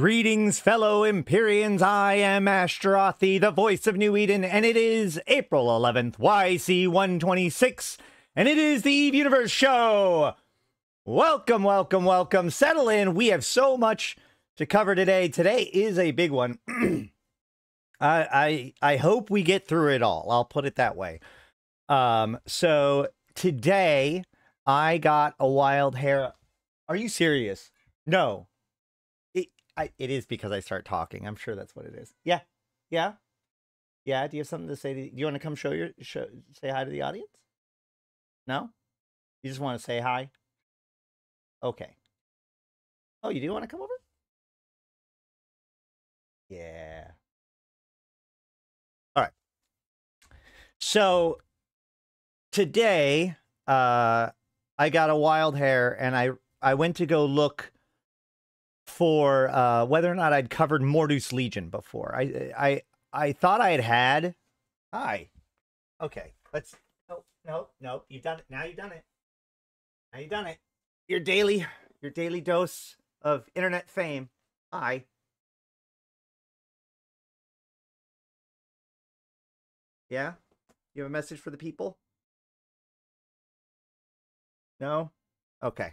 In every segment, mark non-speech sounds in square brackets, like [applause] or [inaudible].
Greetings, fellow Empyreans. I am Ashterothi, the voice of New Eden, and it is April 11th, YC 126, and it is the Eve Universe Show. Welcome, welcome, welcome. Settle in. We have so much to cover today. Today is a big one. [clears throat] I, I I hope we get through it all. I'll put it that way. Um, so today I got a wild hair. Are you serious? No. It I it is because I start talking. I'm sure that's what it is. Yeah. Yeah. Yeah. Do you have something to say? Do you want to come show your show say hi to the audience? No? You just want to say hi? Okay. Oh, you do want to come over? Yeah. All right. So today, uh, I got a wild hair, and I I went to go look for uh, whether or not I'd covered Mordu's Legion before. I I I thought I had had. Hi. Okay. Let's. No, no, no. You've done it. Now you've done it. Now you've done it. Your daily, your daily dose of internet fame. Hi. Yeah. You have a message for the people? No. Okay.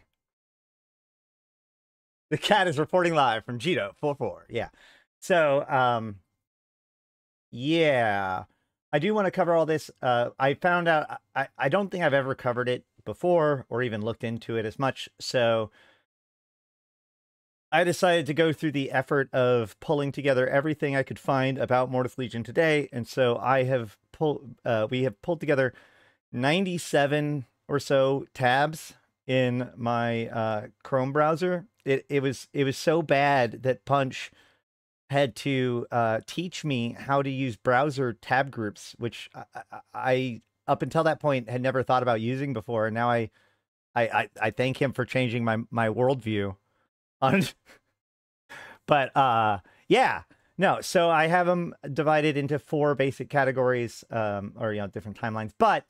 [laughs] The cat is reporting live from Jita 44. Yeah. So, um, yeah, I do want to cover all this. Uh, I found out I, I don't think I've ever covered it before or even looked into it as much. So I decided to go through the effort of pulling together everything I could find about Mordu's Legion today. And so I have pulled, uh, we have pulled together 97 or so tabs in my uh, Chrome browser. It it was it was so bad that Punch had to uh, teach me how to use browser tab groups, which I, I, up until that point had never thought about using before. And now I I I, I thank him for changing my my worldview. On, [laughs] but uh, yeah. No, so I have them divided into four basic categories, um, or you know, different timelines. But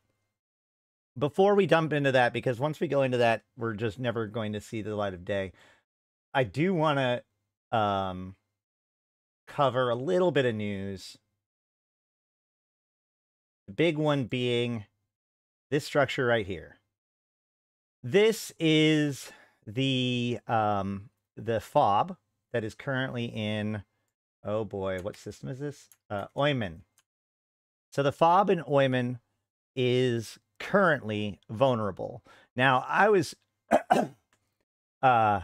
before we dump into that, because once we go into that, we're just never going to see the light of day. I do want to um, cover a little bit of news. The big one being this structure right here. This is the um, the fob that is currently in. Oh boy, what system is this? Uh, Oyman. So the fob in Oyman is currently vulnerable. Now, I was [coughs] uh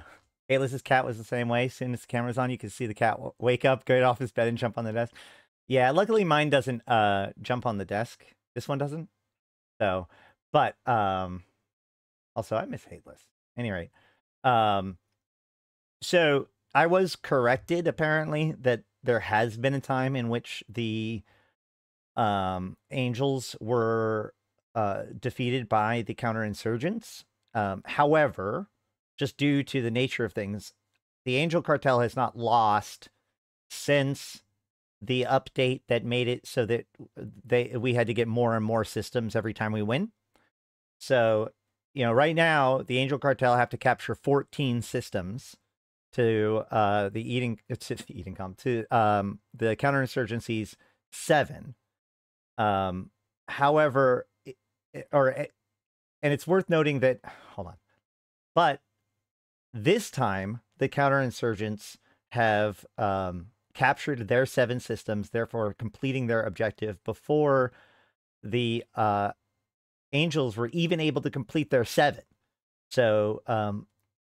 Bayless's cat was the same way. As soon as the camera's on, you can see the cat wake up, get off his bed, and jump on the desk. Yeah, luckily mine doesn't uh jump on the desk. This one doesn't. So, but um, also I miss Hateless. Any rate, um, so I was corrected apparently that there has been a time in which the um angels were uh defeated by the counterinsurgents. Um, however, just due to the nature of things, the Angel Cartel has not lost since the update that made it so that they we had to get more and more systems every time we win. So, you know, right now the Angel Cartel have to capture 14 systems to uh the eating [laughs] to the eating to um the counterinsurgencies 7. Um however, or and it's worth noting that [sighs] hold on. But this time, the counterinsurgents have um, captured their seven systems, therefore completing their objective before the uh, angels were even able to complete their seven. So, um,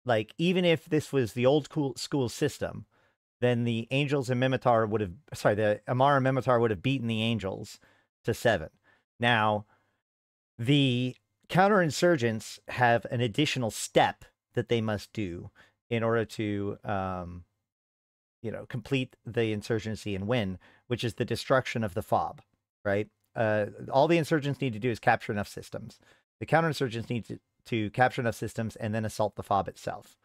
like, even if this was the old school, school system, then the angels and Minmatar would have, sorry, the Amarr and Minmatar would have beaten the angels to seven. Now, the counterinsurgents have an additional step that they must do in order to um, you know complete the insurgency and win which is the destruction of the fob right uh, all the insurgents need to do is capture enough systems. The counterinsurgents need to, to capture enough systems and then assault the fob itself.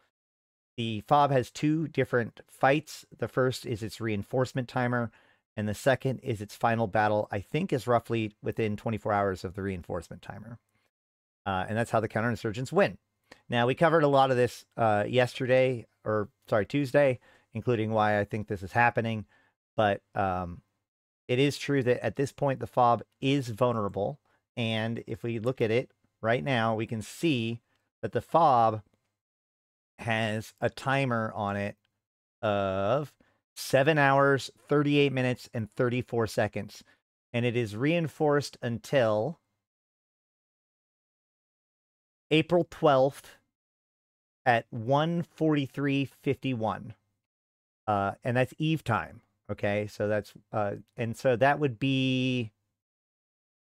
The fob has two different fights. The first is its reinforcement timer, and the second is its final battle. I think is roughly within 24 hours of the reinforcement timer, uh, and that's how the counterinsurgents win. Now we covered a lot of this uh, yesterday, or sorry, Tuesday, including why I think this is happening. But um, it is true that at this point the fob is vulnerable, and if we look at it right now, we can see that the fob has a timer on it of seven hours, 38 minutes, and 34 seconds. And it is reinforced until April 12th at 143.51. Uh, and that's Eve time. Okay. So that's, uh, and so that would be,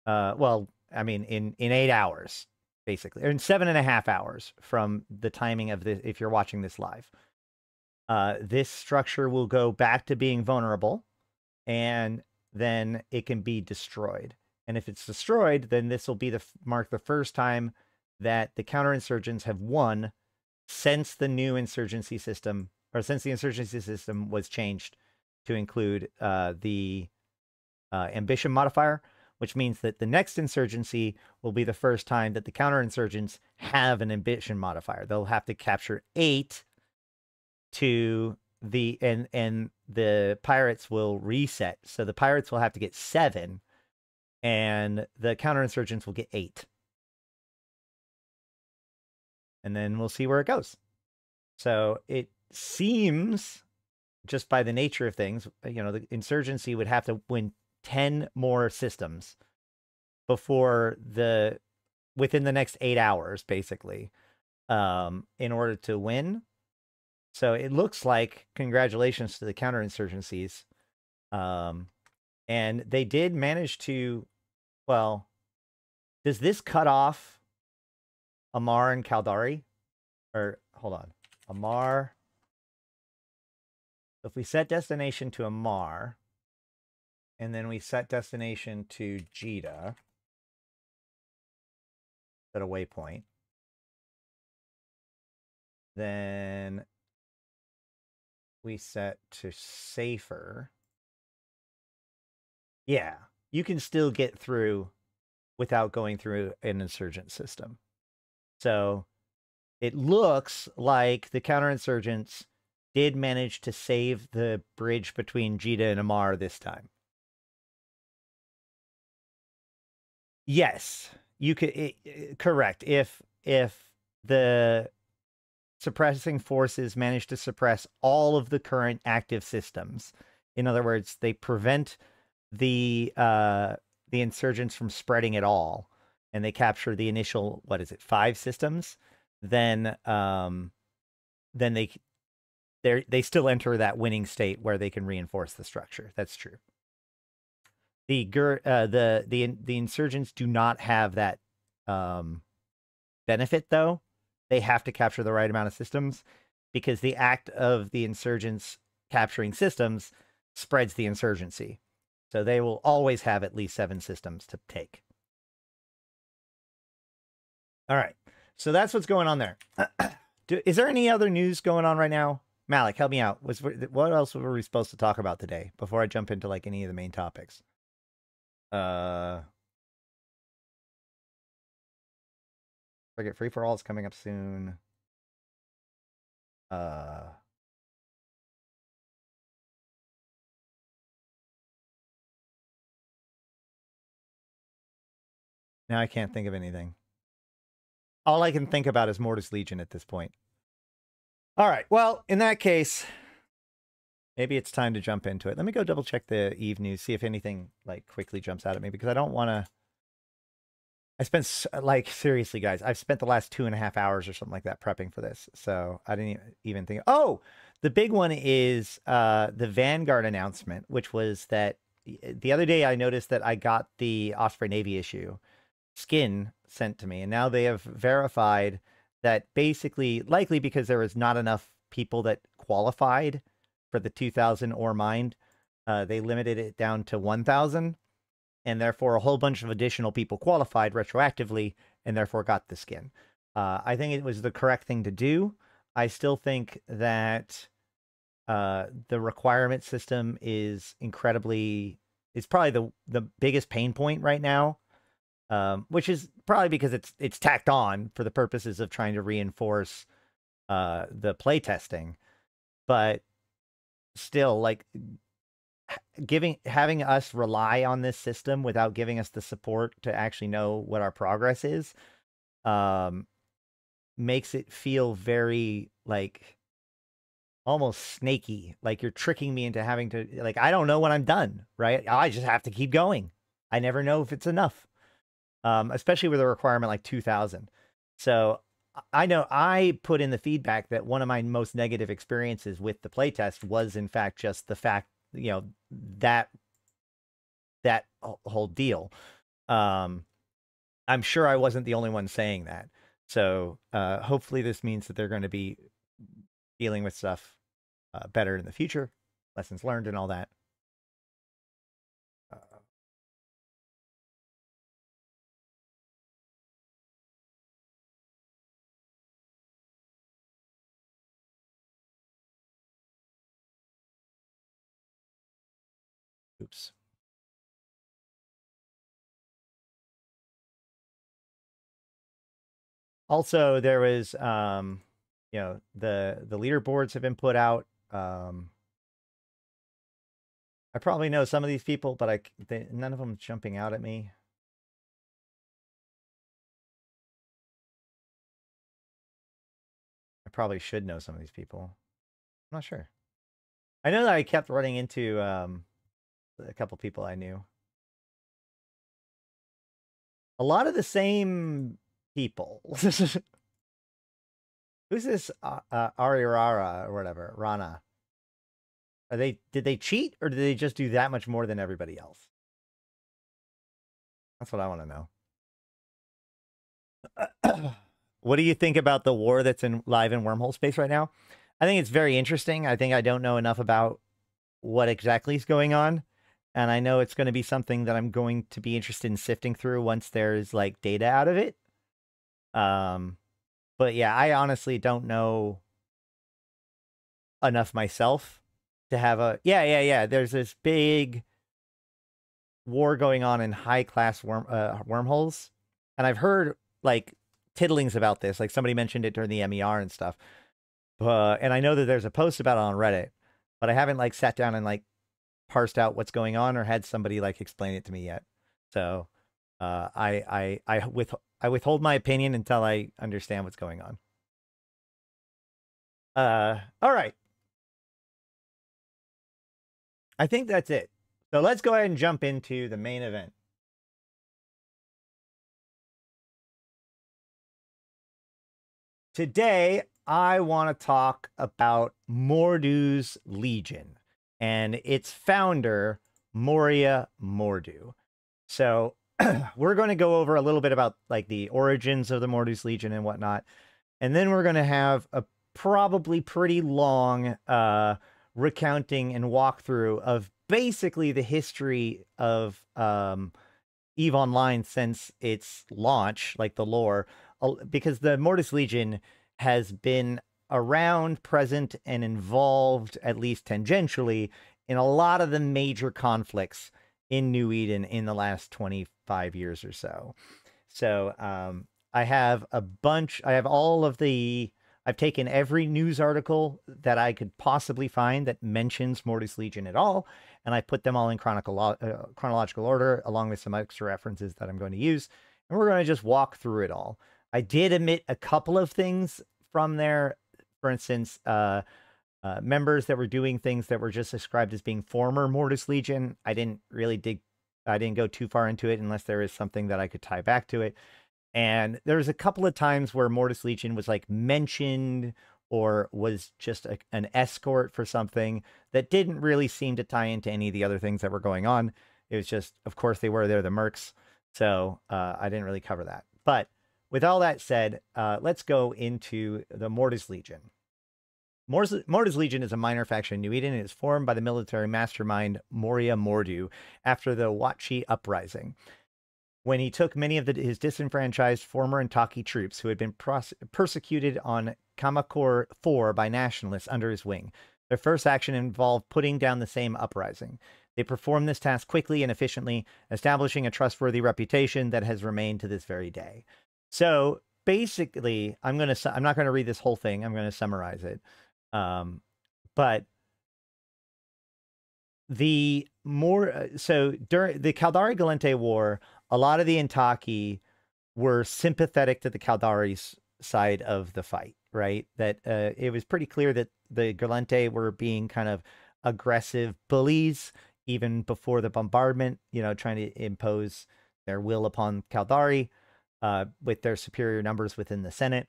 uh, well, I mean, in, in eight hours, basically, or in seven and a half hours from the timing of this, if you're watching this live. Uh, this structure will go back to being vulnerable and then it can be destroyed. And if it's destroyed, then this will be the mark the first time that the counterinsurgents have won since the new insurgency system or since the insurgency system was changed to include uh, the uh, ambition modifier, which means that the next insurgency will be the first time that the counterinsurgents have an ambition modifier. They'll have to capture eight to the and and the pirates will reset. So the pirates will have to get seven, and the counterinsurgents will get eight. And then we'll see where it goes. So it seems, just by the nature of things, you know, the insurgency would have to win 10 more systems before the within the next eight hours, basically, um, in order to win. So it looks like congratulations to the counterinsurgencies. Um, and they did manage to, well, does this cut off Amarr and Caldari? Or hold on. Amarr. If we set destination to Amarr, and then we set destination to Jita, at a waypoint, then we set to safer. Yeah, you can still get through without going through an insurgent system. So it looks like the counterinsurgents did manage to save the bridge between Jita and Amarr this time. Yes, you could it, it, correct if if the suppressing forces manage to suppress all of the current active systems. In other words, they prevent the uh, the insurgents from spreading at all, and they capture the initial what is it five systems. Then um, then they they they still enter that winning state where they can reinforce the structure. That's true. The uh, the the the insurgents do not have that um, benefit though they have to capture the right amount of systems because the act of the insurgents capturing systems spreads the insurgency. So they will always have at least seven systems to take. All right. So that's what's going on there. [clears throat] Do, is there any other news going on right now? Malik, help me out. Was what else were we supposed to talk about today before I jump into like any of the main topics? Uh Forget free for all is coming up soon. Uh Now I can't think of anything. All I can think about is Mordu's Legion at this point. All right. Well, in that case, maybe it's time to jump into it. Let me go double check the Eve news, see if anything like quickly jumps out at me because I don't want to I spent like seriously, guys. I've spent the last two and a half hours or something like that prepping for this, so I didn't even think. Oh, the big one is uh, the Vanguard announcement, which was that the other day I noticed that I got the Osprey Navy issue skin sent to me, and now they have verified that basically, likely because there was not enough people that qualified for the 2,000 ore mined, uh, they limited it down to 1,000 and therefore a whole bunch of additional people qualified retroactively and therefore got the skin. Uh, I think it was the correct thing to do. I still think that uh, the requirement system is incredibly. It's probably the the biggest pain point right now, um, which is probably because it's it's tacked on for the purposes of trying to reinforce uh, the play testing, but still, like giving having us rely on this system without giving us the support to actually know what our progress is um makes it feel very like almost snaky. Like you're tricking me into having to like i don't know when i'm done right? I just have to keep going. I never know if it's enough um especially with a requirement like 2000 so i know i put in the feedback that one of my most negative experiences with the playtest was in fact just the fact you know that that whole deal. Um i'm sure i wasn't the only one saying that. So uh hopefully this means that they're going to be dealing with stuff uh, better in the future lessons learned and all that also there was um you know the the leaderboards have been put out um i probably know some of these people but I they, none of them jumping out at me. I probably should know some of these people. I'm not sure. I know that i kept running into um a couple people i knew a lot of the same people [laughs] Who's this uh, uh, Arirara or whatever, Rana? Are they did they cheat or did they just do that much more than everybody else? That's what I want to know. [clears throat] what do you think about the war that's in live in wormhole space right now? I think it's very interesting. I think I don't know enough about what exactly is going on. And I know it's going to be something that I'm going to be interested in sifting through once there's like data out of it. Um, but yeah, I honestly don't know enough myself to have a yeah, yeah, yeah. There's this big war going on in high class worm uh, wormholes, and I've heard like tiddlings about this. Like somebody mentioned it during the MER and stuff. Uh, and I know that there's a post about it on Reddit, but I haven't like sat down and like parsed out what's going on or had somebody like explain it to me yet. So uh, I I I with I withhold my opinion until I understand what's going on. Uh, all right. I think that's it. So let's go ahead and jump into the main event. Today, I want to talk about Mordu's Legion and its founder, Muryia Mordu. So, [clears throat] we're going to go over a little bit about like the origins of the Mordu's Legion and whatnot. And then we're going to have a probably pretty long uh, recounting and walkthrough of basically the history of um, Eve Online since its launch, like the lore, because the Mordu's Legion has been around, present, and involved, at least tangentially, in a lot of the major conflicts in New Eden in the last 25 years or so. So um, I have a bunch, I have all of the, I've taken every news article that I could possibly find that mentions Mordu's Legion at all, and I put them all in chronicle, uh, chronological order along with some extra references that I'm going to use. And we're going to just walk through it all. I did omit a couple of things from there. For instance, uh, uh, members that were doing things that were just described as being former Mordu's Legion. I didn't really dig, I didn't go too far into it unless there is something that I could tie back to it. And there was a couple of times where Mordu's Legion was like mentioned or was just a, an escort for something that didn't really seem to tie into any of the other things that were going on. It was just, of course, they were there, the mercs. So uh, I didn't really cover that. But with all that said, uh, let's go into the Mordu's Legion. Mordu's, Mordu's Legion is a minor faction in New Eden and is formed by the military mastermind Muryia Mordu after the Wachi uprising. When he took many of the, his disenfranchised former Intaki troops who had been persecuted on Kamakor 4 by nationalists under his wing. Their first action involved putting down the same uprising. They performed this task quickly and efficiently, establishing a trustworthy reputation that has remained to this very day. So basically, I'm gonna su- I'm not gonna read this whole thing. I'm gonna summarize it. Um, but the more uh, so during the Caldari Gallente War, a lot of the Intaki were sympathetic to the Caldari's side of the fight, right? That uh, it was pretty clear that the Gallente were being kind of aggressive bullies even before the bombardment, you know, trying to impose their will upon Caldari uh, with their superior numbers within the Senate.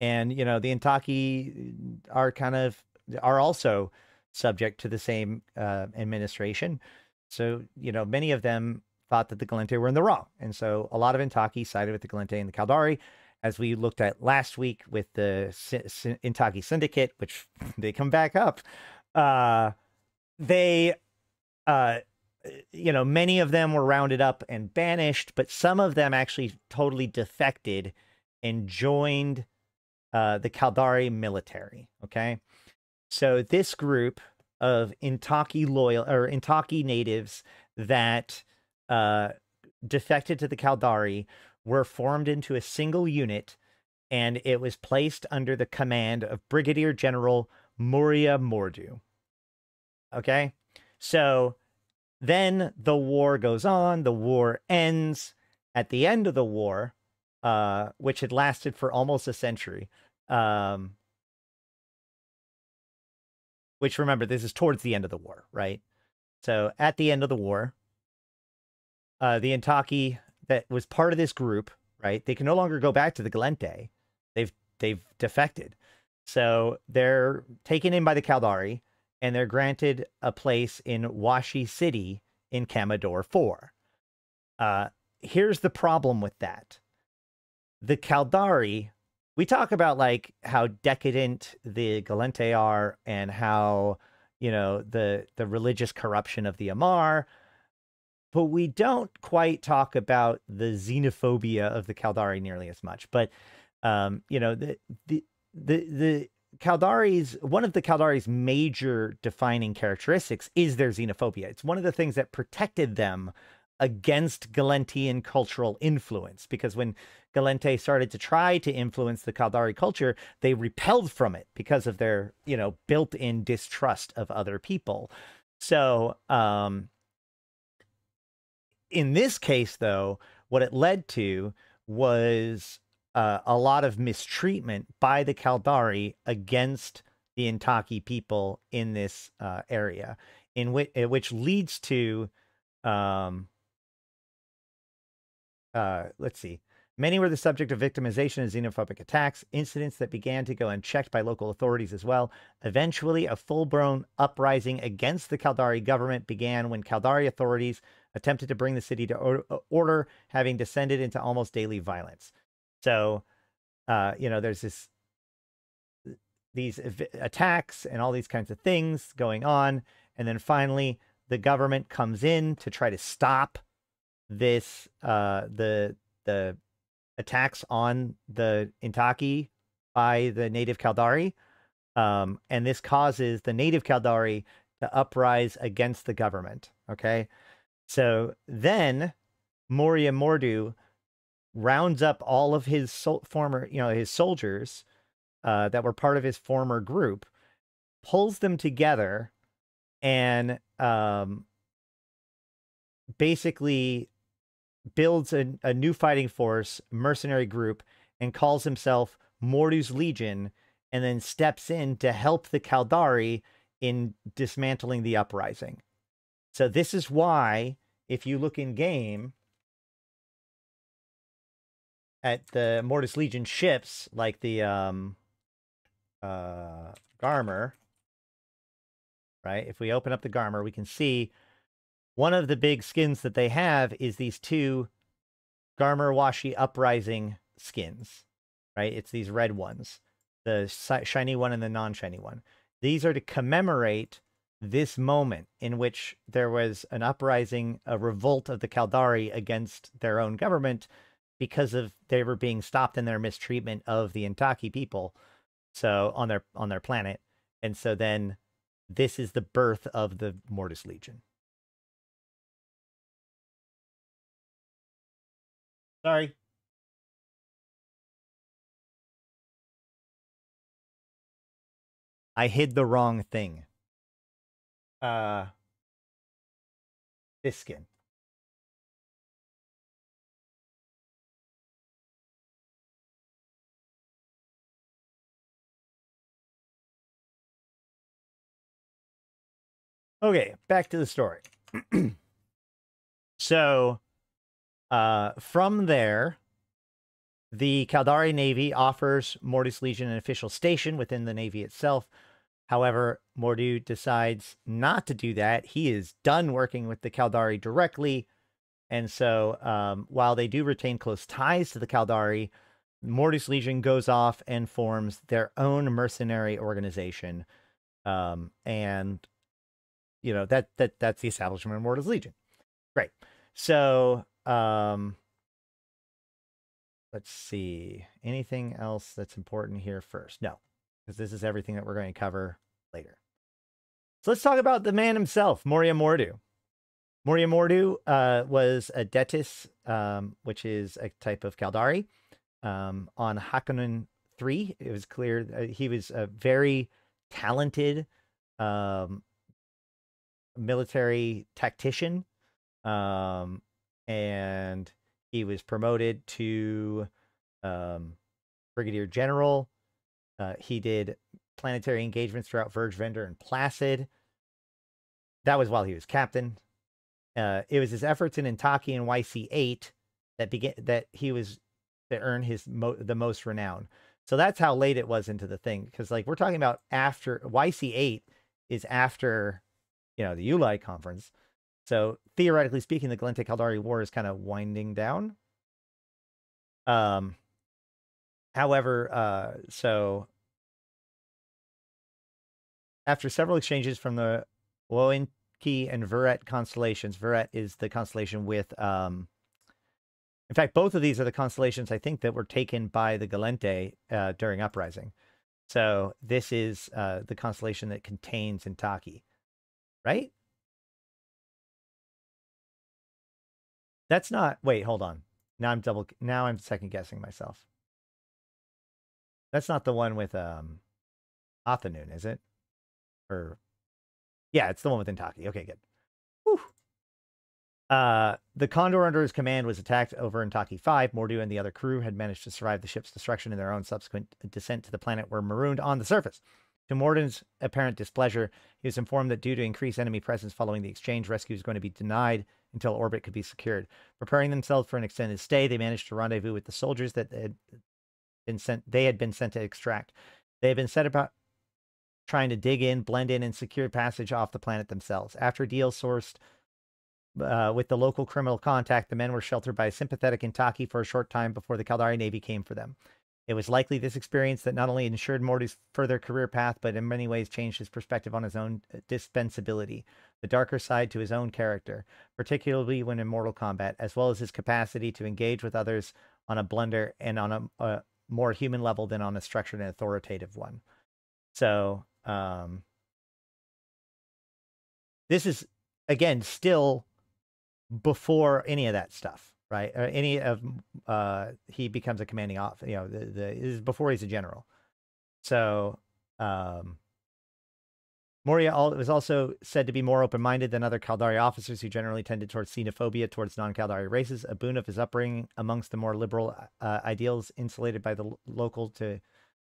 And, you know, the Intaki are kind of, are also subject to the same uh, administration. So, you know, many of them thought that the Gallente were in the wrong. And so a lot of Intaki sided with the Gallente and the Caldari, as we looked at last week with the Intaki Syndicate, which [laughs] they come back up. Uh, they, uh, you know, many of them were rounded up and banished, but some of them actually totally defected and joined uh, the Caldari military. Okay. So this group of Intaki loyal or Intaki natives that uh, defected to the Caldari were formed into a single unit, and it was placed under the command of Brigadier General Muryia Mordu. Okay, so then the war goes on. The war ends. At the end of the war, uh, which had lasted for almost a century, um, which remember this is towards the end of the war, right? So at the end of the war, uh, the Intaki that was part of this group, right? They can no longer go back to the Gallente. They've they've defected, so they're taken in by the Caldari, and they're granted a place in Washi City in Kamador Four. Uh, here's the problem with that: the Caldari. We talk about like how decadent the Gallente are, and how you know the the religious corruption of the Amarr but we don't quite talk about the xenophobia of the Caldari nearly as much. But um, you know, the the the the Caldari's one of the Caldari's major defining characteristics is their xenophobia. It's one of the things that protected them against Gallentean cultural influence because when Gallente started to try to influence the Caldari culture, they repelled from it because of their, you know, built-in distrust of other people. So, um, in this case, though, what it led to was uh, a lot of mistreatment by the Caldari against the Intaki people in this uh, area, in which which leads to, um, uh, let's see. Many were the subject of victimization and xenophobic attacks, incidents that began to go unchecked by local authorities as well. Eventually, a full blown uprising against the Caldari government began when Caldari authorities attempted to bring the city to order, having descended into almost daily violence. So, uh, you know, there's this these attacks and all these kinds of things going on, and then finally the government comes in to try to stop this uh, the the attacks on the Intaki by the native Caldari. Um, and this causes the native Caldari to uprise against the government. Okay. So then Muryia Mordu rounds up all of his sol- former, you know, his soldiers uh, that were part of his former group, pulls them together, and um, basically builds a, a new fighting force, mercenary group, and calls himself Mordu's Legion, and then steps in to help the Caldari in dismantling the uprising. So this is why, if you look in game at the Mordu's Legion ships, like the um uh Garmur, right? If we open up the Garmur, we can see one of the big skins that they have is these two Garmur Washi Uprising skins, right? It's these red ones. the shiny one and the non-shiny one. These are to commemorate this moment in which there was an uprising, a revolt of the Caldari against their own government because of they were being stopped in their mistreatment of the Intaki people. So on their on their planet. And so then this is the birth of the Mordu's Legion. Sorry. I hid the wrong thing. Uh this skin. Okay, back to the story. [clears throat] so, uh, from there, the Caldari Navy offers Mordu's Legion an official station within the Navy itself. However, Mordu decides not to do that. He is done working with the Caldari directly. And so, um, while they do retain close ties to the Caldari, Mordu's Legion goes off and forms their own mercenary organization. Um, and you know that that that's the establishment of Mordu's Legion. Great. So um let's see. Anything else that's important here first? No, because this is everything that we're going to cover later. So let's talk about the man himself, Muryia Mordu. Muryia Mordu uh, was a Deteis, um, which is a type of Caldari. Um, on Hakonen 3, it was clear he was a very talented um, military tactician. Um, and he was promoted to um, brigadier general. Uh, he did planetary engagements throughout Verge, Vendor, and Placid. That was while he was captain. Uh, it was his efforts in Intaki and YC8 that began that he was to earn his mo- the most renown. So that's how late it was into the thing because like we're talking about after YC8 is after you know the Yulai conference. So theoretically speaking, the Gallente Caldari War is kind of winding down. Um, however, uh, so after several exchanges from the Woinki and Verret constellations, Verret is the constellation with, um, in fact, both of these are the constellations I think that were taken by the Gallente uh, during Uprising. So this is uh, the constellation that contains Intaki, right? That's not. Wait, hold on. Now I'm double. Now I'm second guessing myself. That's not the one with um, Athenoon, is it? Or yeah, it's the one with Intaki. Okay, good. Whew. Uh, the Condor under his command was attacked over Intaki 5. Mordu and the other crew had managed to survive the ship's destruction and their own subsequent descent to the planet were marooned on the surface. To Mordu's apparent displeasure, he was informed that due to increased enemy presence following the exchange, rescue was going to be denied until orbit could be secured. Preparing themselves for an extended stay, they managed to rendezvous with the soldiers that had been sent. They had been sent to extract. They had been set about trying to dig in, blend in, and secure passage off the planet themselves. After a deal sourced uh, with the local criminal contact, the men were sheltered by a sympathetic Intaki for a short time before the Caldari Navy came for them. It was likely this experience that not only ensured Mordu's further career path, but in many ways changed his perspective on his own uh, dispensability, the darker side to his own character, particularly when in mortal combat, as well as his capacity to engage with others on a blunder and on a, a more human level than on a structured and authoritative one. So, um, this is again still before any of that stuff right? Or any of uh, he becomes a commanding off. You know, the, the is before he's a general. So um, Muryia was also said to be more open-minded than other Caldari officers who generally tended towards xenophobia towards non-Caldari races. A boon of his upbringing amongst the more liberal uh, ideals insulated by the local to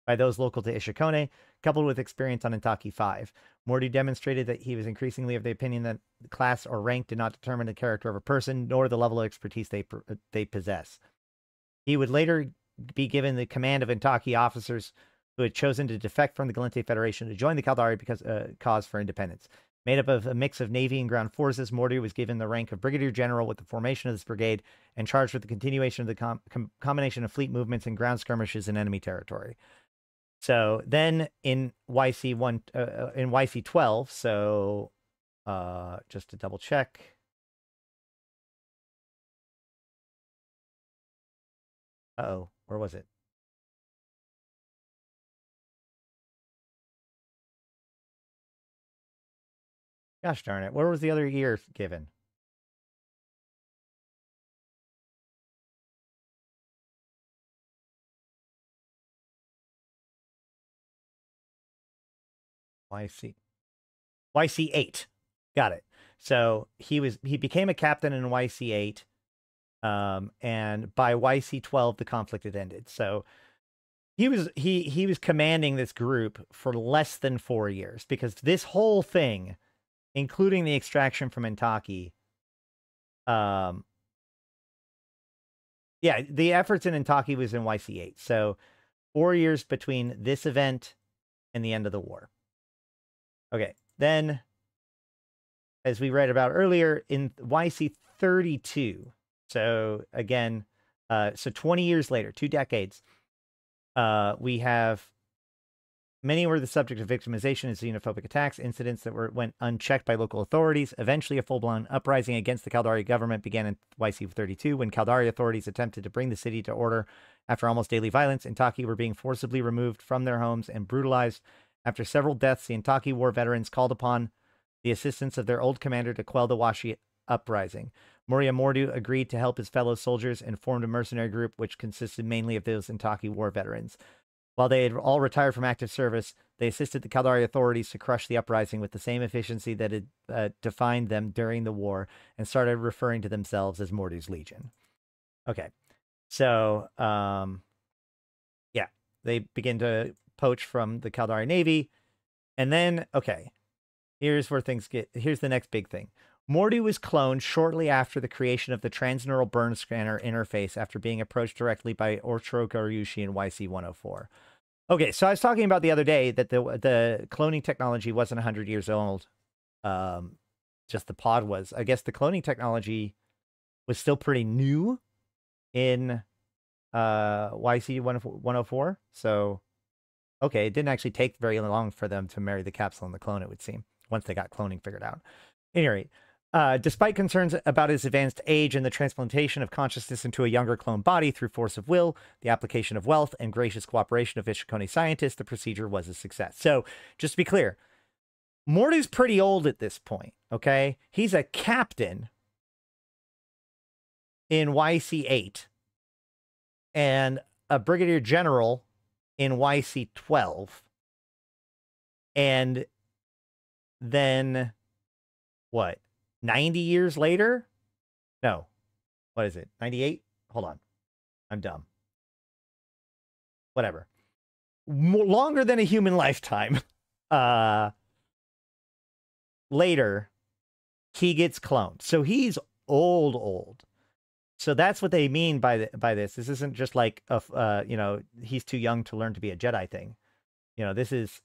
by those local to Ishukone, coupled with experience on Intaki 5. Mordu demonstrated that he was increasingly of the opinion that class or rank did not determine the character of a person, nor the level of expertise they they possess. He would later be given the command of Intaki officers who had chosen to defect from the Gallente Federation to join the Caldari because uh, cause for independence. Made up of a mix of Navy and ground forces, Mordu was given the rank of Brigadier General with the formation of this brigade and charged with the continuation of the com- combination of fleet movements and ground skirmishes in enemy territory. So then in YC one uh, uh, in YC twelve, so uh, just to double check. oh, where was it? Gosh darn it! Where was the other year given? YC. YC eight. Got it. So he was he became a captain in YC eight. Um, and by YC twelve the conflict had ended. So he was he he was commanding this group for less than four years because this whole thing, including the extraction from Intaki, um yeah, the efforts in Intaki was in YC eight. So four years between this event and the end of the war. Okay. Then, as we read about earlier, in YC 32, so again, uh, so 20 years later, two decades, uh, we have many were the subject of victimization and xenophobic attacks, incidents that were went unchecked by local authorities. Eventually, a full-blown uprising against the Caldari government began in YC 32 when Caldari authorities attempted to bring the city to order after almost daily violence. Intaki were being forcibly removed from their homes and brutalized after several deaths, the Intaki War veterans called upon the assistance of their old commander to quell the Washi uprising. Muryia Mordu agreed to help his fellow soldiers and formed a mercenary group which consisted mainly of those Intaki War veterans. While they had all retired from active service, they assisted the Caldari authorities to crush the uprising with the same efficiency that had uh, defined them during the war and started referring to themselves as Mordu's Legion. Okay, so um, yeah, they begin to poach from the Caldari Navy. And then, okay, here's where things get, here's the next big thing. Mordu was cloned shortly after the creation of the transneural burn scanner interface after being approached directly by Otro Gariushi in YC-104. Okay, so I was talking about the other day that the the cloning technology wasn't 100 years old. Um, just the pod was. I guess the cloning technology was still pretty new in uh YC-104. So okay, it didn't actually take very long for them to marry the capsule and the clone, it would seem, once they got cloning figured out. Any rate, uh, despite concerns about his advanced age and the transplantation of consciousness into a younger clone body through force of will, the application of wealth, and gracious cooperation of Ishukone scientists, the procedure was a success. So, just to be clear, Mordu's pretty old at this point, okay? He's a captain in YC 8 and a brigadier general in YC 12. And then what? 90 years later? No. What is it? 98? Hold on. I'm dumb. Whatever. Longer than a human lifetime. [laughs] Uh later he gets cloned. So he's old old. So that's what they mean by the, by this. This isn't just like a uh, you know he's too young to learn to be a Jedi thing. You know this is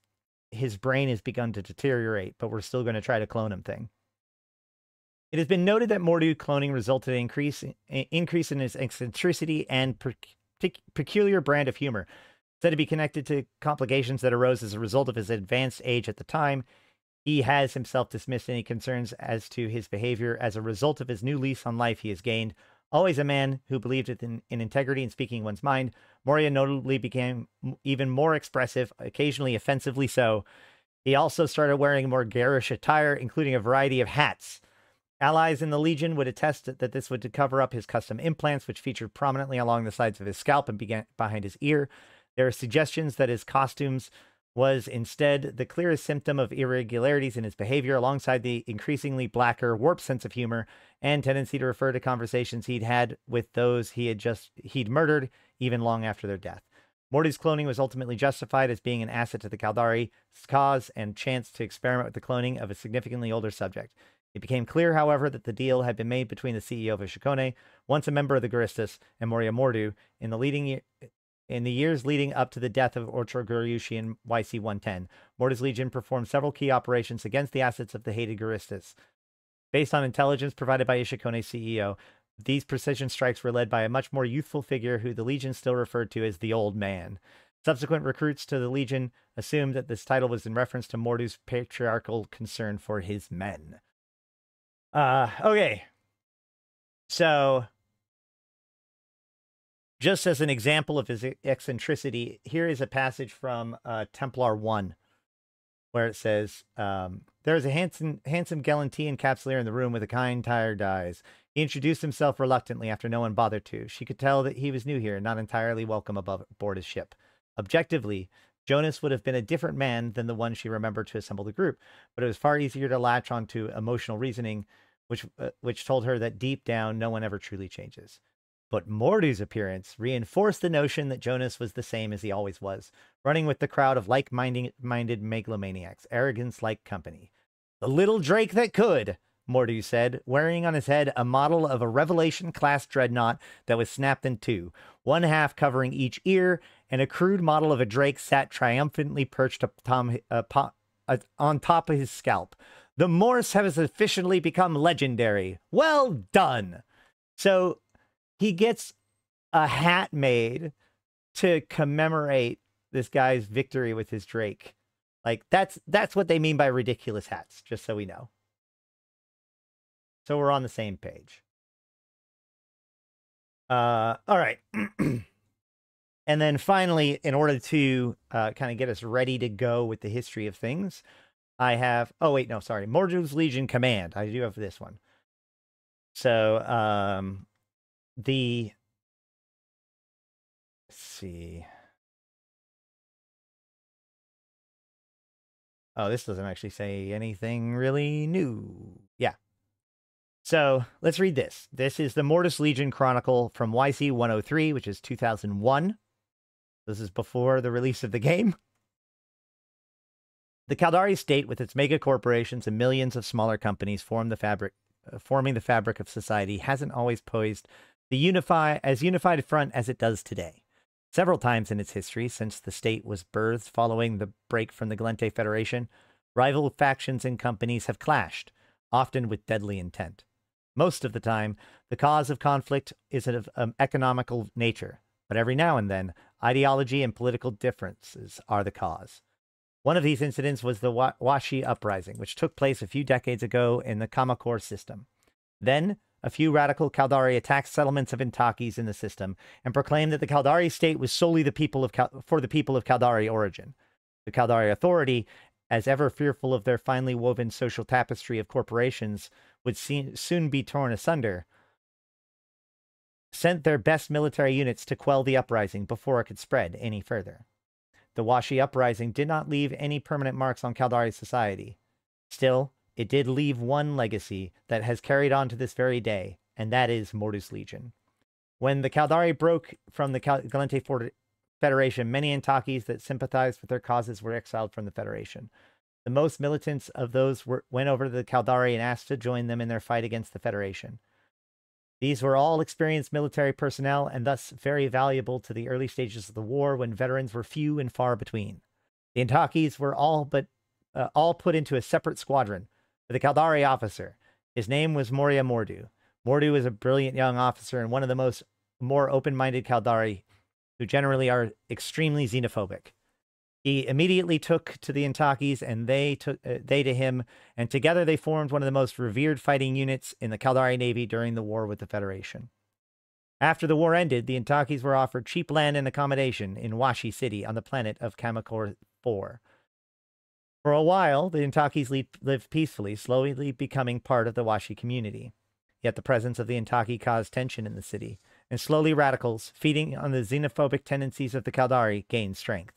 his brain has begun to deteriorate, but we're still going to try to clone him thing. It has been noted that Mordu cloning resulted in increase increase in his eccentricity and per, peculiar brand of humor. Said to be connected to complications that arose as a result of his advanced age at the time. He has himself dismissed any concerns as to his behavior as a result of his new lease on life he has gained Always a man who believed in, in integrity and speaking one's mind, Muryia notably became even more expressive, occasionally offensively so. He also started wearing more garish attire, including a variety of hats. Allies in the Legion would attest that this would cover up his custom implants, which featured prominently along the sides of his scalp and began behind his ear. There are suggestions that his costumes was instead the clearest symptom of irregularities in his behavior, alongside the increasingly blacker, warped sense of humor and tendency to refer to conversations he'd had with those he had just he'd murdered, even long after their death. Mordu's cloning was ultimately justified as being an asset to the Caldari cause and chance to experiment with the cloning of a significantly older subject. It became clear, however, that the deal had been made between the CEO of Ishukone, once a member of the Guristas, and Muryia Mordu in the leading in the years leading up to the death of Otro Gariushi in YC-110, Mordu's Legion performed several key operations against the assets of the hated Guristas. Based on intelligence provided by Ishukone's CEO, these precision strikes were led by a much more youthful figure who the Legion still referred to as the Old Man. Subsequent recruits to the Legion assumed that this title was in reference to Mordu's patriarchal concern for his men. Uh, okay. So, just as an example of his eccentricity, here is a passage from uh, Templar 1 where it says, um, There is a handsome, handsome Gallentean capsuleer in the room with a kind, tired eyes. He introduced himself reluctantly after no one bothered to. She could tell that he was new here, and not entirely welcome above, aboard his ship. Objectively, Jonas would have been a different man than the one she remembered to assemble the group, but it was far easier to latch onto emotional reasoning, which uh, which told her that deep down no one ever truly changes. But Mordu's appearance reinforced the notion that Jonas was the same as he always was, running with the crowd of like-minded minded megalomaniacs, arrogance like company. The little Drake that could, Mordu said, wearing on his head a model of a Revelation class dreadnought that was snapped in two, one half covering each ear, and a crude model of a Drake sat triumphantly perched uh, po- uh, on top of his scalp. The Morse has officially become legendary. Well done. So he gets a hat made to commemorate this guy's victory with his Drake. Like that's that's what they mean by ridiculous hats, just so we know. So we're on the same page. Uh all right. [clears throat] and then finally, in order to uh, kind of get us ready to go with the history of things, I have oh wait, no, sorry, Mordu's Legion Command. I do have this one. So um the let's see. Oh, this doesn't actually say anything really new. Yeah. So let's read this. This is the Mordu's Legion Chronicle from YC 103, which is 2001. This is before the release of the game. The Caldari state, with its mega corporations and millions of smaller companies, form the fabric, uh, forming the fabric of society, hasn't always posed the unify as unified front as it does today. Several times in its history, since the state was birthed following the break from the Gallente Federation, rival factions and companies have clashed, often with deadly intent. Most of the time, the cause of conflict is of um, economical nature, but every now and then, ideology and political differences are the cause. One of these incidents was the Wa- Washi Uprising, which took place a few decades ago in the Kamokor system. Then, a few radical Caldari attacked settlements of Intakis in the system and proclaimed that the Caldari state was solely the people of Cal- for the people of Caldari origin. The Caldari authority, as ever fearful of their finely woven social tapestry of corporations would soon be torn asunder, sent their best military units to quell the uprising before it could spread any further. The Washi uprising did not leave any permanent marks on Caldari society. Still, it did leave one legacy that has carried on to this very day, and that is Mordu's Legion. When the Caldari broke from the Cal- Gallente Federation, many Intakis that sympathized with their causes were exiled from the Federation. The most militants of those were, went over to the Caldari and asked to join them in their fight against the Federation. These were all experienced military personnel and thus very valuable to the early stages of the war when veterans were few and far between. The Intakis were all but uh, all put into a separate squadron with a Caldari officer. His name was Muryia Mordu. Mordu was a brilliant young officer and one of the most more open-minded Caldari who generally are extremely xenophobic. He immediately took to the Intakis and they took uh, they to him, and together they formed one of the most revered fighting units in the Caldari Navy during the war with the Federation. After the war ended, the Intakis were offered cheap land and accommodation in Washi City on the planet of Kamokor 4. For a while, the Intakis lived peacefully, slowly becoming part of the Washi community. Yet the presence of the Intaki caused tension in the city, and slowly radicals, feeding on the xenophobic tendencies of the Caldari, gained strength.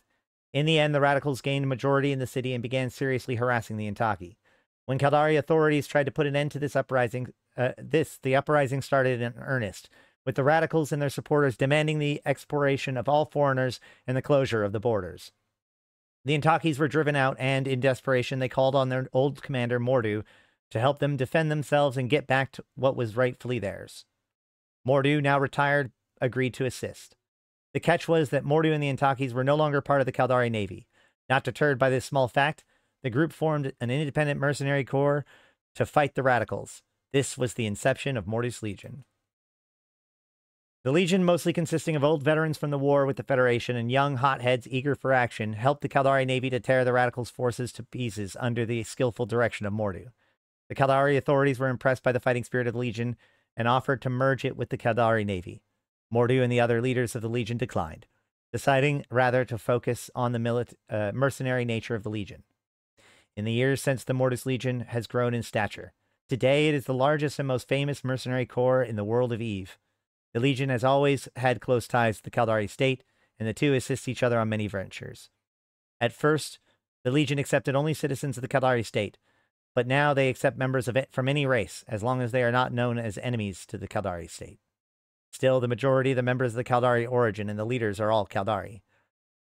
In the end, the radicals gained a majority in the city and began seriously harassing the Intaki. When Caldari authorities tried to put an end to this uprising, uh, this the uprising started in earnest, with the radicals and their supporters demanding the exploration of all foreigners and the closure of the borders. The Intakis were driven out, and in desperation, they called on their old commander Mordu to help them defend themselves and get back to what was rightfully theirs. Mordu, now retired, agreed to assist. The catch was that Mordu and the Intakis were no longer part of the Caldari Navy. Not deterred by this small fact, the group formed an independent mercenary corps to fight the radicals. This was the inception of Mordu's Legion. The Legion, mostly consisting of old veterans from the war with the Federation and young hotheads eager for action, helped the Caldari Navy to tear the Radicals' forces to pieces under the skillful direction of Mordu. The Caldari authorities were impressed by the fighting spirit of the Legion and offered to merge it with the Caldari Navy. Mordu and the other leaders of the Legion declined, deciding rather to focus on the milit- uh, mercenary nature of the Legion. In the years since the Mordu's Legion has grown in stature, today it is the largest and most famous mercenary corps in the world of Eve. The Legion has always had close ties to the Caldari state, and the two assist each other on many ventures. At first, the Legion accepted only citizens of the Caldari state, but now they accept members of it from any race, as long as they are not known as enemies to the Caldari state. Still, the majority of the members of the Caldari origin and the leaders are all Caldari.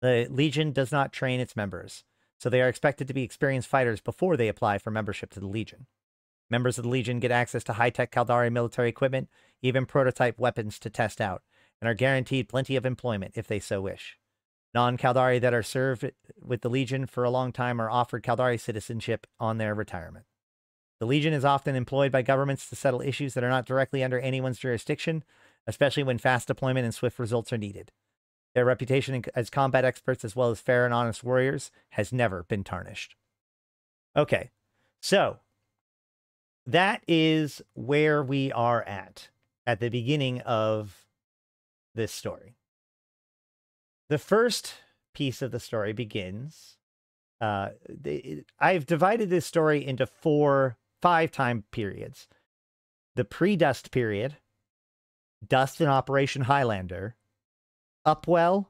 The Legion does not train its members, so they are expected to be experienced fighters before they apply for membership to the Legion. Members of the Legion get access to high tech Caldari military equipment, even prototype weapons to test out, and are guaranteed plenty of employment if they so wish. Non Caldari that are served with the Legion for a long time are offered Caldari citizenship on their retirement. The Legion is often employed by governments to settle issues that are not directly under anyone's jurisdiction, especially when fast deployment and swift results are needed. Their reputation as combat experts, as well as fair and honest warriors, has never been tarnished. Okay, so that is where we are at at the beginning of this story. The first piece of the story begins. Uh, the, I've divided this story into four, five time periods the pre dust period, dust in Operation Highlander, Upwell,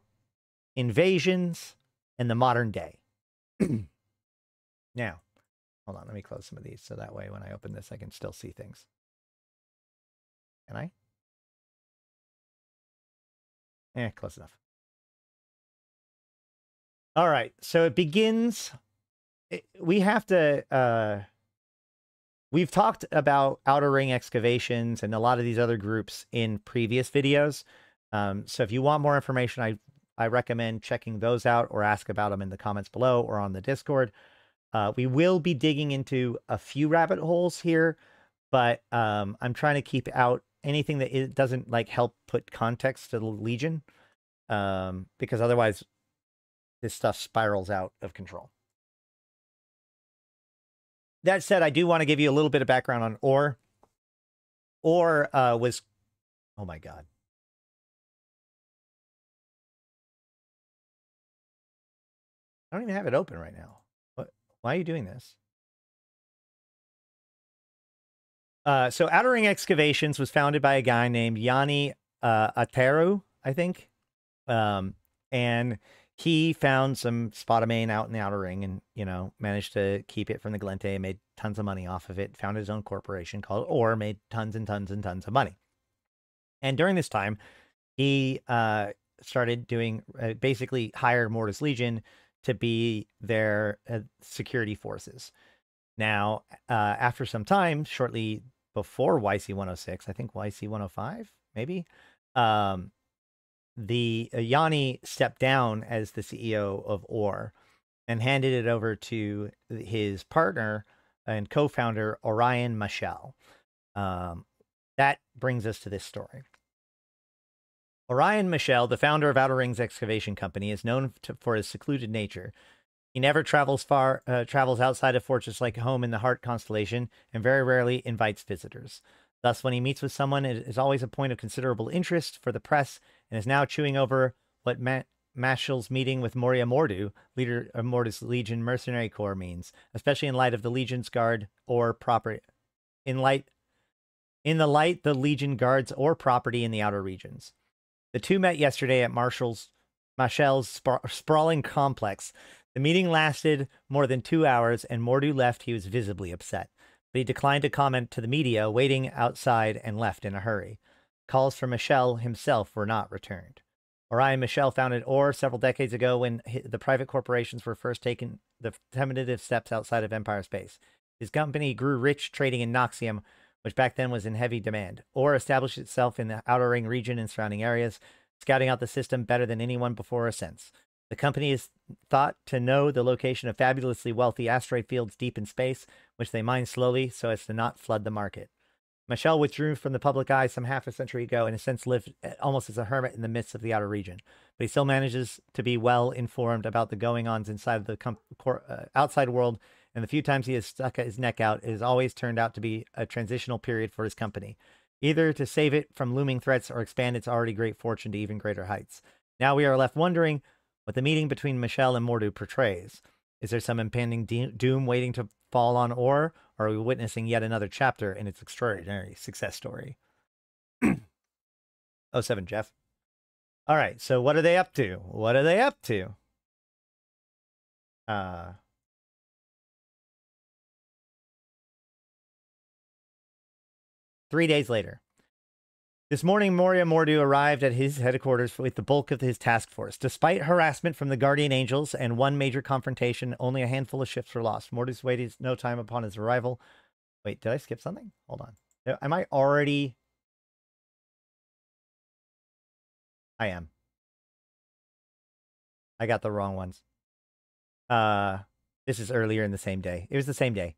invasions, and the modern day. [clears throat] now, hold on, let me close some of these so that way when I open this, I can still see things. Can I? Eh, close enough. All right, so it begins. It, we have to. Uh, we've talked about outer ring excavations and a lot of these other groups in previous videos. Um, so if you want more information, I I recommend checking those out or ask about them in the comments below or on the Discord. Uh, we will be digging into a few rabbit holes here, but um, I'm trying to keep out anything that it doesn't like help put context to the Legion, um, because otherwise this stuff spirals out of control. That said, I do want to give you a little bit of background on ORE. ORE uh, was, oh my god, I don't even have it open right now. What? Why are you doing this? Uh, so Outer Ring Excavations was founded by a guy named Yanni uh, Ateru, I think. Um, and he found some Spodumain out in the Outer Ring and, you know, managed to keep it from the Gallente, made tons of money off of it, founded his own corporation called ORE, made tons and tons and tons of money. And during this time, he uh, started doing uh, basically hired Mordu's Legion to be their uh, security forces. Now, uh, after some time, shortly before YC 106, I think YC 105, maybe, um, the uh, Yanni stepped down as the CEO of ORE and handed it over to his partner and co-founder Orion Michelle. Um, that brings us to this story. Orion Michelle, the founder of Outer Rings Excavation Company, is known to, for his secluded nature. He never travels far, uh, travels outside of Fortress like home in the Heart constellation, and very rarely invites visitors. Thus, when he meets with someone, it is always a point of considerable interest for the press, and is now chewing over what Ma- Mashal's meeting with Muryia Mordu, leader of Mordu's Legion Mercenary Corps, means, especially in light of the Legion's Guard or proper, in light, in the light the Legion guards or property in the outer regions. The two met yesterday at Marshall's Mashal's spra- sprawling complex. The meeting lasted more than two hours, and Mordu left. He was visibly upset, but he declined to comment to the media, waiting outside and left in a hurry. Calls for Michel himself were not returned. Orion Michel founded ORE several decades ago when the private corporations were first taking the tentative steps outside of Empire space. His company grew rich trading in Nocxium, which back then was in heavy demand, ORE established itself in the Outer Ring region and surrounding areas, scouting out the system better than anyone before or since. The company is thought to know the location of fabulously wealthy asteroid fields deep in space, which they mine slowly so as to not flood the market. Michelle withdrew from the public eye some half a century ago and has since lived uh, almost as a hermit in the midst of the outer region. But he still manages to be well informed about the going ons inside of the com- cor- uh, outside world. And the few times he has stuck his neck out, it has always turned out to be a transitional period for his company, either to save it from looming threats or expand its already great fortune to even greater heights. Now we are left wondering what the meeting between Michelle and Mordu portrays. Is there some impending doom waiting to fall on ORE, or are we witnessing yet another chapter in its extraordinary success story? [clears throat] oh seven, Jeff. All right, so what are they up to? What are they up to? Uh Three days later. This morning, Muryia Mordu arrived at his headquarters with the bulk of his task force. Despite harassment from the Guardian Angels and one major confrontation, only a handful of ships were lost. Mordu's waited no time upon his arrival. Wait, did I skip something? Hold on. Uh, Am I already? I am. I got the wrong ones. Uh, this is earlier in the same day. It was the same day.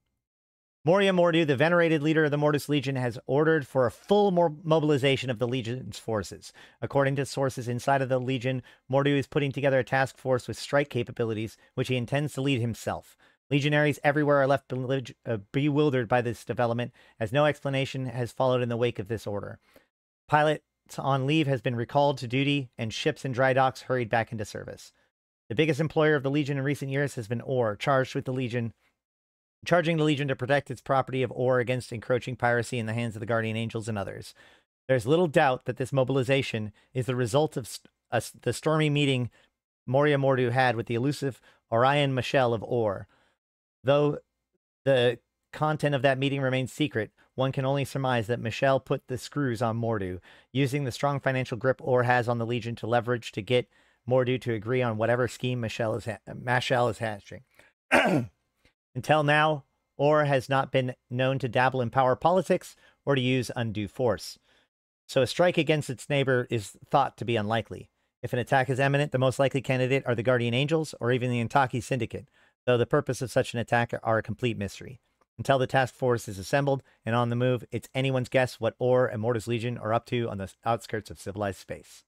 Muryia Mordu, the venerated leader of the Mordu's Legion, has ordered for a full mobilization of the Legion's forces. According to sources inside of the Legion, Mordu is putting together a task force with strike capabilities, which he intends to lead himself. Legionaries everywhere are left uh, bewildered by this development, as no explanation has followed in the wake of this order. Pilots on leave has been recalled to duty, and ships in dry docks hurried back into service. The biggest employer of the Legion in recent years has been ORE, charged with the Legion charging the Legion to protect its property of ore against encroaching piracy in the hands of the Guardian Angels and others. There's little doubt that this mobilization is the result of st- the stormy meeting Muryia Mordu had with the elusive Orion Michelle of ORE. Though the content of that meeting remains secret, one can only surmise that Michelle put the screws on Mordu, using the strong financial grip ORE has on the Legion to leverage to get Mordu to agree on whatever scheme Michelle is, ha- Michelle is hatching. [clears throat] Until now, ORE has not been known to dabble in power politics or to use undue force. So a strike against its neighbor is thought to be unlikely. If an attack is imminent, the most likely candidate are the Guardian Angels or even the Intaki Syndicate, though the purpose of such an attack are a complete mystery. Until the task force is assembled and on the move, it's anyone's guess what ORE and Mordu's Legion are up to on the outskirts of civilized space.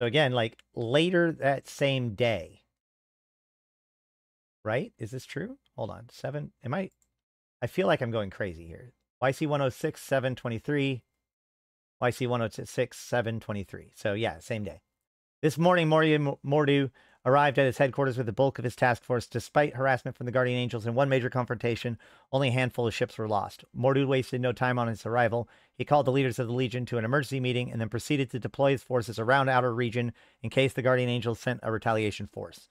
So again, like later that same day, right? Is this true? Hold on. Seven. Am I? I feel like I'm going crazy here. YC 106, 723. YC 106, 723. So yeah, same day. This morning, Muryia Mordu arrived at his headquarters with the bulk of his task force. Despite harassment from the Guardian Angels and one major confrontation, only a handful of ships were lost. Mordu wasted no time on his arrival. He called the leaders of the Legion to an emergency meeting and then proceeded to deploy his forces around outer region in case the Guardian Angels sent a retaliation force.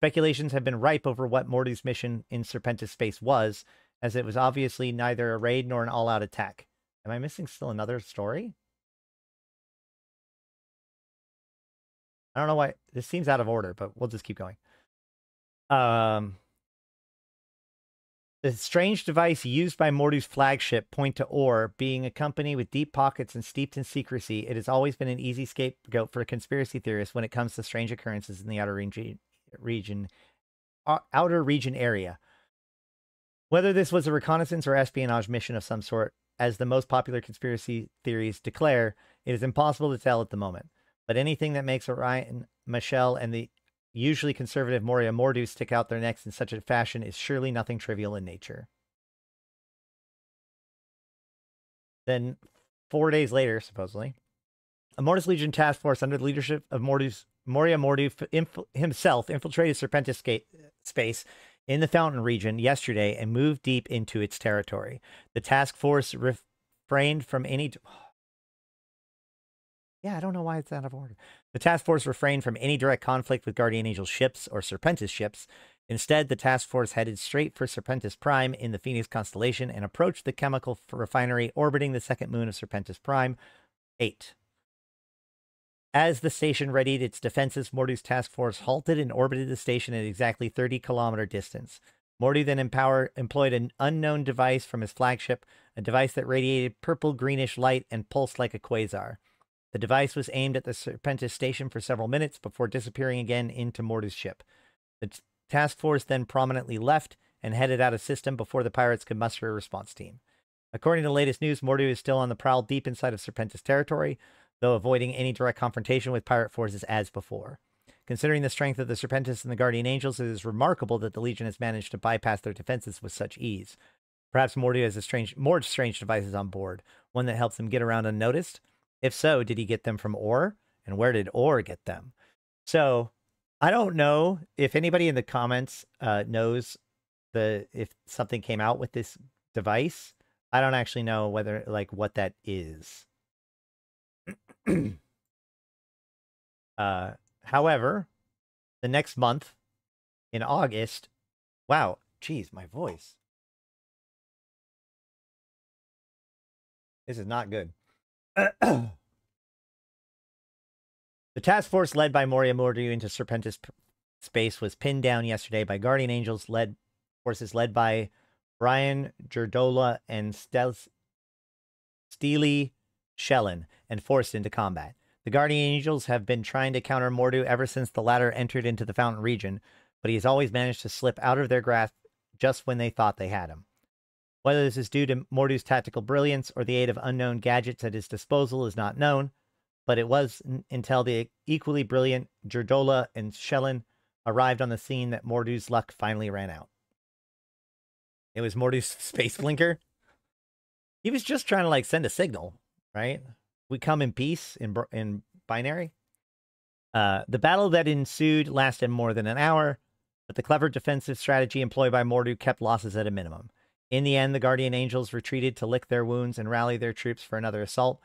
Speculations have been ripe over what Mordu's mission in Serpentis space was, as it was obviously neither a raid nor an all out attack. Am I missing still another story? I don't know why this seems out of order, but we'll just keep going. Um, the strange device used by Mordu's flagship point to ore, being a company with deep pockets and steeped in secrecy, it has always been an easy scapegoat for conspiracy theorists when it comes to strange occurrences in the outer region, outer region area. Whether this was a reconnaissance or espionage mission of some sort, as the most popular conspiracy theories declare, it is impossible to tell at the moment. But anything that makes Orion, Michelle, and the usually conservative Muryia Mordu stick out their necks in such a fashion is surely nothing trivial in nature. Then, four days later, supposedly, a Mordu's Legion task force under the leadership of Mordu's, Muryia Mordu inf- himself infiltrated Serpentis space in the Fountain region yesterday and moved deep into its territory. The task force refrained from any. [sighs] Yeah, I don't know why it's out of order. The task force refrained from any direct conflict with Guardian Angel ships or Serpentis ships. Instead, the task force headed straight for Serpentis Prime in the Phoenix constellation and approached the chemical refinery orbiting the second moon of Serpentis Prime 8. As the station readied its defenses, Mordu's task force halted and orbited the station at exactly 30 kilometer distance. Mordu then empower, employed an unknown device from his flagship, a device that radiated purple greenish light and pulsed like a quasar. The device was aimed at the Serpentis station for several minutes before disappearing again into Mordu's ship. The task force then prominently left and headed out of system before the pirates could muster a response team. According to the latest news, Mordu is still on the prowl deep inside of Serpentis territory, though avoiding any direct confrontation with pirate forces as before. Considering the strength of the Serpentis and the Guardian Angels, it is remarkable that the Legion has managed to bypass their defenses with such ease. Perhaps Mordu has a strange, more strange devices on board, one that helps him get around unnoticed. If so, did he get them from ORE? And where did ORE get them? So I don't know if anybody in the comments uh, knows the if something came out with this device. I don't actually know whether like what that is. [clears throat] uh, however, the next month in August, wow, geez, my voice. This is not good. [clears throat] the task force led by Muryia Mordu into Serpentis space was pinned down yesterday by Guardian Angels led forces led by Brian Jordola and Steely Shellen and forced into combat. The Guardian Angels have been trying to counter Mordu ever since the latter entered into the Fountain region, but he has always managed to slip out of their grasp just when they thought they had him. Whether this is due to Mordu's tactical brilliance or the aid of unknown gadgets at his disposal is not known, but it was until the equally brilliant Jordola and Shellen arrived on the scene that Mordu's luck finally ran out. It was Mordu's [laughs] space blinker. He was just trying to like send a signal, right? We come in peace in in binary. Uh, the battle that ensued lasted more than an hour, but the clever defensive strategy employed by Mordu kept losses at a minimum. In the end, the Guardian Angels retreated to lick their wounds and rally their troops for another assault.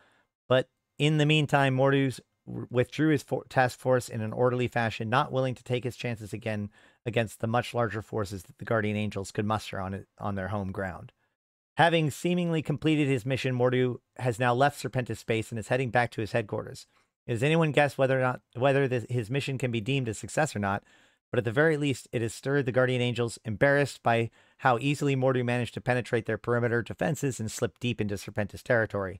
But in the meantime, Mordu's withdrew his for- task force in an orderly fashion, not willing to take his chances again against the much larger forces that the Guardian Angels could muster on it, on their home ground. Having seemingly completed his mission, Mordu has now left Serpentis space and is heading back to his headquarters. Does anyone guess whether or not whether this, his mission can be deemed a success or not? But at the very least, it has stirred the Guardian Angels, embarrassed by how easily Mordu managed to penetrate their perimeter defenses and slip deep into Serpentis territory.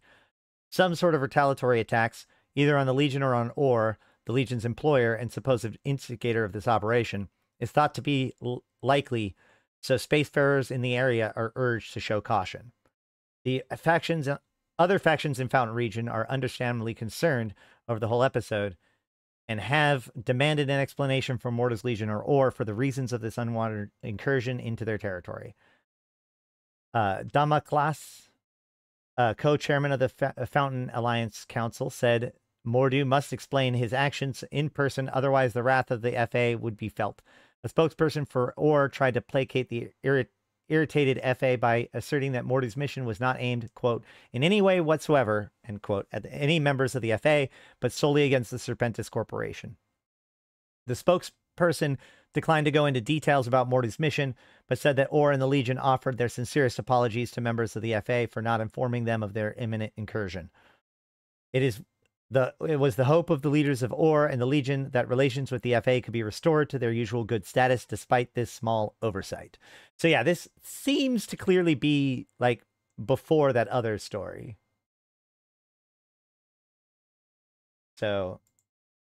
Some sort of retaliatory attacks, either on the Legion or on ORE, the Legion's employer and supposed instigator of this operation, is thought to be likely, so spacefarers in the area are urged to show caution. The factions, other factions in Fountain Region are understandably concerned over the whole episode and have demanded an explanation from Mordu's Legion or ORE for the reasons of this unwanted incursion into their territory. Uh, Damaklas, uh, co-chairman of the uh, Fountain Alliance Council, said Mordu must explain his actions in person, otherwise the wrath of the FA would be felt. A spokesperson for ORE tried to placate the irrit- irritated FA by asserting that Mordu's mission was not aimed, quote, in any way whatsoever, end quote, at any members of the FA, but solely against the Serpentis Corporation. The spokesperson declined to go into details about Mordu's mission, but said that ORE and the Legion offered their sincerest apologies to members of the FA for not informing them of their imminent incursion. It is the it was the hope of the leaders of ORE and the Legion that relations with the FA could be restored to their usual good status despite this small oversight. So yeah, this seems to clearly be like before that other story. So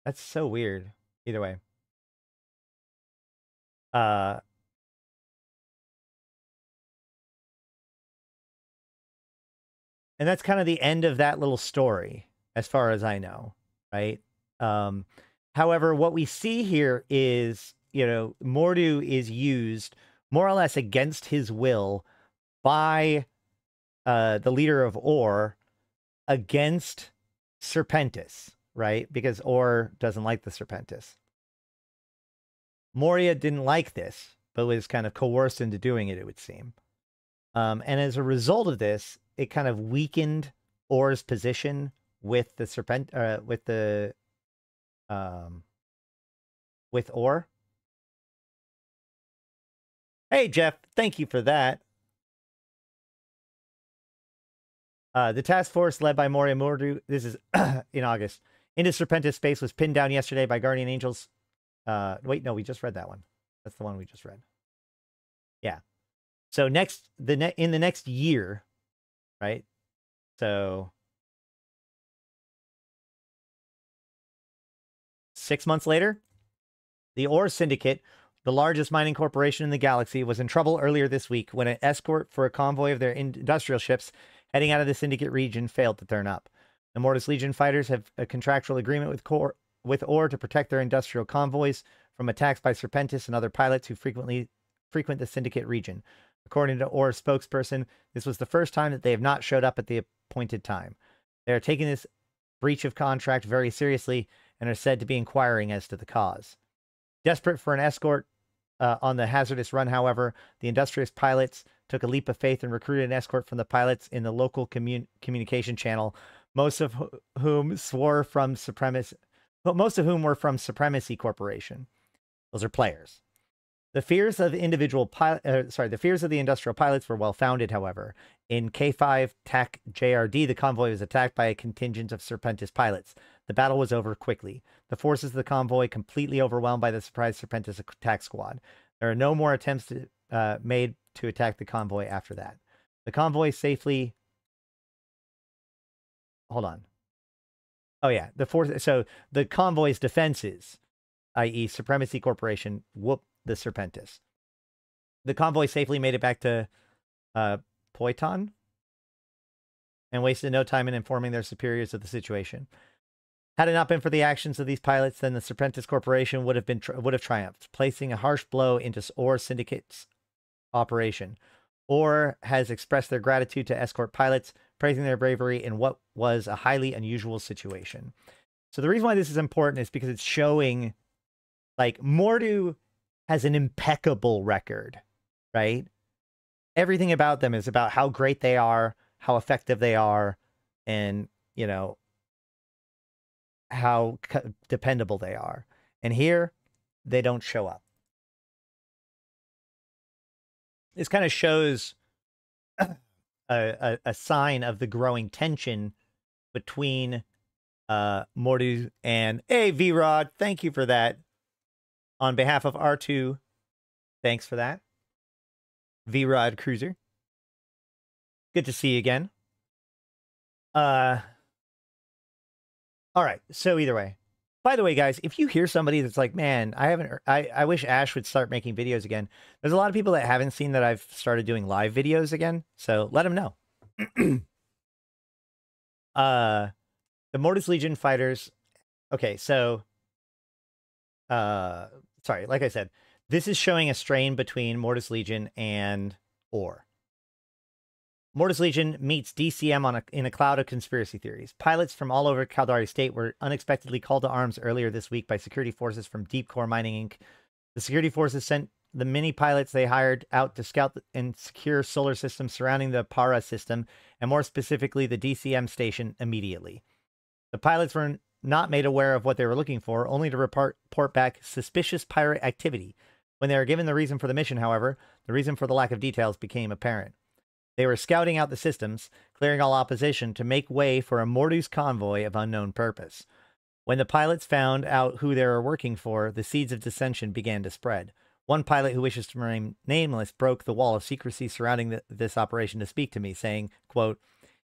that's so weird. Either way. Uh and that's kind of the end of that little story as far as I know, right? Um however what we see here is, you know, Mordu is used more or less against his will by uh the leader of ORE against Serpentis, right? Because ORE doesn't like the Serpentis. Muryia didn't like this, but was kind of coerced into doing it, it would seem. Um, and as a result of this, it kind of weakened ORE's position with the Serpent, uh, with the, um, with ORE. Hey, Jeff, thank you for that. Uh, the task force led by Muryia Mordu, this is [clears throat] in August, into Serpentis space was pinned down yesterday by Guardian Angels. Uh, wait, no, we just read that one. That's the one we just read. Yeah. So next, the ne- in the next year, right? So six months later, the ORE Syndicate the largest mining corporation in the galaxy, was in trouble earlier this week when an escort for a convoy of their industrial ships heading out of the Syndicate region failed to turn up. The Mordu's Legion fighters have a contractual agreement with Core with ORE to protect their industrial convoys from attacks by Serpentis and other pilots who frequently frequent the Syndicate region. According to ORE's spokesperson, this was the first time that they have not showed up at the appointed time. They are taking this breach of contract very seriously and are said to be inquiring as to the cause. Desperate for an escort uh, on the hazardous run, however, the industrious pilots took a leap of faith and recruited an escort from the pilots in the local commun- communication channel, most of wh- whom swore from supremacy, but most of whom were from Supremacy Corporation. Those are players. The fears of individual pilot, uh, sorry, the fears of the industrial pilots were well founded. However, in K5 TAC JRD, the convoy was attacked by a contingent of Serpentis pilots. The battle was over quickly. The forces of the convoy completely overwhelmed by the surprise Serpentis attack squad. There are no more attempts to, uh, made to attack the convoy after that. The convoy safely. Hold on. Oh yeah, the force. So the convoy's defenses, i.e., Supremacy Corporation, whoop the Serpentis. The convoy safely made it back to uh, Poiton and wasted no time in informing their superiors of the situation. Had it not been for the actions of these pilots, then the Serpentis Corporation would have been would have triumphed, placing a harsh blow into ORE Syndicate's operation. ORE has expressed their gratitude to escort pilots, praising their bravery in what was a highly unusual situation. So the reason why this is important is because it's showing, like Mordu has an impeccable record, right? Everything about them is about how great they are, how effective they are, and you know how dependable they are. And here, they don't show up. This kind of shows [coughs] a, a, a, sign of the growing tension between uh, Mordu and hey, V Rod, thank you for that. On behalf of R2, thanks for that. V Rod Cruiser. Good to see you again. Uh, all right. So either way, by the way, guys, if you hear somebody that's like, man, I haven't, I, I wish Ash would start making videos again. There's a lot of people that haven't seen that I've started doing live videos again. So let them know. [clears throat] uh, the Mordu's Legion fighters. Okay. So, uh, sorry, like I said, this is showing a strain between Mordu's Legion and ORE. Mordu's Legion meets DCM on a, in a cloud of conspiracy theories. Pilots from all over Caldari State were unexpectedly called to arms earlier this week by security forces from Deep Core Mining Inc. The security forces sent the mini pilots they hired out to scout and secure solar systems surrounding the Para system, and more specifically, the DCM station immediately. The pilots were not made aware of what they were looking for, only to report, report back suspicious pirate activity. When they were given the reason for the mission, however, the reason for the lack of details became apparent. They were scouting out the systems, clearing all opposition to make way for a Mordu's convoy of unknown purpose. When the pilots found out who they were working for, the seeds of dissension began to spread. One pilot who wishes to remain nameless broke the wall of secrecy surrounding the, this operation to speak to me, saying, quote,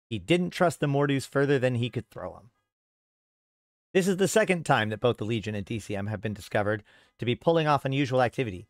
he didn't trust the Mordus further than he could throw them. This is the second time that both the Legion and DCM have been discovered to be pulling off unusual activity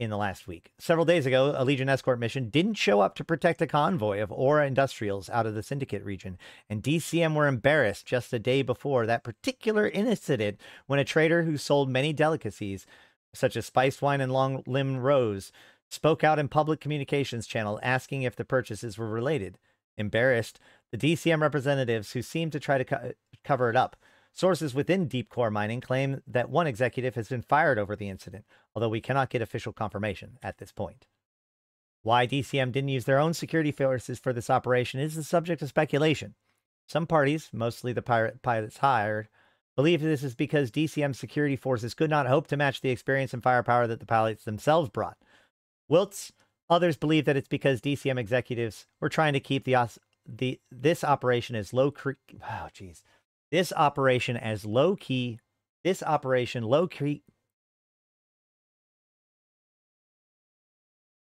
in the last week. Several days ago, a Legion escort mission didn't show up to protect a convoy of Aura Industrials out of the Syndicate region, and DCM were embarrassed just a day before that particular incident when a trader who sold many delicacies, such as spiced wine and long limb rose, spoke out in public communications channel asking if the purchases were related. Embarrassed, the DCM representatives, who seemed to try to co- cover it up, Sources within Deep Core Mining claim that one executive has been fired over the incident, although we cannot get official confirmation at this point. Why DCM didn't use their own security forces for this operation is the subject of speculation. Some parties, mostly the pirate pilots hired, believe this is because DCM security forces could not hope to match the experience and firepower that the pilots themselves brought. Wilts, others believe that it's because DCM executives were trying to keep the the this operation as low cre- [sighs] oh jeez this operation as low key, this operation low key.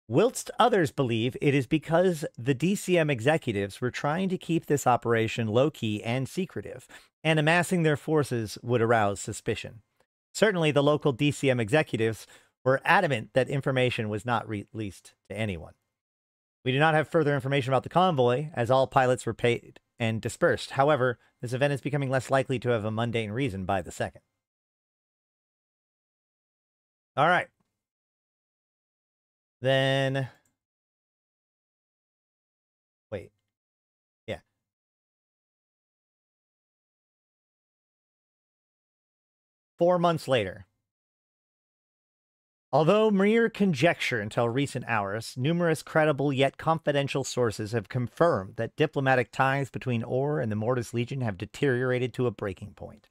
Whilst others believe it is because the DCM executives were trying to keep this operation low key and secretive, and amassing their forces would arouse suspicion. Certainly, the local DCM executives were adamant that information was not released to anyone. We do not have further information about the convoy, as all pilots were paid and dispersed. However, this event is becoming less likely to have a mundane reason by the second. All right. Then. Wait. Yeah. Four months later. Although mere conjecture until recent hours, numerous credible yet confidential sources have confirmed that diplomatic ties between ORE and the Mordu's Legion have deteriorated to a breaking point.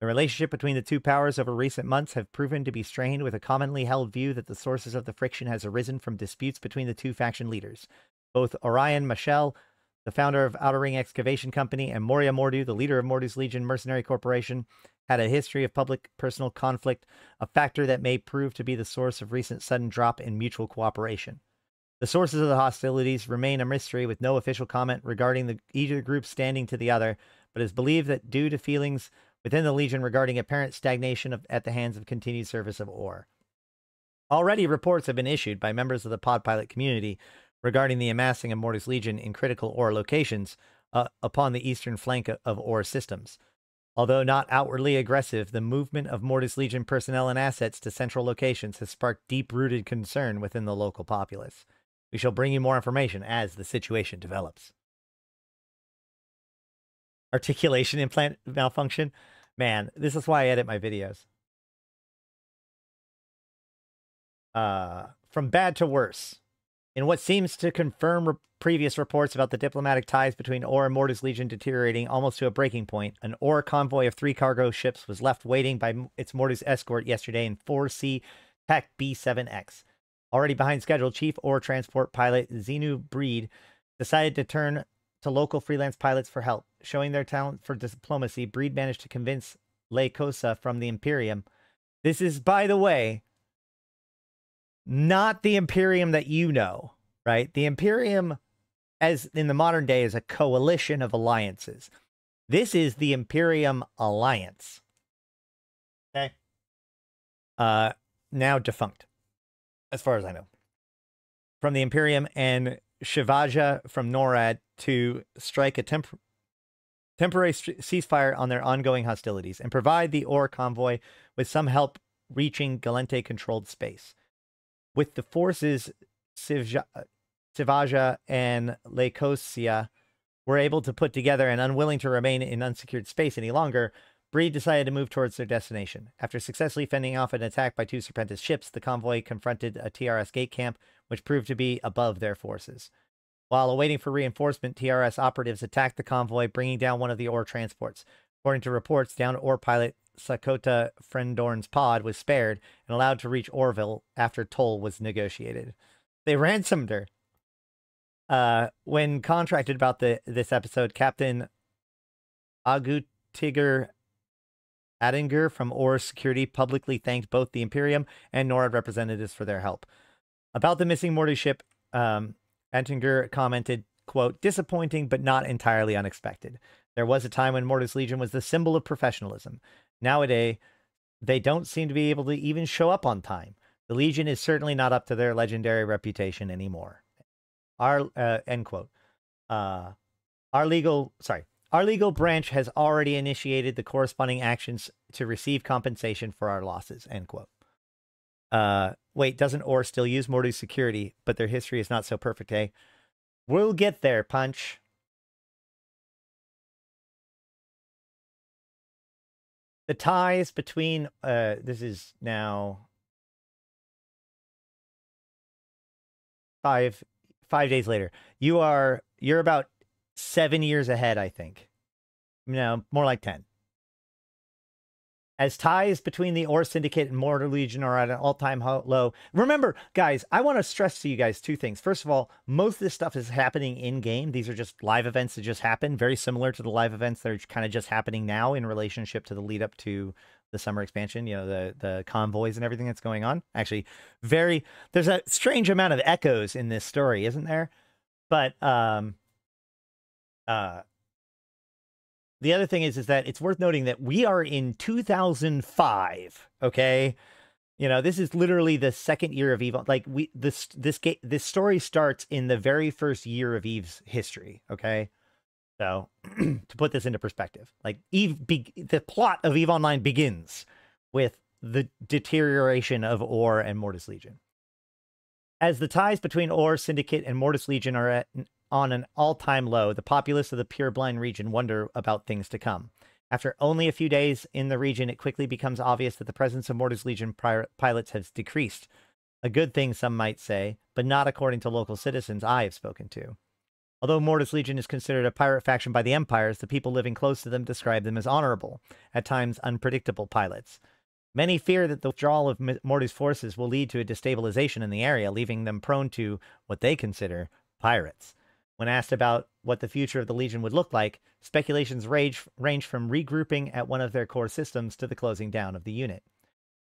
The relationship between the two powers over recent months have proven to be strained with a commonly held view that the sources of the friction has arisen from disputes between the two faction leaders. Both Orion Michel, the founder of Outer Ring Excavation Company, and Muryia Mordu, the leader of Mordu's Legion Mercenary Corporation, had a history of public personal conflict, a factor that may prove to be the source of recent sudden drop in mutual cooperation. The sources of the hostilities remain a mystery with no official comment regarding the, either group standing to the other, but is believed that due to feelings within the Legion regarding apparent stagnation of, at the hands of continued service of ORE. Already reports have been issued by members of the pod pilot community regarding the amassing of Mordu's Legion in critical ORE locations uh, upon the eastern flank of ORE systems. Although not outwardly aggressive, the movement of Mordu's Legion personnel and assets to central locations has sparked deep rooted concern within the local populace. We shall bring you more information as the situation develops. Articulation implant malfunction. Man, this is why I edit my videos. Uh, from bad to worse. In what seems to confirm re- previous reports about the diplomatic ties between ORE and Mordu's Legion deteriorating almost to a breaking point, an ORE convoy of three cargo ships was left waiting by its Mordu's escort yesterday in 4C Tech B7X. Already behind schedule, Chief ORE transport pilot Xenu Breed decided to turn to local freelance pilots for help. Showing their talent for diplomacy, Breed managed to convince Cosa from the Imperium. This is, by the way, not the Imperium that you know, right? The Imperium, as in the modern day, is a coalition of alliances. This is the Imperium Alliance. Okay. Uh, now defunct, as far as I know. From the Imperium and Shivaja from NORAD to strike a temp- temporary ceasefire on their ongoing hostilities and provide the ORE convoy with some help reaching Gallente controlled space with the forces Sivaja and Lacosia were able to put together and unwilling to remain in unsecured space any longer, Breed decided to move towards their destination. After successfully fending off an attack by two Serpentis ships, the convoy confronted a TRS gate camp, which proved to be above their forces. While awaiting for reinforcement, TRS operatives attacked the convoy, bringing down one of the ORE transports. According to reports, down ORE pilot Sakota Frendorn's pod was spared and allowed to reach Orvolle after toll was negotiated. They ransomed her. Uh, when contracted about the this episode, Captain Agutiger Adinger from ORE Security publicly thanked both the Imperium and NORAD representatives for their help. About the missing Morty ship, um, Adinger commented, quote, disappointing but not entirely unexpected. There was a time when Mordu's Legion was the symbol of professionalism. Nowadays, they don't seem to be able to even show up on time. The Legion is certainly not up to their legendary reputation anymore. Our uh, end quote. Uh, our legal sorry, our legal branch has already initiated the corresponding actions to receive compensation for our losses. End quote. Uh, wait, doesn't ORE still use Mordu's security, but their history is not so perfect, eh? We'll get there, Punch. The ties between uh this is now five five days later. You are you're about seven years ahead i think. No more like 10 as ties between the ORE Syndicate and Mordu's Legion are at an all-time low. Remember, guys, I want to stress to you guys two things. First of all, most of this stuff is happening in game. These are just live events that just happen, very similar to the live events that are kind of just happening now in relationship to the lead up to the summer expansion. You know, the the convoys and everything that's going on. Actually, very there's a strange amount of echoes in this story, isn't there? But um, uh the other thing is is that it's worth noting that we are in 2005 okay You know, this is literally the second year of Eve. Like we this this game this story starts in the very first year of Eve's history. Okay, so [clears throat] to put this into perspective, like Eve, be, the plot of Eve Online begins with the deterioration of ORE and Mordu's Legion. As the ties between ORE Syndicate and Mordu's Legion are at, on an all-time low, the populace of the Pure-Blind region wonder about things to come. After only a few days in the region, it quickly becomes obvious that the presence of Mordu's Legion pilots has decreased. A good thing, some might say, but not according to local citizens I have spoken to. Although Mordu's Legion is considered a pirate faction by the empires, the people living close to them describe them as honorable, at times unpredictable pilots. Many fear that the withdrawal of Mordu's forces will lead to a destabilization in the area, leaving them prone to what they consider pirates. When asked about what the future of the Legion would look like, speculations range, range from regrouping at one of their core systems to the closing down of the unit.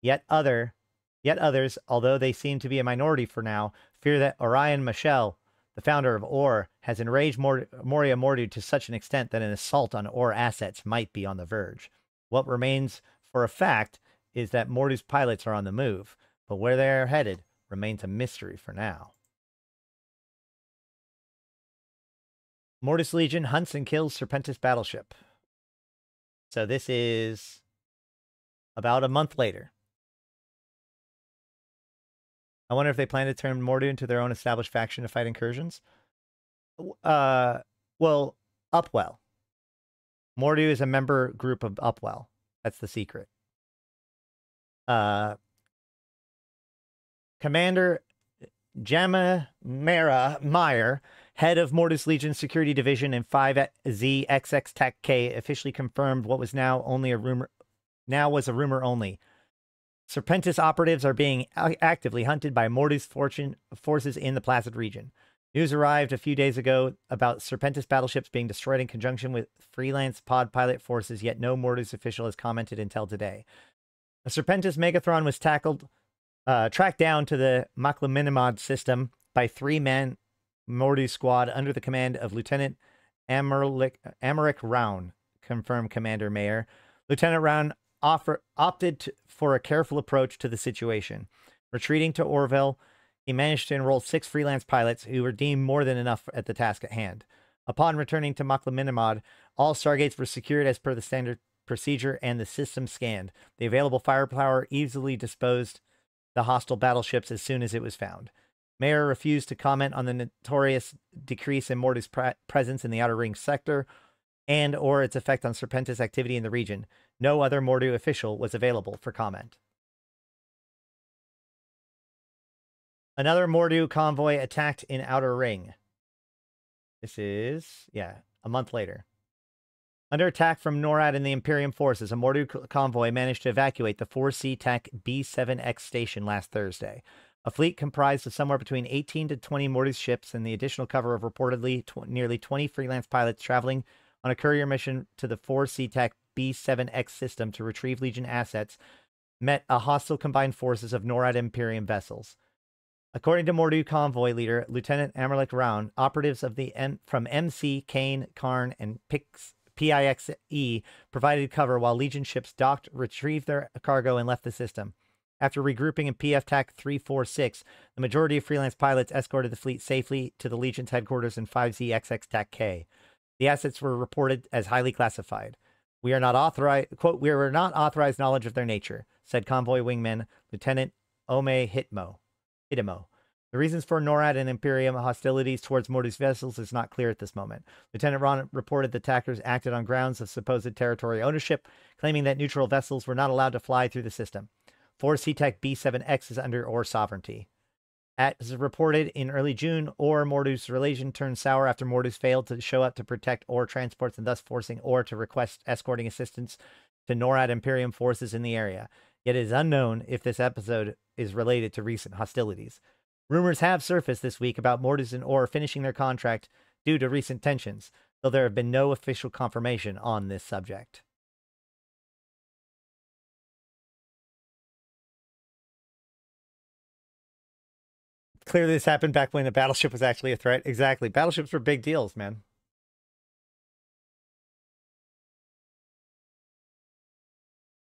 Yet other, yet others, although they seem to be a minority for now, fear that Orion Michel the founder of ORE, has enraged Mor- Muryia Mordu to such an extent that an assault on ORE assets might be on the verge. What remains for a fact is that Mordu's pilots are on the move, but where they are headed remains a mystery for now. Mordu's Legion hunts and kills Serpentis battleship. So this is about a month later. I wonder if they plan to turn Mordu into their own established faction to fight incursions. Uh, well, Upwell. Mordu is a member group of Upwell. That's the secret. Uh, Commander Jamma Mara Meyer, head of Mordu's Legion Security Division and 5Z XX Tech K, officially confirmed what was now only a rumor. Now was a rumor only. Serpentis operatives are being actively hunted by Morty's fortune forces in the Placid region. News arrived a few days ago about Serpentis battleships being destroyed in conjunction with freelance pod pilot forces, yet no Mordu's official has commented until today. A Serpentis Megathron was tackled, uh, tracked down to the Maklaminimod system by three man Morty squad under the command of Lieutenant Americ, Americ Round, confirmed Commander Mayer. Lieutenant Round offer, opted to, for a careful approach to the situation. Retreating to Orville, he managed to enroll six freelance pilots who were deemed more than enough at the task at hand. Upon returning to Maklaminimod, all stargates were secured as per the standard procedure and the system scanned. The available firepower easily disposed the hostile battleships as soon as it was found. Mayer refused to comment on the notorious decrease in Morty's pre- presence in the Outer Ring sector and or its effect on Serpentis activity in the region. No other Mordu official was available for comment. Another Mordu convoy attacked in Outer Ring. This is, yeah, a month later. Under attack from NORAD and the Imperium forces, a Mordu convoy managed to evacuate the 4C Tech B7X station last Thursday. A fleet comprised of somewhere between 18 to 20 Mordu ships and the additional cover of reportedly tw- nearly 20 freelance pilots traveling on a courier mission to the 4C Tech B7X system to retrieve Legion assets met a hostile combined forces of NORAD Imperium vessels. According to Mordu convoy leader Lieutenant Amerlik Round, operatives of the M- from MC, Kane, Karn, and Pix, PIXE provided cover while Legion ships docked, retrieved their cargo, and left the system. After regrouping in PF TAC 346, the majority of freelance pilots escorted the fleet safely to the Legion's headquarters in 5Z XX TAC K. The assets were reported as highly classified. We are not authorized, quote, we are not authorized knowledge of their nature, said convoy wingman Lieutenant Ome Hitmo. Hitimo. The reasons for NORAD and Imperium hostilities towards Mordu's vessels is not clear at this moment. Lieutenant Ron reported the attackers acted on grounds of supposed territory ownership, claiming that neutral vessels were not allowed to fly through the system. 4 CTEC B7X is under ORE sovereignty. As reported in early June, ORE Mordu's relation turned sour after Mordu's failed to show up to protect ORE transports and thus forcing ORE to request escorting assistance to NORAD Imperium forces in the area. Yet it is unknown if this episode is related to recent hostilities. Rumors have surfaced this week about Mordu's and ORE finishing their contract due to recent tensions, though there have been no official confirmation on this subject. Clearly, this happened back when the battleship was actually a threat. Exactly. Battleships were big deals, man.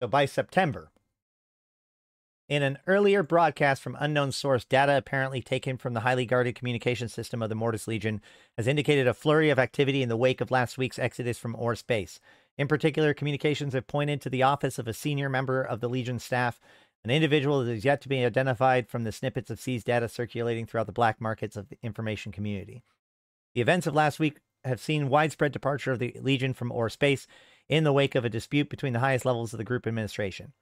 So by September, In an earlier broadcast from unknown source, data apparently taken from the highly guarded communication system of the Mordu's Legion has indicated a flurry of activity in the wake of last week's exodus from ORE space. In particular, communications have pointed to the office of a senior member of the Legion staff, an individual that is yet to be identified from the snippets of seized data circulating throughout the black markets of the information community. The events of last week have seen widespread departure of the Legion from ORE space in the wake of a dispute between the highest levels of the group administration.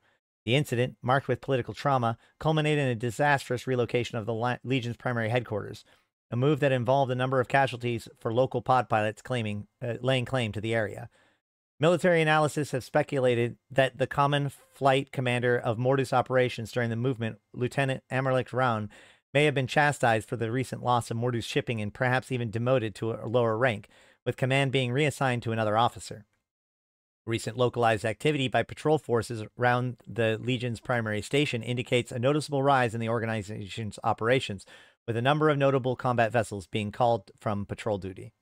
The incident, marked with political trauma, culminated in a disastrous relocation of the Legion's primary headquarters, a move that involved a number of casualties for local pod pilots claiming, uh, laying claim to the area. Military analysis have speculated that the common flight commander of Mordu's operations during the movement, Lieutenant Amerlik Raun, may have been chastised for the recent loss of Mordu's shipping and perhaps even demoted to a lower rank, with command being reassigned to another officer. Recent localized activity by patrol forces around the Legion's primary station indicates a noticeable rise in the organization's operations, with a number of notable combat vessels being called from patrol duty.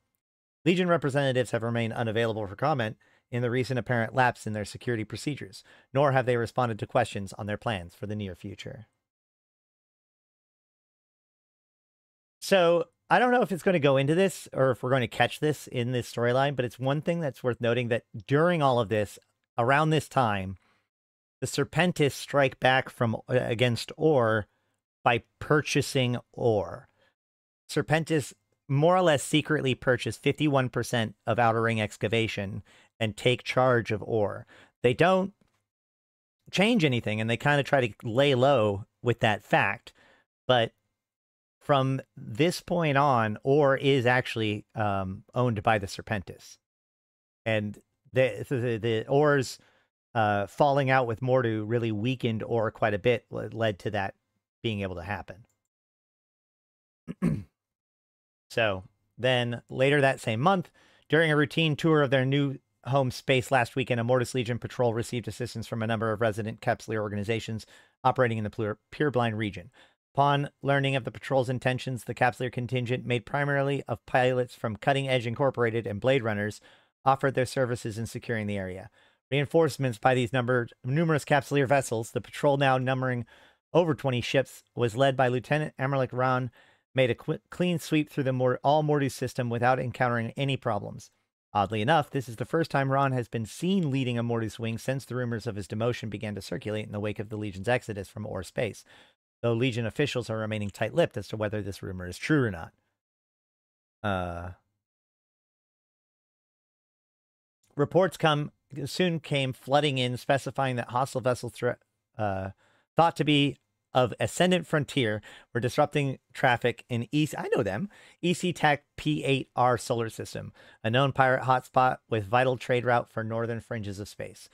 Legion representatives have remained unavailable for comment in the recent apparent lapse in their security procedures, nor have they responded to questions on their plans for the near future. So, I don't know if it's going to go into this or if we're going to catch this in this storyline, but it's one thing that's worth noting that during all of this, around this time, the Serpentis strike back from uh, against ORE by purchasing ORE. Serpentis more or less secretly purchased 51% of Outer Ring excavation and take charge of ORE. They don't change anything and they kind of try to lay low with that fact, but from this point on, ORE is actually um, owned by the Serpentis, and the the, the ORE's uh, falling out with Mordu really weakened ORE quite a bit, led to that being able to happen. [clears throat] so then later that same month, during a routine tour of their new home space last weekend, a Mordu's Legion patrol received assistance from a number of resident Capsuleer organizations operating in the Pure-Blind region. Upon learning of the patrol's intentions, the Capsuleer contingent, made primarily of pilots from Cutting Edge Incorporated and Blade Runners, offered their services in securing the area. Reinforcements by these numbered, numerous Capsuleer vessels, the patrol now numbering over 20 ships, was led by Lieutenant Amerlik Ran, made a clean sweep through the all Mordu system without encountering any problems. Oddly enough, this is the first time Ron has been seen leading a Mordu's wing since the rumors of his demotion began to circulate in the wake of the Legion's exodus from ORE space though Legion officials are remaining tight lipped as to whether this rumor is true or not. Uh, reports come soon came flooding in, specifying that hostile vessels thre- uh, thought to be of Ascendant Frontier were disrupting traffic in East. I know them. EC Tech P8R solar system, a known pirate hotspot with vital trade route for northern fringes of space.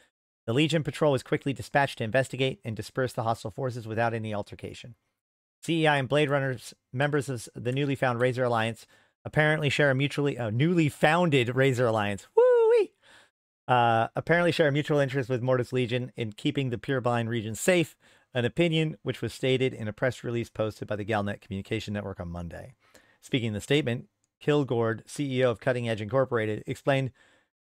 The Legion patrol was quickly dispatched to investigate and disperse the hostile forces without any altercation. CEI and Blade Runners, members of the newly found Razor Alliance, apparently share a mutually newly founded Razor Alliance. Woo uh, apparently share a mutual interest with Mordu's Legion in keeping the Pureblind region safe, an opinion which was stated in a press release posted by the Galnet Communication Network on Monday. Speaking in the statement, Kilgord, CEO of Cutting Edge Incorporated, explained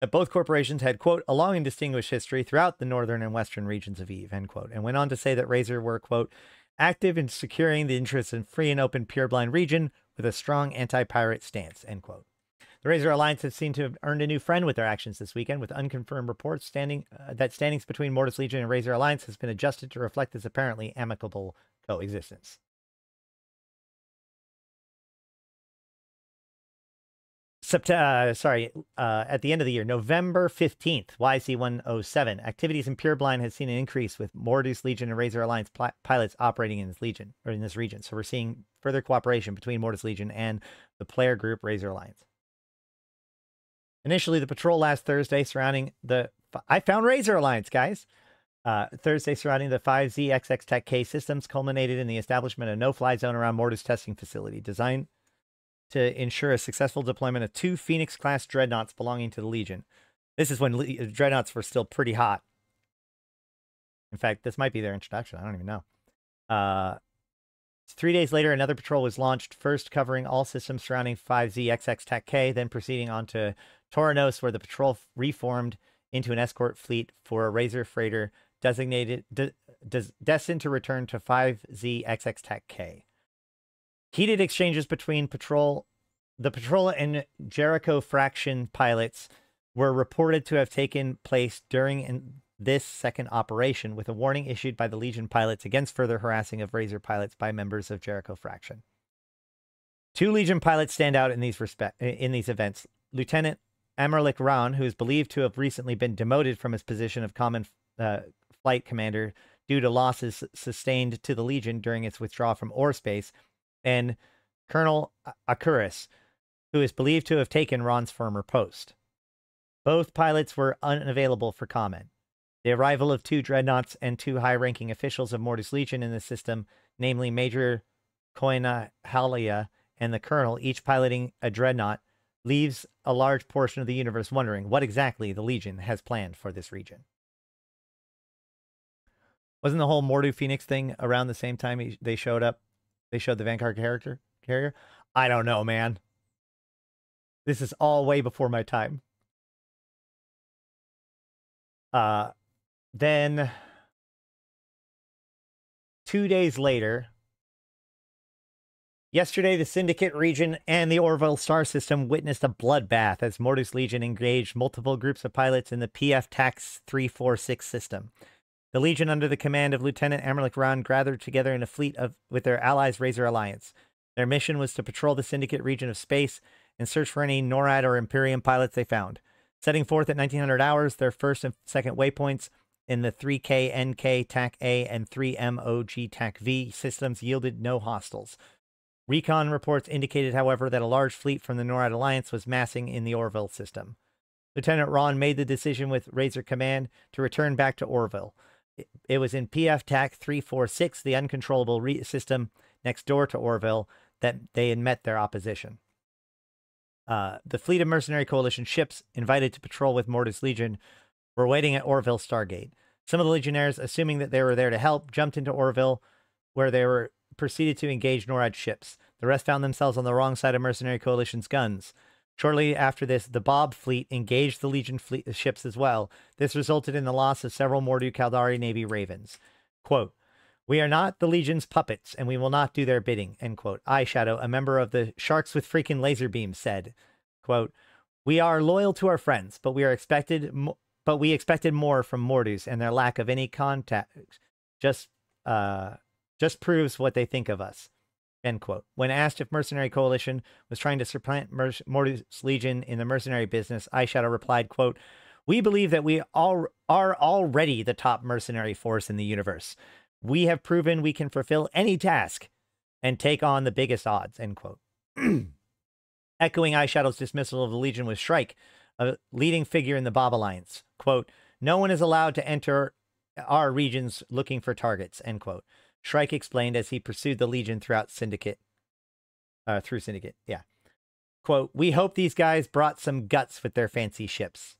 that both corporations had, quote, a long and distinguished history throughout the northern and western regions of Eve, end quote, and went on to say that Razor were, quote, active in securing the interests in free and open pureblind region with a strong anti-pirate stance, end quote. The Razor Alliance has seemed to have earned a new friend with their actions this weekend, with unconfirmed reports standing uh, that standings between Mordu's Legion and Razor Alliance has been adjusted to reflect this apparently amicable coexistence. September, uh, sorry, uh, at the end of the year, November 15th, YC107. Activities in Pureblind has seen an increase with Mordu's Legion and Razor Alliance pl- pilots operating in this legion or in this region. So we're seeing further cooperation between Mordu's Legion and the player group Razor Alliance. Initially, the patrol last Thursday surrounding the I found Razor Alliance, guys. Uh, Thursday surrounding the 5Z XX Tech K systems culminated in the establishment of no-fly zone around Mordu's testing facility, designed to ensure a successful deployment of two Phoenix class dreadnoughts belonging to the Legion. This is when Le- dreadnoughts were still pretty hot. In fact, this might be their introduction. I don't even know. Uh, three days later, another patrol was launched, first covering all systems surrounding 5Z XX Tech K, then proceeding on to Toranos, where the patrol reformed into an escort fleet for a Razor freighter designated de- des- destined to return to 5Z XX K. Heated exchanges between patrol, the patrol and Jericho fraction pilots were reported to have taken place during in this second operation, with a warning issued by the Legion pilots against further harassing of Razor pilots by members of Jericho fraction. Two Legion pilots stand out in these respect in these events. Lieutenant Amerlik Ran, who is believed to have recently been demoted from his position of common uh, flight commander due to losses sustained to the Legion during its withdrawal from ORE space, and Colonel Akuris, who is believed to have taken Ran's former post. Both pilots were unavailable for comment. The arrival of two dreadnoughts and two high ranking officials of Mordu's Legion in the system, namely Major Koina Halia and the Colonel, each piloting a dreadnought, leaves a large portion of the universe wondering what exactly the Legion has planned for this region. Wasn't the whole Mordu Phoenix thing around the same time he, they showed up? They showed the Vanguard character carrier. I don't know, man. This is all way before my time. Uh, then two days later, yesterday the Syndicate region and the Orvolle star system witnessed a bloodbath as Mordu's Legion engaged multiple groups of pilots in the PF Tax 346 system. The Legion, under the command of Lieutenant Amerlik Ran, gathered together in a fleet of with their allies Razor Alliance. Their mission was to patrol the Syndicate region of space and search for any NORAD or Imperium pilots they found. Setting forth at 1900 hours, their first and second waypoints in the 3K NK TAC A and 3MOG TAC V systems yielded no hostiles. Recon reports indicated, however, that a large fleet from the NORAD Alliance was massing in the Orvolle system. Lieutenant Ron made the decision with Razor Command to return back to Orvolle. It was in PF TAC 346, the uncontrollable re- system next door to Orvolle, that they had met their opposition. Uh, the fleet of mercenary coalition ships invited to patrol with Mordu's Legion were waiting at Orvolle Stargate. Some of the legionnaires, assuming that they were there to help, jumped into Orvolle, where they were proceeded to engage NORAD ships. The rest found themselves on the wrong side of mercenary coalition's guns. Shortly after this, the Bob fleet engaged the Legion fleet ships as well. This resulted in the loss of several Mordu Caldari Navy Ravens. Quote, we are not the Legion's puppets, and we will not do their bidding, end quote. Eyeshadow, a member of the Sharks with Freaking Laser Beams, said, quote, We are loyal to our friends, but we are expected but we expected more from Mordus, and their lack of any contact just uh just proves what they think of us. End quote. When asked if Mercenary Coalition was trying to supplant Mer- Mortis Legion in the mercenary business, Eyeshadow replied, quote, We believe that we all are already the top mercenary force in the universe. We have proven we can fulfill any task and take on the biggest odds, end quote. [clears throat] Echoing Eyeshadow's dismissal of the Legion with Shrike, a leading figure in the Bob Alliance. Quote, no one is allowed to enter our regions looking for targets, end quote. Shrike explained as he pursued the Legion throughout Syndicate. Uh, through Syndicate, yeah. Quote, we hope these guys brought some guts with their fancy ships.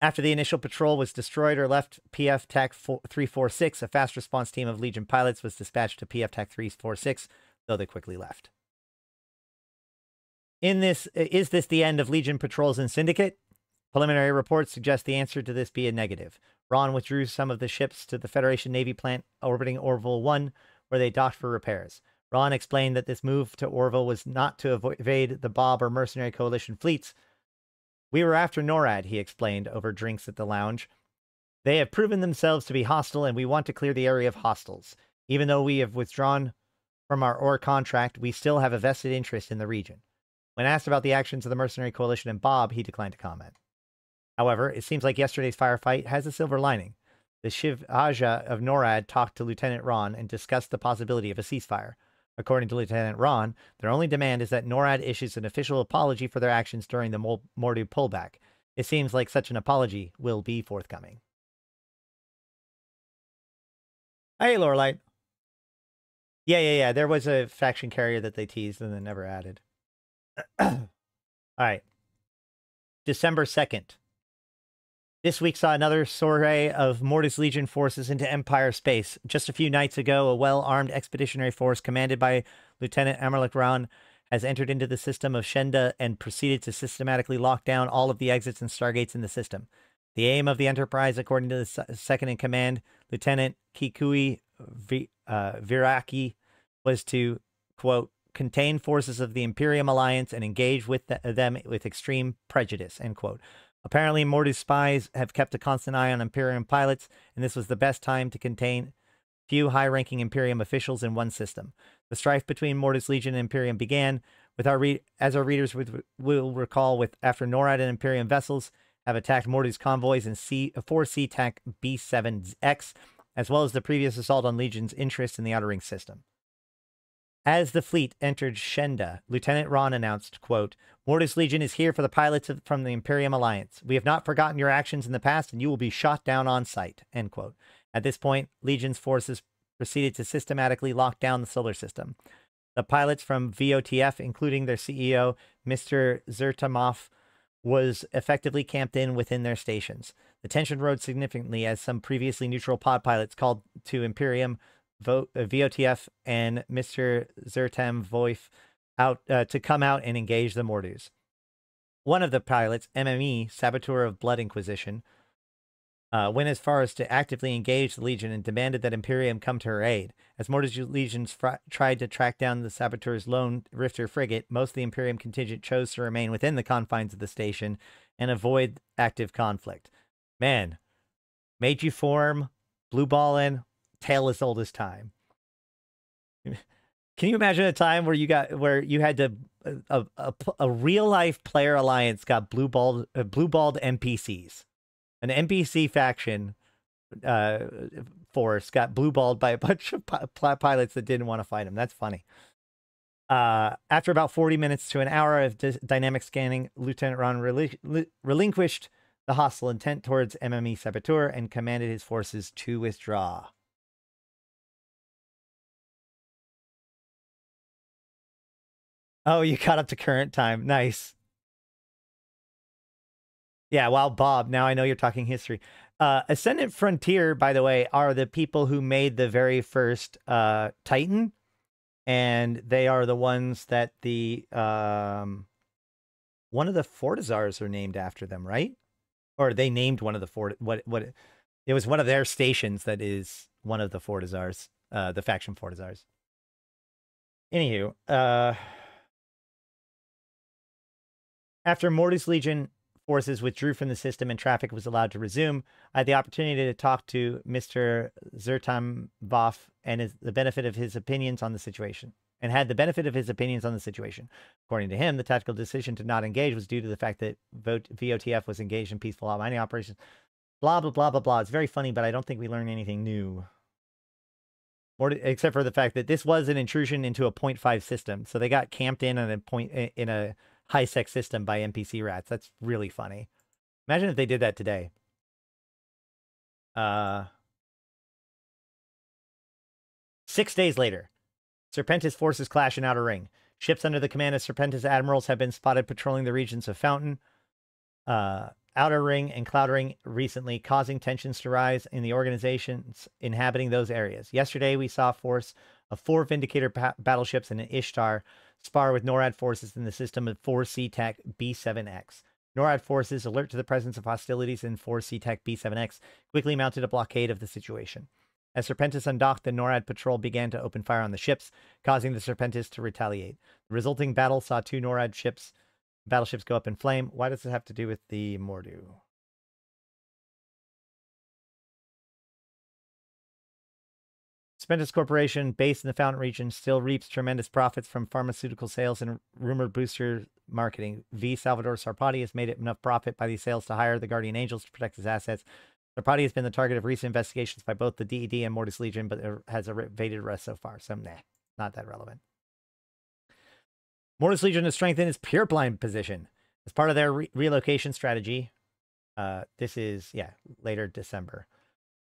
After the initial patrol was destroyed or left PF TAC 346, a fast response team of Legion pilots was dispatched to PF TAC 346, though they quickly left. In this, is this the end of Legion patrols in Syndicate? Preliminary reports suggest the answer to this be a negative. Ron withdrew some of the ships to the Federation Navy plant orbiting Orvolle 1, where they docked for repairs. Ron explained that this move to Orvolle was not to evade the Bob or Mercenary Coalition fleets. We were after NORAD, he explained over drinks at the lounge. They have proven themselves to be hostile, and we want to clear the area of hostiles. Even though we have withdrawn from our ORE contract, we still have a vested interest in the region. When asked about the actions of the Mercenary Coalition and Bob, he declined to comment. However, it seems like yesterday's firefight has a silver lining. The Shiv Aja of NORAD talked to Lieutenant Ron and discussed the possibility of a ceasefire. According to Lieutenant Ron, their only demand is that NORAD issues an official apology for their actions during the Mordu pullback. It seems like such an apology will be forthcoming. Hey, Lorelight. Yeah, yeah, yeah. There was a faction carrier that they teased and then never added. [clears throat] All right. December 2nd. This week saw another soiree of Mordu's Legion forces into Empire space. Just a few nights ago, a well armed expeditionary force commanded by Lieutenant Amerlik Ran has entered into the system of Shenda and proceeded to systematically lock down all of the exits and stargates in the system. The aim of the enterprise, according to the second in command, Lieutenant Kikui Vi- uh, Viraki, was to, quote, contain forces of the Imperium Alliance and engage with the- them with extreme prejudice, end quote. Apparently, Mordu's spies have kept a constant eye on Imperium pilots, and this was the best time to contain few high ranking Imperium officials in one system. The strife between Mordu's Legion and Imperium began with our as our readers will recall with after NORAD and Imperium vessels have attacked Mordu's convoys in C four SeaTac B7X, as well as the previous assault on Legion's interest in the Outer Ring system. As the fleet entered Shenda, Lieutenant Ron announced, quote, Mordu's Legion is here for the pilots of, from the Imperium Alliance. We have not forgotten your actions in the past, and you will be shot down on sight, end quote. At this point, Legion's forces proceeded to systematically lock down the solar system. The pilots from VOTF, including their CEO, Mr. Zertamov, was effectively camped in within their stations. The tension rose significantly as some previously neutral pod pilots called to Imperium, Vo- uh, VOTF, and Mr. Zertam Voif out uh, to come out and engage the Mordus. One of the pilots, MME, Saboteur of Blood Inquisition, uh, went as far as to actively engage the Legion and demanded that Imperium come to her aid. As Mordu's legions fr- tried to track down the saboteur's lone Rifter frigate, most of the Imperium contingent chose to remain within the confines of the station and avoid active conflict. Man, made you form, blue ball as old as time. Can you imagine a time where you got where you had to a a, a real life player alliance got blue balled uh, blue balled NPCs, an NPC faction uh force got blue balled by a [laughs] bunch of pi- pilots that didn't want to fight him. That's funny. Uh, after about 40 minutes to an hour of dynamic scanning, Lieutenant Ron rel- relinquished the hostile intent towards MME Saboteur and commanded his forces to withdraw. Oh, you caught up to current time. Nice. Yeah, wow, Bob. Now I know you're talking history. Uh, Ascendant Frontier, by the way, are the people who made the very first uh, Titan, and they are the ones that the um, one of the Fortizars are named after them, right? Or they named one of the Fort what what it was one of their stations that is one of the Fortizars, uh, the faction Fortizars. Anywho, uh, after Mordu's Legion forces withdrew from the system and traffic was allowed to resume, I had the opportunity to talk to Mr. Zertam Voff and his, the benefit of his opinions on the situation. And had the benefit of his opinions on the situation. According to him, the tactical decision to not engage was due to the fact that VOTF was engaged in peaceful mining operations. Blah blah blah blah blah. It's very funny, but I don't think we learned anything new. Or except for the fact that this was an intrusion into a 0.5 system, so they got camped in on a point in a high Sex system by NPC rats. That's really funny. Imagine if they did that today. Uh, six days later, Serpentis forces clash in Outer Ring. Ships under the command of Serpentis admirals have been spotted patrolling the regions of Fountain, uh, Outer Ring, and Cloud Ring recently, causing tensions to rise in the organizations inhabiting those areas. Yesterday, we saw force of four Vindicator battleships and an Ishtar spar with NORAD forces in the system of 4 SeaTac B7X. NORAD forces, alert to the presence of hostilities in 4 SeaTac B7X, quickly mounted a blockade of the situation. As Serpentis undocked, the NORAD patrol began to open fire on the ships, causing the Serpentis to retaliate. The resulting battle saw two NORAD ships, battleships go up in flame. Why does it have to do with the Mordu? Serpentis Corporation, based in the Fountain region, still reaps tremendous profits from pharmaceutical sales and rumored booster marketing. V. Salvador Sarpati has made enough profit by these sales to hire the Guardian Angels to protect his assets. Sarpati has been the target of recent investigations by both the DED and Mordu's Legion, but has evaded arrest so far. So, nah, not that relevant. Mordu's Legion has strengthened its pure blind position as part of their re- relocation strategy. Uh, this is, yeah, later December.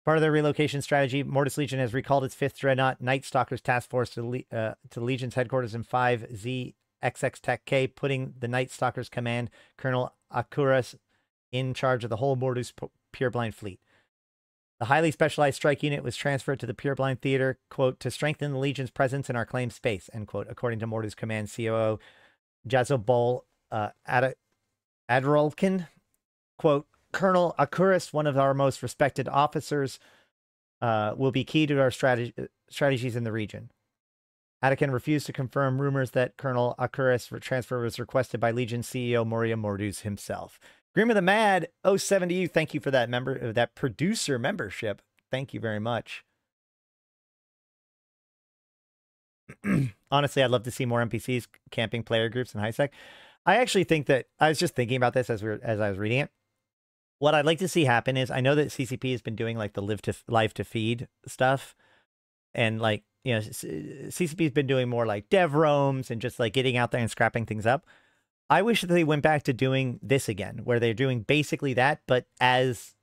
Part of their relocation strategy, Mordu's Legion has recalled its fifth Dreadnought Night Stalkers task force to, Le- uh, to Legion's headquarters in 5Z XX Tech K, putting the Night Stalkers command, Colonel Akuras, in charge of the whole Mordu's Pureblind fleet. The highly specialized strike unit was transferred to the Pureblind Theater, quote, to strengthen the Legion's presence in our claimed space, end quote, according to Mordu's Command COO Jazobol uh, Ad- Adrolkin. Quote, Colonel Akuris, one of our most respected officers, uh, will be key to our strategy, strategies in the region. Anakin refused to confirm rumors that Colonel Akuris transfer was requested by Legion CEO Muryia Mordus himself. Grim of the Mad 070, thank you for that member, uh, that producer membership. Thank you very much. [clears throat] Honestly, I'd love to see more NPCs camping player groups in high sec. I actually think that I was just thinking about this as we were, as I was reading it. What I'd like to see happen is I know that CCP has been doing like the live to live to feed stuff, and like you know CCP has been doing more like dev roams and just like getting out there and scrapping things up. I wish that they went back to doing this again, where they're doing basically that, but as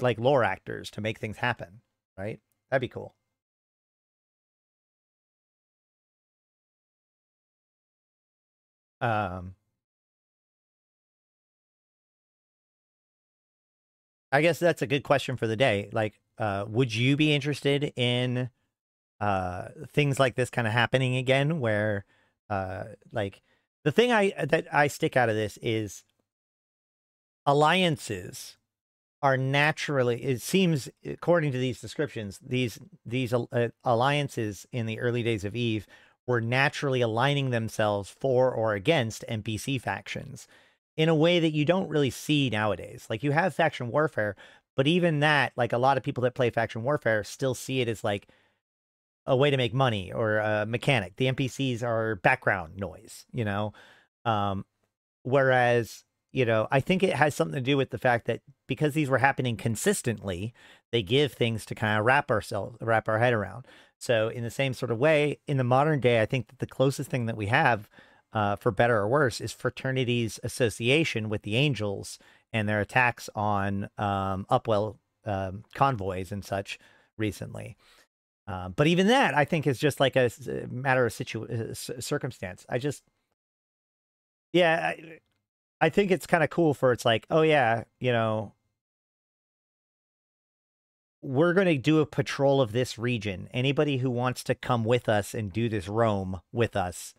like lore actors to make things happen. Right? That'd be cool. Um, I guess that's a good question for the day. Like, uh, would you be interested in uh, things like this kind of happening again, where, uh, like, the thing I that I stick out of this is alliances are naturally. It seems, according to these descriptions, these these uh, alliances in the early days of Eve were naturally aligning themselves for or against NPC factions in a way that you don't really see nowadays. Like you have faction warfare, but even that, like a lot of people that play faction warfare still see it as like a way to make money or a mechanic. The NPCs are background noise, you know? Um, whereas, you know, I think it has something to do with the fact that because these were happening consistently, they give things to kind of wrap ourselves, wrap our head around. So, in the same sort of way, in the modern day, I think that the closest thing that we have, uh, for better or worse, is fraternity's association with the angels and their attacks on um, Upwell um, convoys and such recently. Uh, but even that, I think, is just like a, a matter of situ- uh, circumstance. I just, yeah, I, I think it's kind of cool for it's like, oh yeah, you know, we're going to do a patrol of this region. Anybody who wants to come with us and do this roam with us,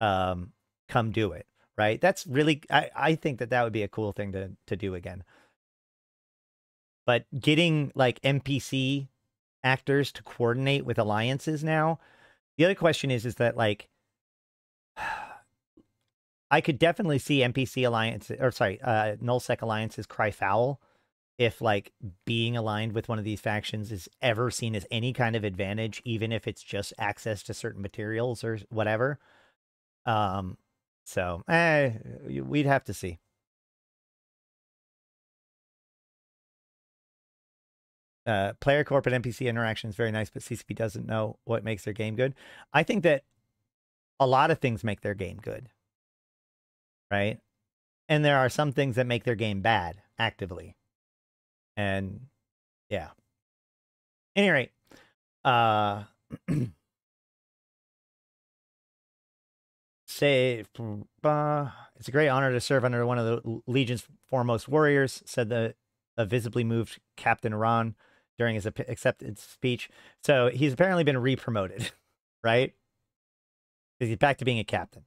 um, come do it. Right. That's really, I, I think that that would be a cool thing to, to do again. But getting like NPC actors to coordinate with alliances now, the other question is, is that like, [sighs] I could definitely see NPC alliances, or sorry, uh, nullsec alliances cry foul if like being aligned with one of these factions is ever seen as any kind of advantage, even if it's just access to certain materials or whatever. Um, so eh, we'd have to see. Uh, player corp and NPC interaction is very nice, but CCP doesn't know what makes their game good. I think that a lot of things make their game good, right? And there are some things that make their game bad actively. And yeah. Any rate, uh, [clears throat] say it's a great honor to serve under one of the Legion's foremost warriors, said the a visibly moved Captain Ron during his acceptance speech. So he's apparently been re-promoted, [laughs] right? He's back to being a captain.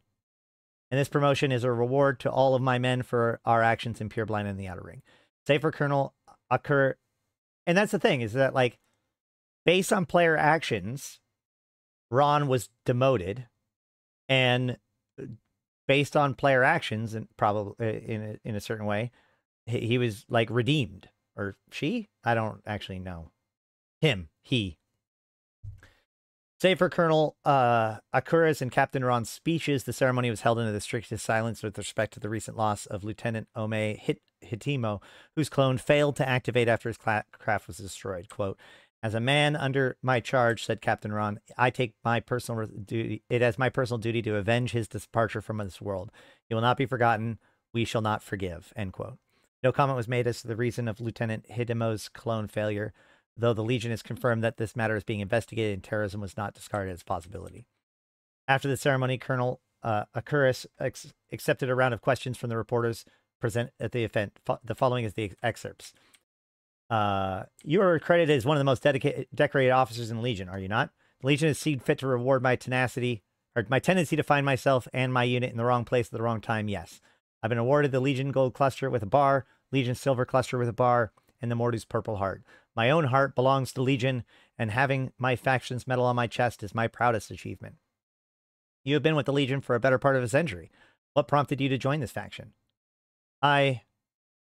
And this promotion is a reward to all of my men for our actions in Pure Blind in the Outer Ring. Say for Colonel occur and that's the thing is that like based on player actions ron was demoted and based on player actions and probably uh, in a, in a certain way he, he was like redeemed. Or she? I don't actually know. Him. He. Save for Colonel uh, Akuris and Captain Ron's speeches, the ceremony was held into the strictest silence with respect to the recent loss of Lieutenant Ome Hit- Hitimo, whose clone failed to activate after his craft was destroyed. Quote, as a man under my charge, said Captain Ron, I take my personal duty, it as my personal duty to avenge his departure from this world. He will not be forgotten. We shall not forgive. End quote. No comment was made as to the reason of Lieutenant Hitimo's clone failure though the Legion has confirmed that this matter is being investigated and terrorism was not discarded as a possibility. After the ceremony, Colonel uh, Akuris accepted a round of questions from the reporters present at the event. Fo- the following is the excerpts. Uh, you are credited as one of the most dedicated, decorated officers in the Legion, are you not? The Legion has seen fit to reward my tenacity or my tendency to find myself and my unit in the wrong place at the wrong time. Yes, I've been awarded the Legion Gold Cluster with a bar Legion silver cluster with a bar, and the Mordu's purple heart. My own heart belongs to Legion, and having my faction's medal on my chest is my proudest achievement. You have been with the Legion for a better part of a century. What prompted you to join this faction? I.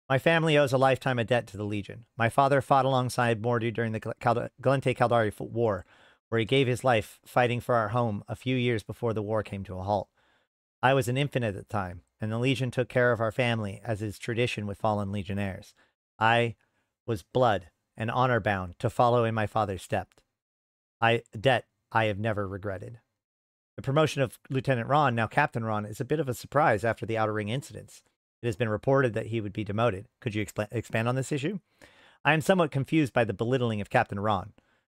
My family owes a lifetime of debt to the Legion. My father fought alongside Mordu during the Gal- Gallente Caldari War, where he gave his life fighting for our home a few years before the war came to a halt. I was an infant at the time, and the Legion took care of our family, as is tradition with fallen Legionnaires. I was blood and honor bound to follow in my father's steps. I debt I have never regretted. The promotion of Lieutenant Ron, now Captain Ron, is a bit of a surprise after the Outer Ring incidents. It has been reported that he would be demoted. Could you expl- expand on this issue? I am somewhat confused by the belittling of Captain Ron.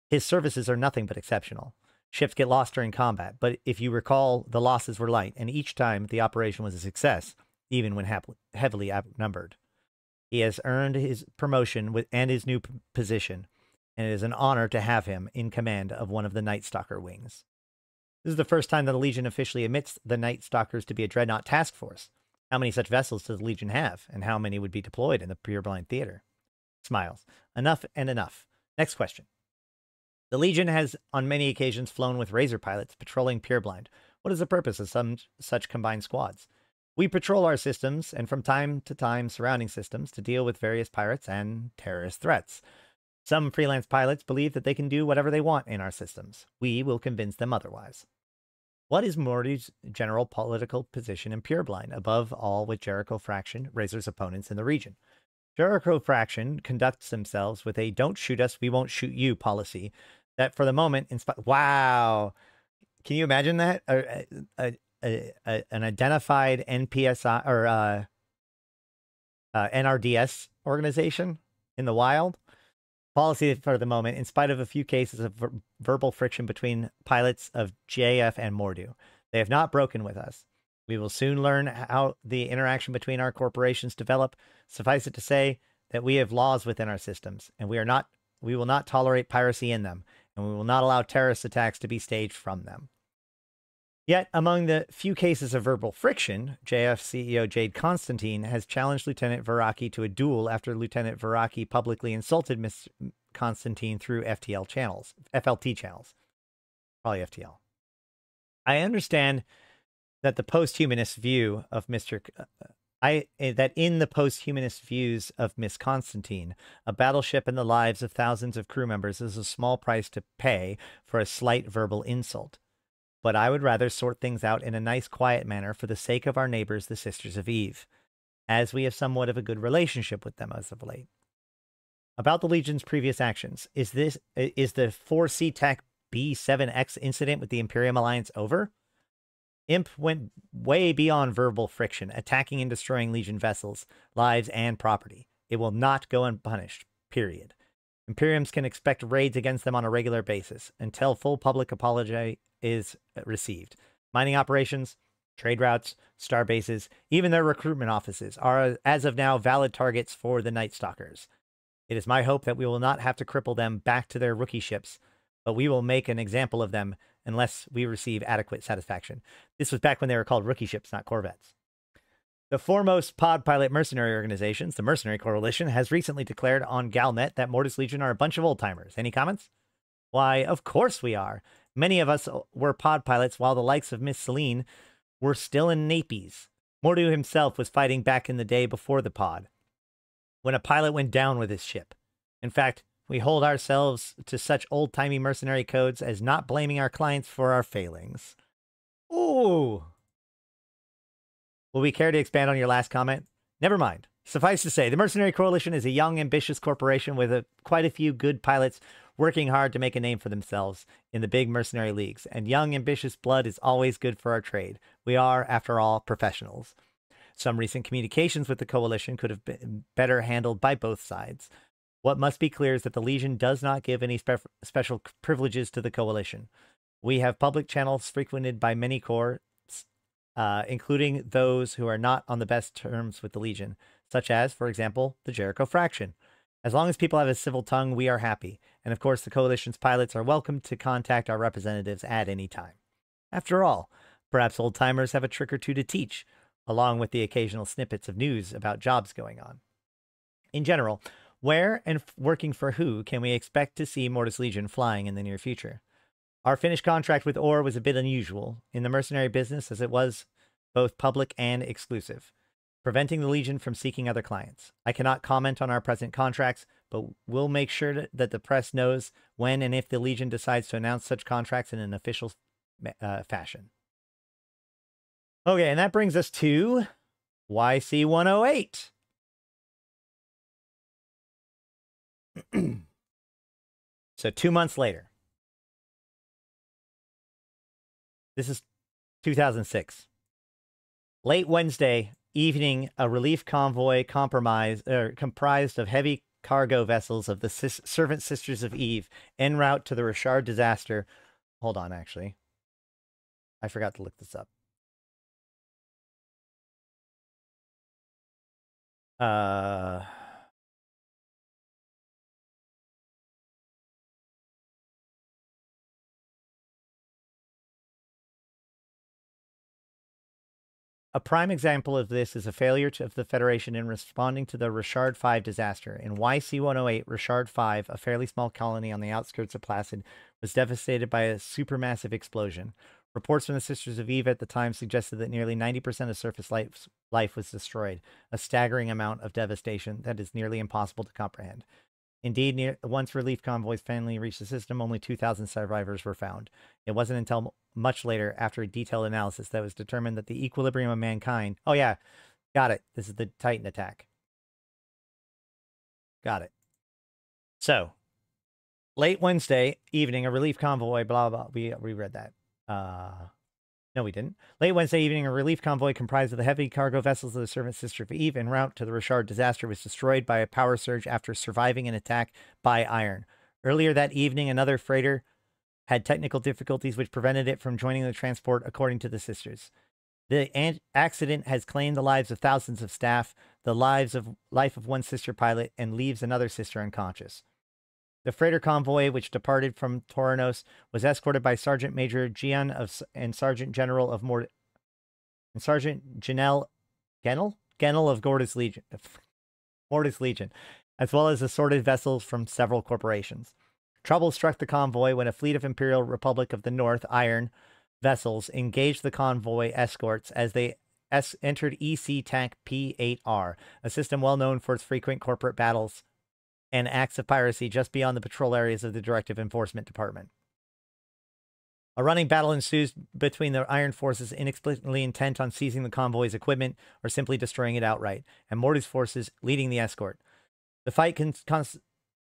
His services are nothing but exceptional. Ships get lost during combat, but if you recall, the losses were light, and each time the operation was a success, even when hap- heavily outnumbered. He has earned his promotion with, and his new p- position, and it is an honor to have him in command of one of the Night Stalker wings. This is the first time that the Legion officially admits the Night Stalkers to be a Dreadnought task force. How many such vessels does the Legion have, and how many would be deployed in the Pure Blind Theater? Smiles. Enough and enough. Next question. The Legion has on many occasions flown with Razor pilots patrolling Pure Blind. What is the purpose of some such combined squads? We patrol our systems and from time to time surrounding systems to deal with various pirates and terrorist threats. Some freelance pilots believe that they can do whatever they want in our systems. We will convince them otherwise. What is Mordu's general political position in Pure Blind, above all with Jericho Fraction, Razor's opponents in the region? Jericho Fraction conducts themselves with a don't shoot us, we won't shoot you policy that for the moment, inspi- wow. Can you imagine that? A, a, a, a, an identified NPSI or uh, uh, NRDS organization in the wild? Policy for the moment, in spite of a few cases of ver- verbal friction between pilots of JF and Mordu. They have not broken with us. We will soon learn how the interaction between our corporations develop. Suffice it to say that we have laws within our systems, and we are not we will not tolerate piracy in them, and we will not allow terrorist attacks to be staged from them. Yet, among the few cases of verbal friction, JF CEO Jade Constantine has challenged Lieutenant Veraki to a duel after Lieutenant Veraki publicly insulted Miss Constantine through FTL channels, FLT channels, probably FTL. I understand that the post-humanist view of Mr. C- uh, I eh, that in the post-humanist views of Miss Constantine, a battleship and the lives of thousands of crew members is a small price to pay for a slight verbal insult. But I would rather sort things out in a nice, quiet manner for the sake of our neighbors, the Sisters of Eve, as we have somewhat of a good relationship with them as of late. About the Legion's previous actions, is this is the 4C Tech B7X incident with the Imperium Alliance over? Imp went way beyond verbal friction, attacking and destroying Legion vessels, lives, and property. It will not go unpunished, period. Imperiums can expect raids against them on a regular basis until full public apology is received. Mining operations, trade routes, star bases, even their recruitment offices are, as of now, valid targets for the Night Stalkers. It is my hope that we will not have to cripple them back to their rookie ships, but we will make an example of them unless we receive adequate satisfaction. This was back when they were called rookie ships, not corvettes. The foremost pod pilot mercenary organizations, the Mercenary Coalition, has recently declared on Galnet that Mordu's Legion are a bunch of old timers. Any comments? Why, of course we are. Many of us were pod pilots while the likes of Miss Seleene were still in Naples. Mordu himself was fighting back in the day before the pod, when a pilot went down with his ship. In fact, we hold ourselves to such old timey mercenary codes as not blaming our clients for our failings. Ooh. Will we care to expand on your last comment? Never mind. Suffice to say, the Mercenary Coalition is a young, ambitious corporation with a, quite a few good pilots working hard to make a name for themselves in the big mercenary leagues. And young, ambitious blood is always good for our trade. We are, after all, professionals. Some recent communications with the coalition could have been better handled by both sides. What must be clear is that the Legion does not give any spe- special privileges to the coalition. We have public channels frequented by many corps, uh, including those who are not on the best terms with the Legion, such as, for example, the Jericho Fraction. As long as people have a civil tongue, we are happy. And of course, the coalition's pilots are welcome to contact our representatives at any time. After all, perhaps old timers have a trick or two to teach, along with the occasional snippets of news about jobs going on. In general, where and working for who can we expect to see Mordu's Legion flying in the near future? Our finished contract with ORE was a bit unusual in the mercenary business as it was both public and exclusive, preventing the Legion from seeking other clients. I cannot comment on our present contracts, but we'll make sure that- the press knows when and if the Legion decides to announce such contracts in an official uh, fashion. Okay, and that brings us to YC 108. [clears throat] so, two months later, this is 2006. Late Wednesday evening, a relief convoy er, comprised of heavy cargo vessels of the sis- Servant Sisters of Eve en route to the Richard disaster. Hold on, actually. I forgot to look this up. Uh, A prime example of this is a failure to, of the Federation in responding to the Richard V disaster. In YC 108, Richard V, a fairly small colony on the outskirts of Placid, was devastated by a supermassive explosion. Reports from the Sisters of Eve at the time suggested that nearly 90% of surface life, life was destroyed, a staggering amount of devastation that is nearly impossible to comprehend. Indeed, near, once relief convoys finally reached the system, only 2,000 survivors were found. It wasn't until much later, after a detailed analysis, that was determined that the equilibrium of mankind. Oh, yeah, got it. This is the Titan attack. Got it. So, late Wednesday evening, a relief convoy, blah, blah, we, we read that. Uh, no, we didn't. Late Wednesday evening, a relief convoy comprised of the heavy cargo vessels of the Servant Sister of Eve en route to the Richard disaster was destroyed by a power surge after surviving an attack by iron. Earlier that evening, another freighter had technical difficulties which prevented it from joining the transport, according to the sisters. The accident has claimed the lives of thousands of staff, the lives of life of one sister pilot, and leaves another sister unconscious. The freighter convoy, which departed from Toranos, was escorted by Sergeant Major Gian of and Sergeant General of Mort and Sergeant Janelle Gennel Gennel of Gordas Legion, Mordu's Legion, as well as assorted vessels from several corporations. Trouble struck the convoy when a fleet of Imperial Republic of the North iron vessels engaged the convoy escorts as they entered EC Tank P8R, a system well known for its frequent corporate battles and acts of piracy just beyond the patrol areas of the Directive Enforcement Department. A running battle ensues between the Iron forces inexplicably intent on seizing the convoy's equipment or simply destroying it outright, and Mordu's forces leading the escort. The fight con-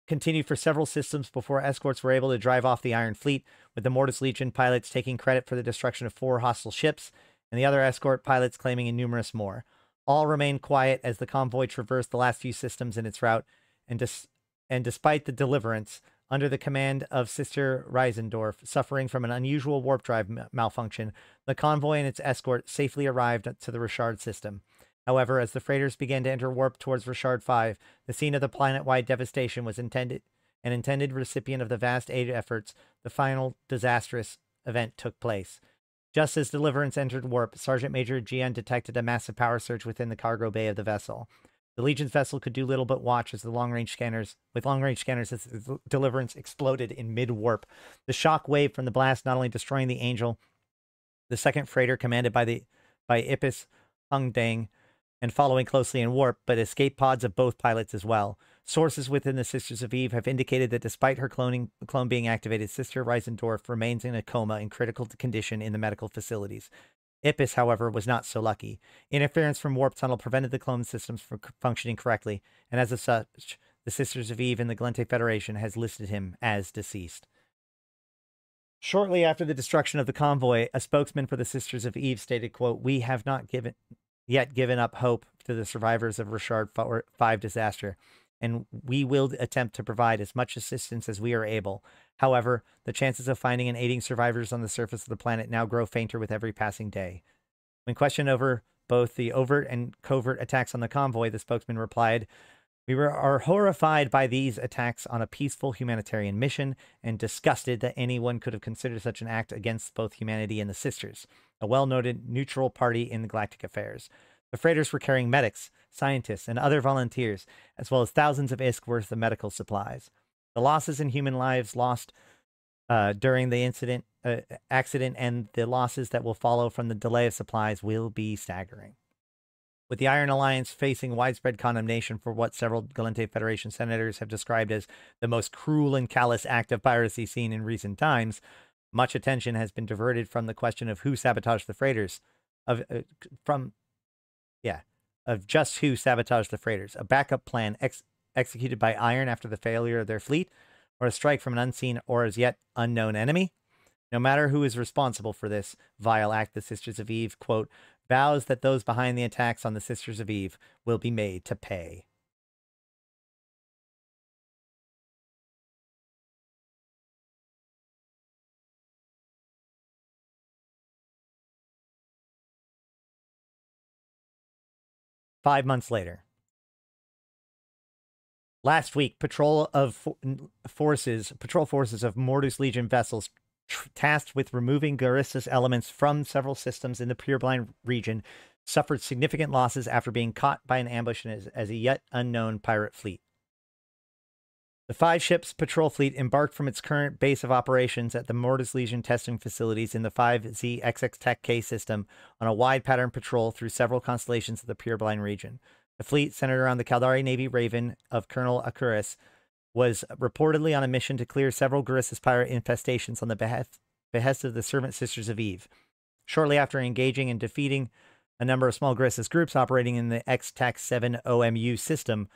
continued for several systems before escorts were able to drive off the Iron Fleet, with the Mordu's Legion pilots taking credit for the destruction of four hostile ships, and the other escort pilots claiming numerous more. All remained quiet as the convoy traversed the last few systems in its route, and, dis- and despite the deliverance, under the command of Sister Reisendorf, suffering from an unusual warp drive malfunction, the convoy and its escort safely arrived to the Richard system. However, as the freighters began to enter warp towards Richard V, the scene of the planet-wide devastation was intended an intended recipient of the vast aid efforts. The final disastrous event took place. Just as Deliverance entered warp, Sergeant Major Gian detected a massive power surge within the cargo bay of the vessel. The Legion's vessel could do little but watch as the long-range scanners, with long-range scanners, the Deliverance exploded in mid-warp. The shock wave from the blast not only destroying the Angel, the second freighter commanded by the by Ipis Hungdang, and following closely in warp, but escape pods of both pilots as well. Sources within the Sisters of Eve have indicated that despite her cloning clone being activated, Sister Reisendorf remains in a coma in critical condition in the medical facilities. Ipis, however, was not so lucky. Interference from warp tunnel prevented the clone systems from functioning correctly, and as of such, the Sisters of Eve and the Gallente Federation has listed him as deceased. Shortly after the destruction of the convoy, a spokesman for the Sisters of Eve stated, quote, We have not given yet given up hope to the survivors of Richard 5 disaster, and we will attempt to provide as much assistance as we are able. However, the chances of finding and aiding survivors on the surface of the planet now grow fainter with every passing day. When questioned over both the overt and covert attacks on the convoy, the spokesman replied, We were, are horrified by these attacks on a peaceful humanitarian mission and disgusted that anyone could have considered such an act against both humanity and the sisters, a well noted neutral party in galactic affairs. The freighters were carrying medics, scientists, and other volunteers, as well as thousands of ISK worth of medical supplies. The losses in human lives lost uh, during the incident uh, accident and the losses that will follow from the delay of supplies will be staggering. With the Iron Alliance facing widespread condemnation for what several Gallente Federation senators have described as the most cruel and callous act of piracy seen in recent times, much attention has been diverted from the question of who sabotaged the freighters, of uh, from, yeah, of just who sabotaged the freighters. A backup plan ex- executed by Iron after the failure of their fleet, or a strike from an unseen or as yet unknown enemy. No matter who is responsible for this vile act, the Sisters of Eve, quote, vows that those behind the attacks on the Sisters of Eve will be made to pay. Five months later. Last week, patrol of fo- forces, patrol forces of Mordu's Legion vessels tasked with removing Garissus elements from several systems in the Pure Blind region suffered significant losses after being caught by an ambush as, as a yet unknown pirate fleet. The five ships patrol fleet embarked from its current base of operations at the Mordu's Legion testing facilities in the 5Z XX Tech K system on a wide pattern patrol through several constellations of the Pure Blind region. The fleet, centered around the Caldari Navy Raven of Colonel Akuris, was reportedly on a mission to clear several Garissus pirate infestations on the behest, behest of the Servant Sisters of Eve. Shortly after engaging and defeating a number of small Garissus groups operating in the X-TAC 7 OMU system,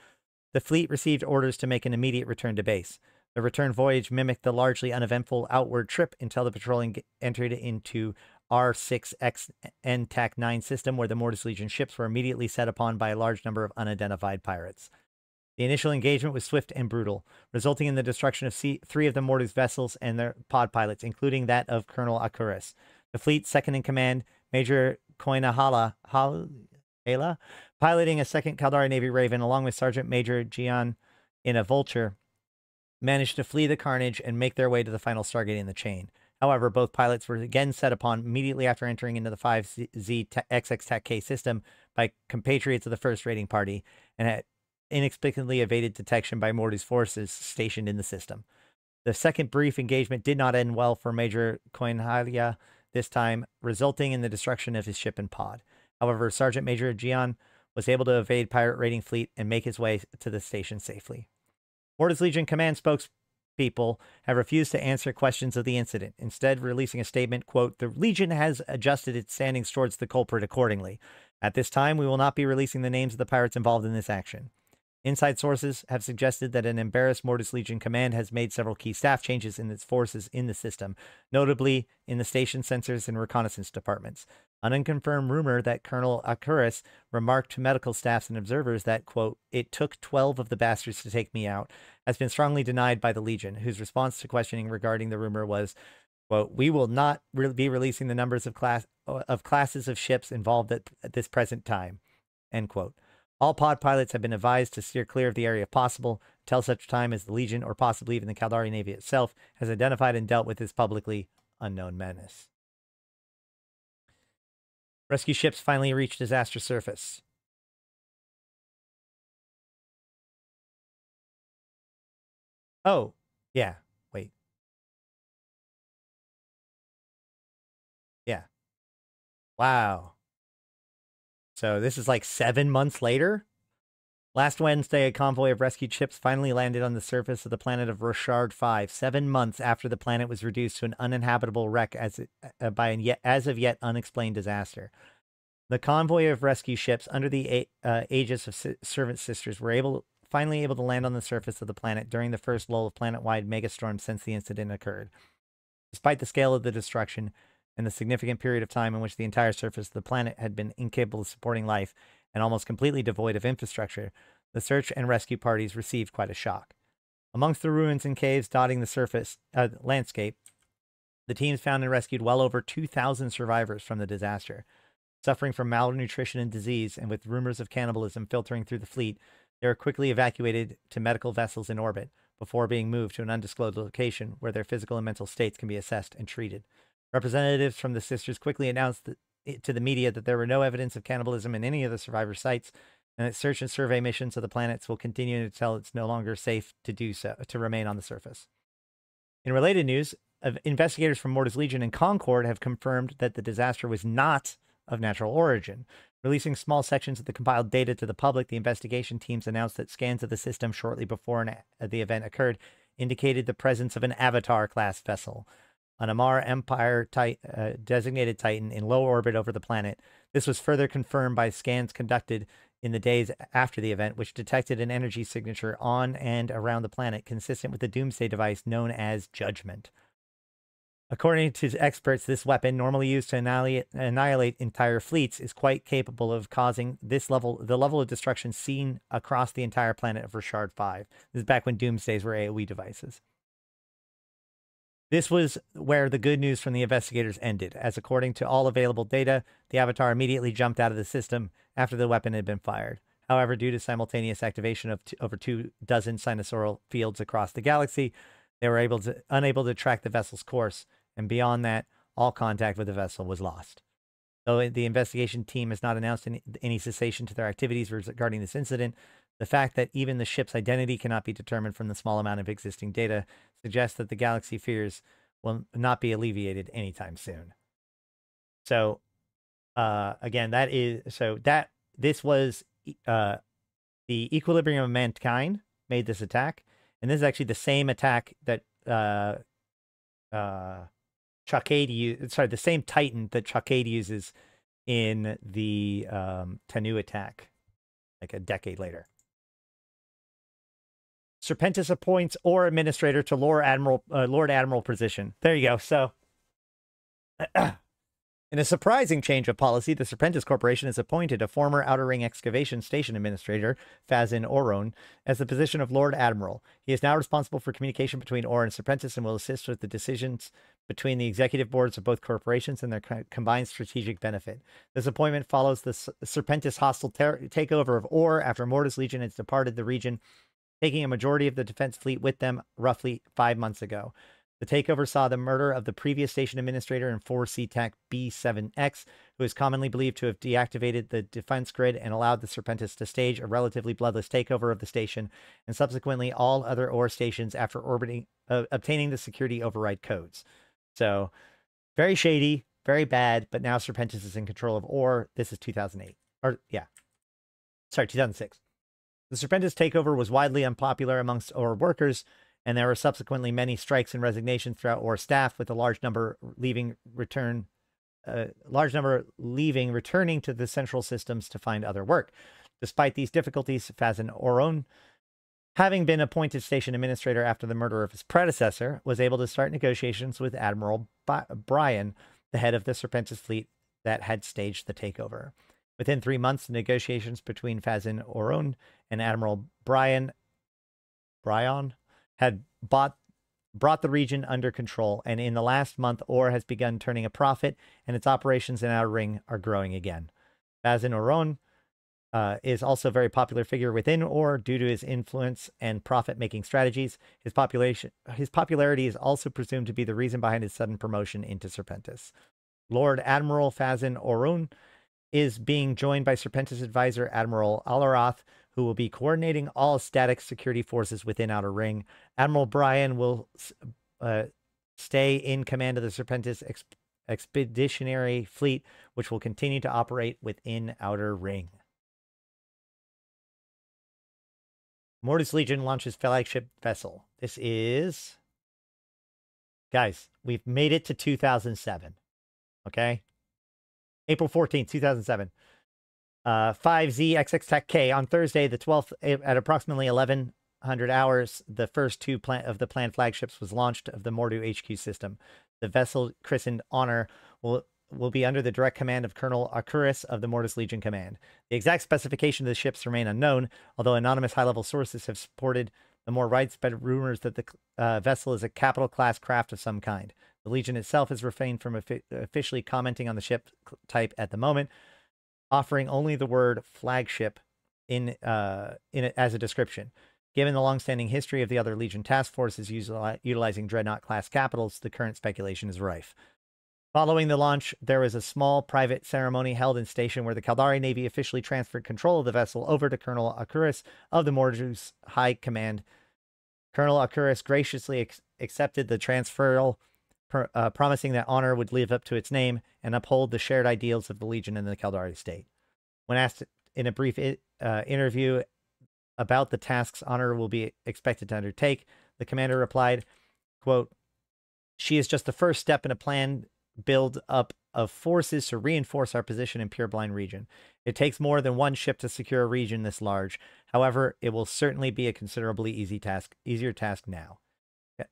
the fleet received orders to make an immediate return to base. The return voyage mimicked the largely uneventful outward trip until the patrol en- entered into R6X NTAC 9 system, where the Mordu's Legion ships were immediately set upon by a large number of unidentified pirates. The initial engagement was swift and brutal, resulting in the destruction of three of the Mordu's vessels and their pod pilots, including that of Colonel Akuris. The fleet's second in command, Major Koinahala, Hal- Hala, piloting a second Caldari Navy Raven, along with Sergeant Major Gian in a Vulture, managed to flee the carnage and make their way to the final Stargate in the chain. However, both pilots were again set upon immediately after entering into the 5Z Te- XX K system by compatriots of the first raiding party and had inexplicably evaded detection by Mordu's forces stationed in the system. The second brief engagement did not end well for Major Koinhalia this time, resulting in the destruction of his ship and pod. However, Sergeant Major Gian was able to evade pirate raiding fleet and make his way to the station safely. Mordu's Legion command spokespeople have refused to answer questions of the incident, instead releasing a statement, quote, "The Legion has adjusted its standings towards the culprit accordingly. At this time, we will not be releasing the names of the pirates involved in this action." Inside sources have suggested that an embarrassed Mordu's Legion command has made several key staff changes in its forces in the system, notably in the station sensors and reconnaissance departments. An unconfirmed rumor that Colonel Akuris remarked to medical staffs and observers that, quote, it took 12 of the bastards to take me out, has been strongly denied by the Legion, whose response to questioning regarding the rumor was, quote, we will not re- be releasing the numbers of class of classes of ships involved at, at this present time, end quote. All pod pilots have been advised to steer clear of the area if possible until such time as the Legion or possibly even the Caldari Navy itself has identified and dealt with this publicly unknown menace. Rescue ships finally reach disaster surface. Oh, yeah. Wait. Yeah. Wow. So this is like seven months later. Last Wednesday, a convoy of rescue ships finally landed on the surface of the planet of Rochard 5, seven months after the planet was reduced to an uninhabitable wreck as uh, by an yet, as of yet unexplained disaster. The convoy of rescue ships under the uh, aegis of si- Servant Sisters were able finally able to land on the surface of the planet during the first lull of planet-wide megastorms since the incident occurred. Despite the scale of the destruction and the significant period of time in which the entire surface of the planet had been incapable of supporting life and almost completely devoid of infrastructure, the search and rescue parties received quite a shock. Amongst the ruins and caves dotting the surface uh, landscape, the teams found and rescued well over 2,000 survivors from the disaster. Suffering from malnutrition and disease, and with rumors of cannibalism filtering through the fleet, they were quickly evacuated to medical vessels in orbit before being moved to an undisclosed location where their physical and mental states can be assessed and treated. Representatives from the sisters quickly announced that to the media that there were no evidence of cannibalism in any of the survivor sites, and that search and survey missions of the planets will continue until it's no longer safe to do so to remain on the surface. In related news, investigators from Mordu's Legion and Concord have confirmed that the disaster was not of natural origin. Releasing small sections of the compiled data to the public, the investigation teams announced that scans of the system shortly before an, the event occurred indicated the presence of an Avatar class vessel, an Amarr Empire tit- uh, designated Titan in low orbit over the planet. This was further confirmed by scans conducted in the days after the event, which detected an energy signature on and around the planet consistent with the doomsday device known as Judgment. According to experts, this weapon, normally used to annihilate, annihilate entire fleets, is quite capable of causing this level, the level of destruction seen across the entire planet of Richard 5. This is back when doomsdays were AoE devices. This was where the good news from the investigators ended, as according to all available data, the Avatar immediately jumped out of the system after the weapon had been fired. However, due to simultaneous activation of over two dozen cynosural fields across the galaxy, they were able to unable to track the vessel's course, and beyond that, all contact with the vessel was lost. Though the investigation team has not announced any, any cessation to their activities regarding this incident, the fact that even the ship's identity cannot be determined from the small amount of existing data suggests that the galaxy fears will not be alleviated anytime soon. So, uh, again, that is so that this was uh, the equilibrium of mankind made this attack, and this is actually the same attack that uh, uh, Chakade. Sorry, the same Titan that Chakade uses in the um, Tanu attack, like a decade later. Serpentis appoints ORE administrator to Lord Admiral uh, Lord Admiral position. There you go. So, [clears throat] in a surprising change of policy, the Serpentis Corporation has appointed a former Outer Ring Excavation Station Administrator, Fazin Oron, as the position of Lord Admiral. He is now responsible for communication between ORE and Serpentis and will assist with the decisions between the executive boards of both corporations and their co- combined strategic benefit. This appointment follows the Serpentis hostile takeover of ORE after Mordu's Legion has departed the region taking a majority of the defense fleet with them roughly five months ago. The takeover saw the murder of the previous station administrator and 4 SeaTac B7X, who is commonly believed to have deactivated the defense grid and allowed the Serpentis to stage a relatively bloodless takeover of the station and subsequently all other ORE stations after orbiting, uh, obtaining the security override codes. So, very shady, very bad, but now Serpentis is in control of ORE. This is 2008. Or, yeah. Sorry, 2006. The Serpentis takeover was widely unpopular amongst ORE workers, and there were subsequently many strikes and resignations throughout ORE staff, with a large number leaving return, a large number leaving, returning to the central systems to find other work. Despite these difficulties, Fazin Oron, having been appointed station administrator after the murder of his predecessor, was able to start negotiations with Admiral Brian, the head of the Serpentis fleet that had staged the takeover. Within three months, negotiations between Fazin Oron and Admiral Brian Bryan had bought brought the region under control, and in the last month, ORE has begun turning a profit, and its operations in Outer Ring are growing again. Fazin Oron uh, is also a very popular figure within ORE due to his influence and profit-making strategies. His population, his popularity is also presumed to be the reason behind his sudden promotion into Serpentis. Lord Admiral Fazin Orun is being joined by Serpentis advisor Admiral Alaroth, who will be coordinating all static security forces within Outer Ring. Admiral Brian will uh, stay in command of the Serpentis ex- expeditionary fleet, which will continue to operate within Outer Ring. Mordu's Legion launches flagship vessel. This is. Guys, we've made it to 2007. Okay? April 14th, 2007. Uh, 5Z XX Tech K on Thursday, the 12th, at approximately 1100 hours, the first two plan- of the planned flagships was launched of the Mordu HQ system. The vessel, christened Honor, will will be under the direct command of Colonel Akuris of the Mordu's Legion Command. The exact specification of the ships remain unknown, although anonymous high-level sources have supported the more widespread rumors that the uh, vessel is a capital class craft of some kind. The Legion itself has refrained from officially commenting on the ship type at the moment, offering only the word flagship in uh, in it as a description. Given the longstanding history of the other Legion task forces util- utilizing dreadnought class capitals, the current speculation is rife. Following the launch, there was a small private ceremony held in station where the Caldari Navy officially transferred control of the vessel over to Colonel Akuris of the Mordu's High Command. Colonel Akuris graciously accepted the transferal, uh, promising that honor would live up to its name and uphold the shared ideals of the Legion and the Caldari state. When asked in a brief uh, interview about the tasks honor will be expected to undertake, the commander replied, quote, she is just the first step in a plan build up of forces to reinforce our position in Pure Blind region. It takes more than one ship to secure a region this large. However, it will certainly be a considerably easy task, easier task now.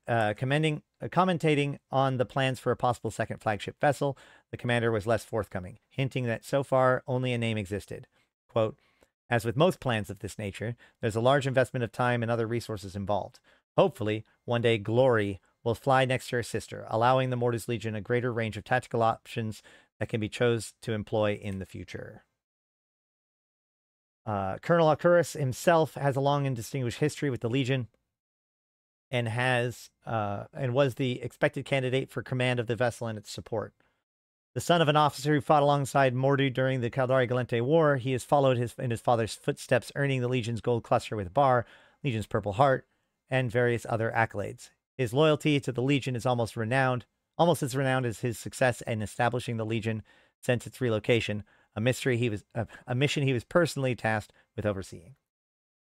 Uh, commending, commentating on the plans for a possible second flagship vessel, the commander was less forthcoming, hinting that so far only a name existed. Quote, as with most plans of this nature, there's a large investment of time and other resources involved. Hopefully, one day Glory will fly next to her sister, allowing the Mordu's Legion a greater range of tactical options that can be chose to employ in the future. Uh, Colonel Akuris himself has a long and distinguished history with the Legion, and has uh, and was the expected candidate for command of the vessel and its support. The son of an officer who fought alongside Mordu during the Caldari Gallente War, he has followed his in his father's footsteps, earning the Legion's gold cluster with Bar, Legion's Purple Heart, and various other accolades. His loyalty to the Legion is almost renowned, almost as renowned as his success in establishing the Legion since its relocation, a mystery he was a, a mission he was personally tasked with overseeing.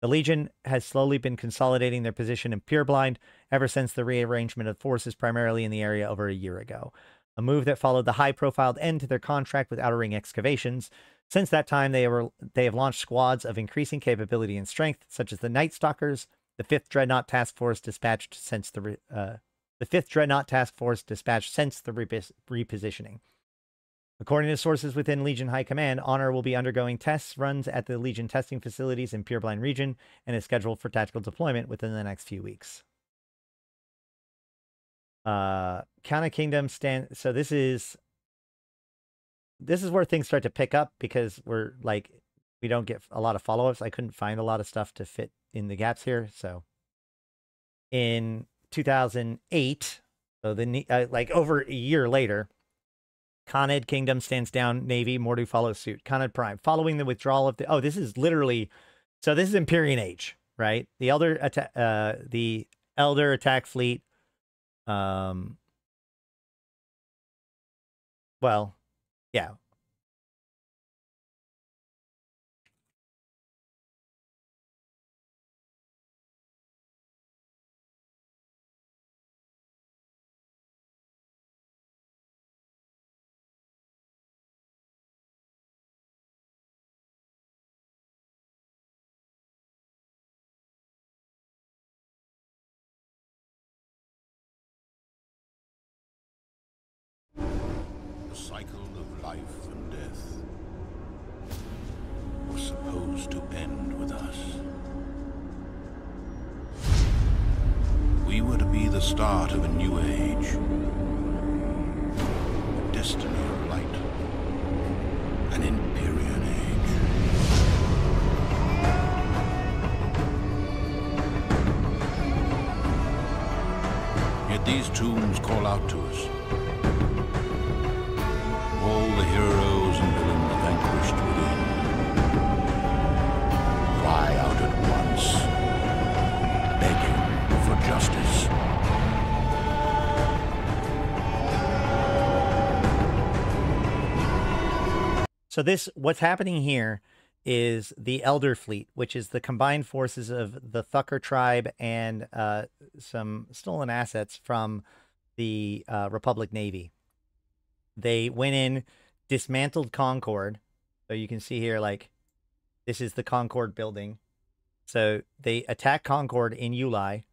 The Legion has slowly been consolidating their position in Pure Blind ever since the rearrangement of forces primarily in the area over a year ago, a move that followed the high-profile end to their contract with Outer Ring Excavations. Since that time, they, were, they have launched squads of increasing capability and strength, such as the Night Stalkers, the Fifth Dreadnought Task Force dispatched since the uh, the Fifth Dreadnought Task Force dispatched since the repos- repositioning. According to sources within Legion High Command, Honor will be undergoing tests runs at the Legion testing facilities in Pure Blind region and is scheduled for tactical deployment within the next few weeks. Uh, Khanid Kingdom stand. So this is this is where things start to pick up because we're like we don't get a lot of follow-ups. I couldn't find a lot of stuff to fit in the gaps here. So in 2008, so the uh, like over a year later, Khanid Kingdom stands down Navy. Mordu follows suit. Khanid Prime, following the withdrawal of the. Oh, this is literally. So this is Empyrean Age, right? The Elder attack. Uh, the Elder attack fleet. Um. Well, yeah. Life and death was supposed to end with us. We were to be the start of a new age. A destiny of light. An Empyrean age. Yet these tombs call out to us. The heroes and villains vanquished within cry out at once, begging for justice. So this what's happening here is the Elder Fleet, which is the combined forces of the Thukker tribe and uh, some stolen assets from the uh, Republic Navy. They went in, dismantled Concord. So you can see here, like, this is the Concord building. So they attack Concord in Yulai,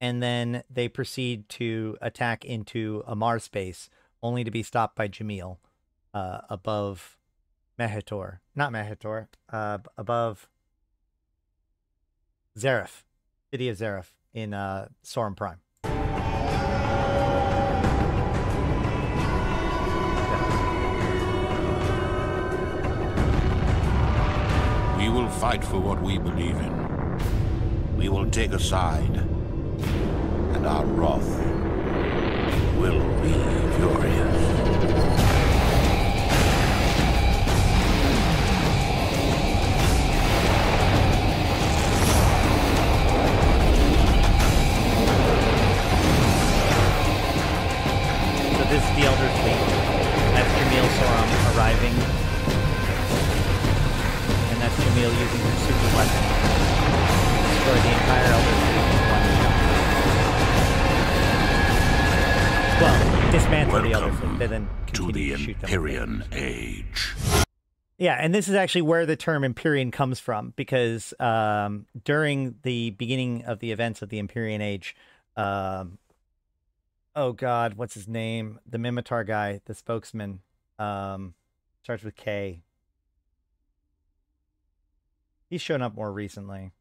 and then they proceed to attack into Amarr space, only to be stopped by Jamyl uh, above Mehator. Not Mehator, uh, above Zareth, city of Zareth in uh, Sarum Prime. fight for what we believe in. We will take a side, and our wrath will be furious. This is the Elder Fleet. That's Jamyl Sarum arriving that's Jamyl using her super weapon. Destroy the entire Elder Well, dismantle Welcome the Elder Fleet, then continue to the to shoot Empyrean them. Age. Yeah, and this is actually where the term Empyrean comes from, because um, during the beginning of the events of the Empyrean Age, um, oh God, what's his name? The Minmatar guy, the spokesman, um, starts with K. He's shown up more recently.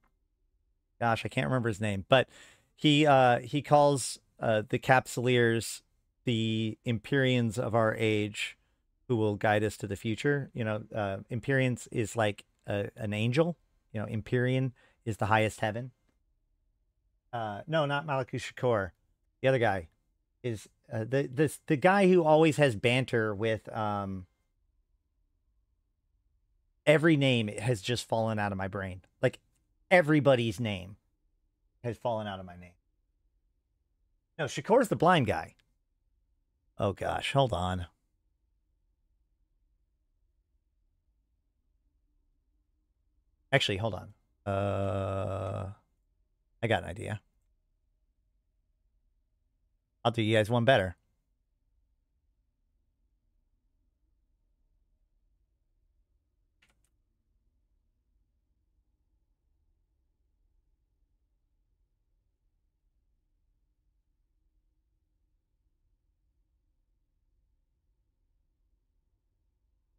Gosh, I can't remember his name, but he uh, he calls uh, the Capsuleers the Empyreans of our age who will guide us to the future. You know, uh, Empyreans is like a, an angel. You know, Empyrean is the highest heaven. Uh, no, not Malachi Shakur. The other guy is uh, the this the guy who always has banter with um. Every name has just fallen out of my brain. Like everybody's name has fallen out of my name. No, Shakur's the blind guy. Oh gosh, hold on. Actually, hold on. Uh, I got an idea. I'll do you guys one better.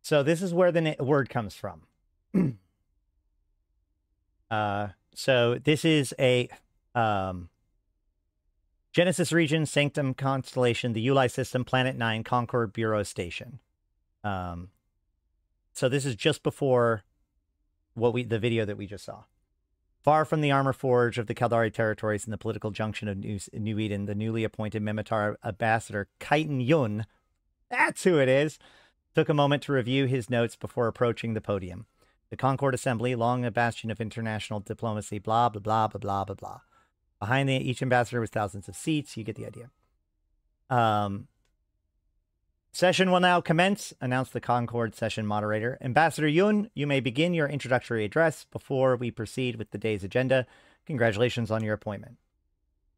So this is where the na- word comes from. [clears throat] uh, so this is a um, Genesis region, Sanctum constellation, the Yulai system, Planet Nine, Concord Bureau Station. Um, so this is just before what we the video that we just saw. Far from the armor forge of the Caldari territories and the political junction of New, New Eden, the newly appointed Minmatar ambassador Keitan Yun, that's who it is, took a moment to review his notes before approaching the podium. The Concord Assembly, long a bastion of international diplomacy, blah, blah, blah, blah, blah, blah, blah. Behind the, each ambassador was thousands of seats. You get the idea. Um, session will now commence, announced the Concord session moderator. Ambassador Yun, you may begin your introductory address before we proceed with the day's agenda. Congratulations on your appointment.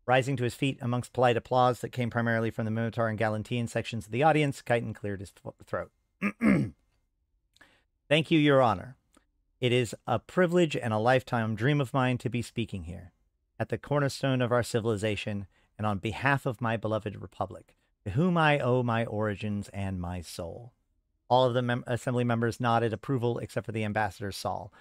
Rising to his feet amongst polite applause that came primarily from the Minmatar and Gallentean sections of the audience, Keitan cleared his th- throat. [clears throat] Thank you, Your Honor. It is a privilege and a lifetime dream of mine to be speaking here, at the cornerstone of our civilization, and on behalf of my beloved republic, to whom I owe my origins and my soul. All of the mem- assembly members nodded approval except for the ambassador Saul.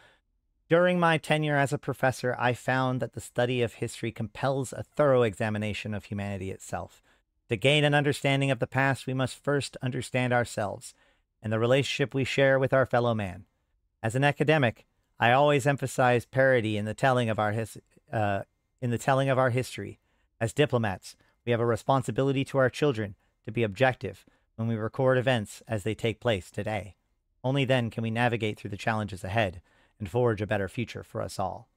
During my tenure as a professor, I found that the study of history compels a thorough examination of humanity itself. To gain an understanding of the past, we must first understand ourselves and the relationship we share with our fellow man. As an academic, I always emphasize parity in the telling of our his, uh, in the telling of our history. As diplomats, we have a responsibility to our children to be objective when we record events as they take place today. Only then can we navigate through the challenges ahead and forge a better future for us all.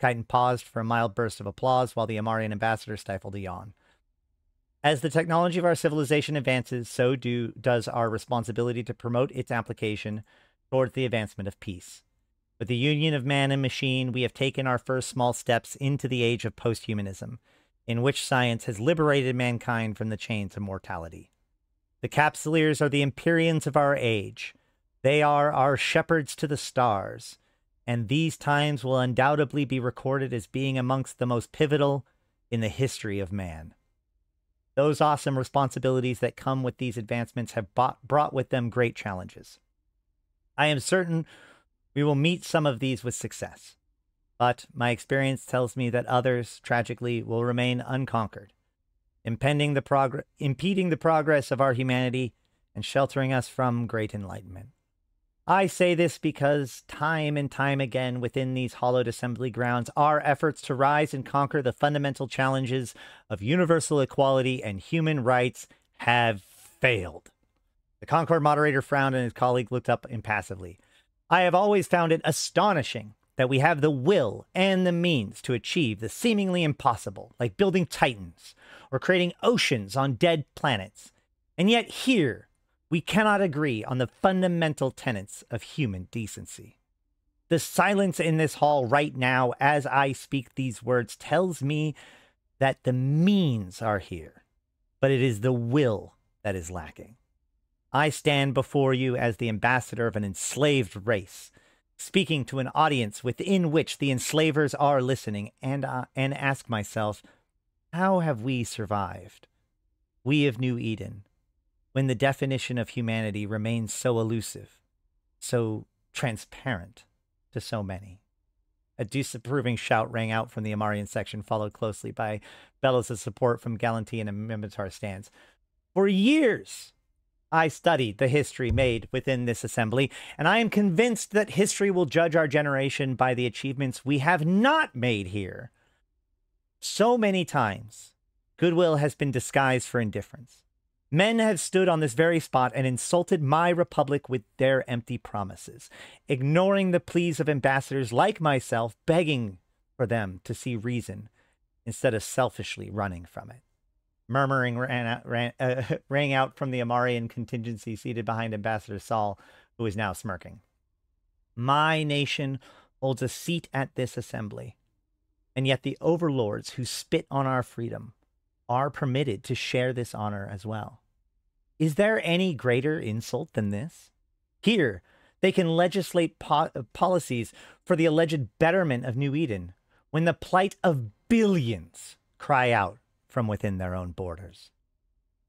Keitan paused for a mild burst of applause while the Amarrian ambassador stifled a yawn. As the technology of our civilization advances, so do does our responsibility to promote its application towards the advancement of peace. With the union of man and machine, we have taken our first small steps into the age of posthumanism, in which science has liberated mankind from the chains of mortality. The Capsuleers are the Empyreans of our age. They are our shepherds to the stars, and these times will undoubtedly be recorded as being amongst the most pivotal in the history of man. Those awesome responsibilities that come with these advancements have bought, brought with them great challenges. I am certain we will meet some of these with success, but my experience tells me that others, tragically, will remain unconquered, impending the progr- impeding the progress of our humanity and sheltering us from great enlightenment. I say this because time and time again within these hollowed assembly grounds, our efforts to rise and conquer the fundamental challenges of universal equality and human rights have failed. The Concord moderator frowned and his colleague looked up impassively. I have always found it astonishing that we have the will and the means to achieve the seemingly impossible, like building titans or creating oceans on dead planets. And yet here, we cannot agree on the fundamental tenets of human decency. The silence in this hall right now, as I speak these words, tells me that the means are here, but it is the will that is lacking. I stand before you as the ambassador of an enslaved race, speaking to an audience within which the enslavers are listening, and, uh, and ask myself, how have we survived? We of New Eden, when the definition of humanity remains so elusive, so transparent to so many. A disapproving shout rang out from the Amarrian section, followed closely by bellows support from Gallentean and Minmatar stands. For years, I studied the history made within this assembly, and I am convinced that history will judge our generation by the achievements we have not made here. So many times, goodwill has been disguised for indifference. Men have stood on this very spot and insulted my republic with their empty promises, ignoring the pleas of ambassadors like myself, begging for them to see reason instead of selfishly running from it. Murmuring ran out, ran, uh, [laughs] rang out from the Amarrian contingency seated behind Ambassador Saul, who is now smirking. My nation holds a seat at this assembly, and yet the overlords who spit on our freedom are permitted to share this honor as well. Is there any greater insult than this? Here, they can legislate po- uh, policies for the alleged betterment of New Eden when the plight of billions cry out from within their own borders.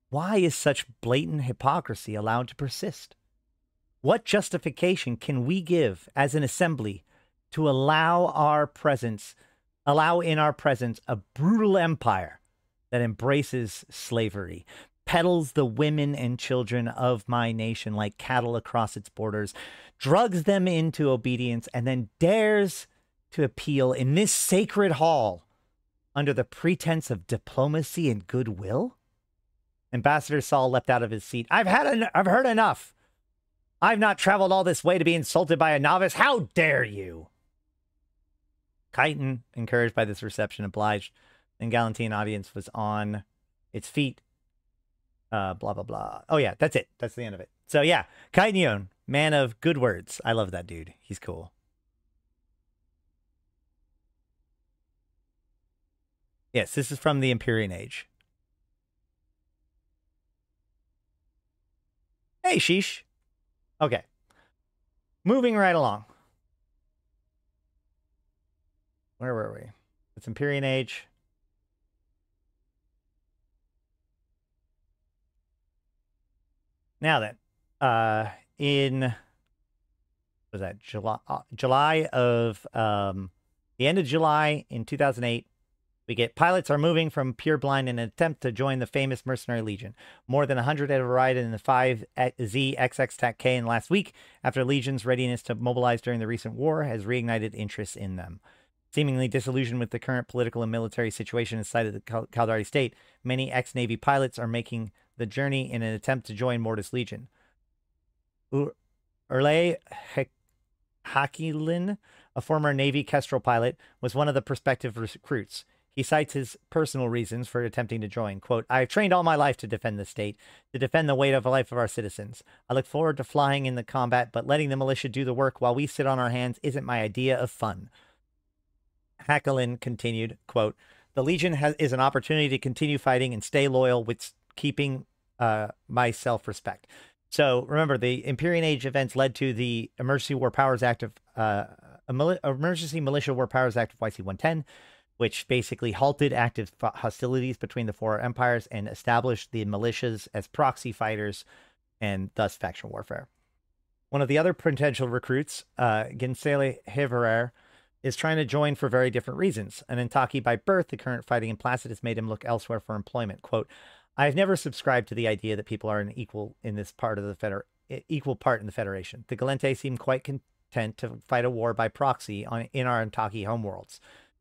Why is such blatant hypocrisy allowed to persist? What justification can we give as an assembly to allow our presence, allow in our presence a brutal empire that embraces slavery, peddles the women and children of my nation like cattle across its borders, drugs them into obedience, and then dares to appeal in this sacred hall under the pretense of diplomacy and goodwill? Ambassador Saul leapt out of his seat. I've had I've heard enough. I've not traveled all this way to be insulted by a novice. How dare you? Keitan, encouraged by this reception, obliged and Gallentean audience was on its feet. Uh, blah blah blah. Oh yeah, that's it. That's the end of it. So yeah, Kainion, man of good words. I love that dude. He's cool. Yes, this is from the Empyrean Age. Hey, sheesh. Okay. Moving right along. Where were we? It's Empyrean Age. Now then, uh, in was that July? Uh, July of um, the end of July in 2008, we get pilots are moving from Pure Blind in an attempt to join the famous Mercenary Legion. More than 100 have arrived in the 5Z XX TAC K in the last week after Legion's readiness to mobilize during the recent war has reignited interest in them. Seemingly disillusioned with the current political and military situation inside of the Caldari state, many ex Navy pilots are making the journey in an attempt to join Mordu's Legion. Urle Hakilin, a former Navy Kestrel pilot, was one of the prospective recruits. He cites his personal reasons for attempting to join. Quote, I have trained all my life to defend the state, to defend the weight of the life of our citizens. I look forward to flying in the combat, but letting the militia do the work while we sit on our hands isn't my idea of fun. Hackelin continued, quote, The Legion has, is an opportunity to continue fighting and stay loyal with keeping uh, my self respect. So remember, the Empyrean Age events led to the Emergency War Powers Act of uh, Emergency Militia War Powers Act of YC 110, which basically halted active hostilities between the four empires and established the militias as proxy fighters and thus faction warfare. One of the other potential recruits, uh, Ginsele Heverer, is trying to join for very different reasons. An Intaki by birth, the current fighting in Placid has made him look elsewhere for employment. Quote, I've never subscribed to the idea that people are an equal in this part of the feder equal part in the Federation. The Gallente seem quite content to fight a war by proxy on in our Intaki homeworlds.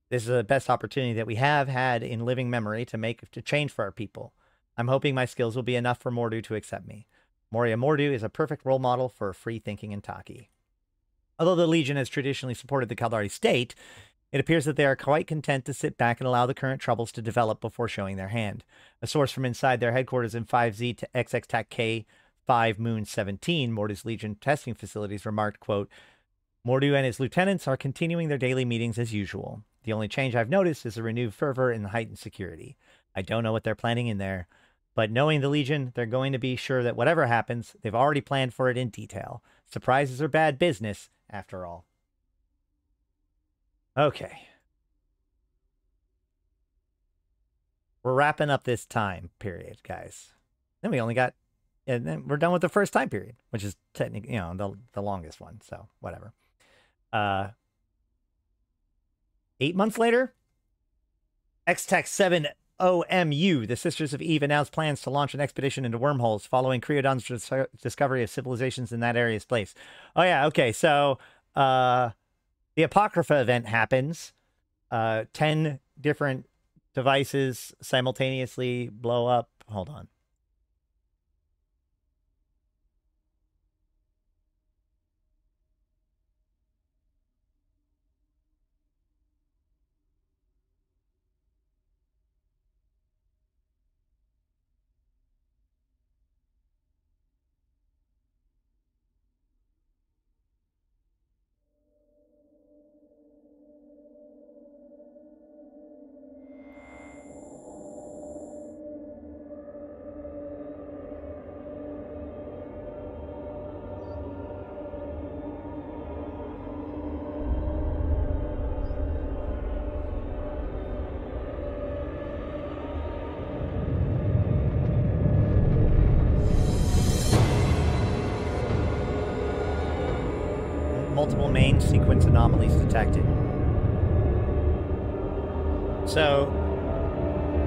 This is the best opportunity that we have had in living memory to make to change for our people. I'm hoping my skills will be enough for Mordu to accept me. Muryia Mordu is a perfect role model for free thinking Intaki. Although the Legion has traditionally supported the Caldari state, it appears that they are quite content to sit back and allow the current troubles to develop before showing their hand. A source from inside their headquarters in 5Z to XX TAC K 5 Moon 17, Mordu's Legion testing facilities, remarked, quote, Mordu and his lieutenants are continuing their daily meetings as usual. The only change I've noticed is a renewed fervor and heightened security. I don't know what they're planning in there, But knowing the Legion, they're going to be sure that whatever happens, they've already planned for it in detail. Surprises are bad business, after all. Okay. We're wrapping up this time period, guys. Then we only got, and then we're done with the first time period, which is technically, you know, the the longest one. So whatever. Uh, eight months later, X-Tech 7 OMU, the Sisters of Eve, announced plans to launch an expedition into wormholes following Creodron's dis- discovery of civilizations in that area's place. Oh yeah, okay. So uh, the Apocrypha event happens. Uh, ten different devices simultaneously blow up. Hold on. Detected. So,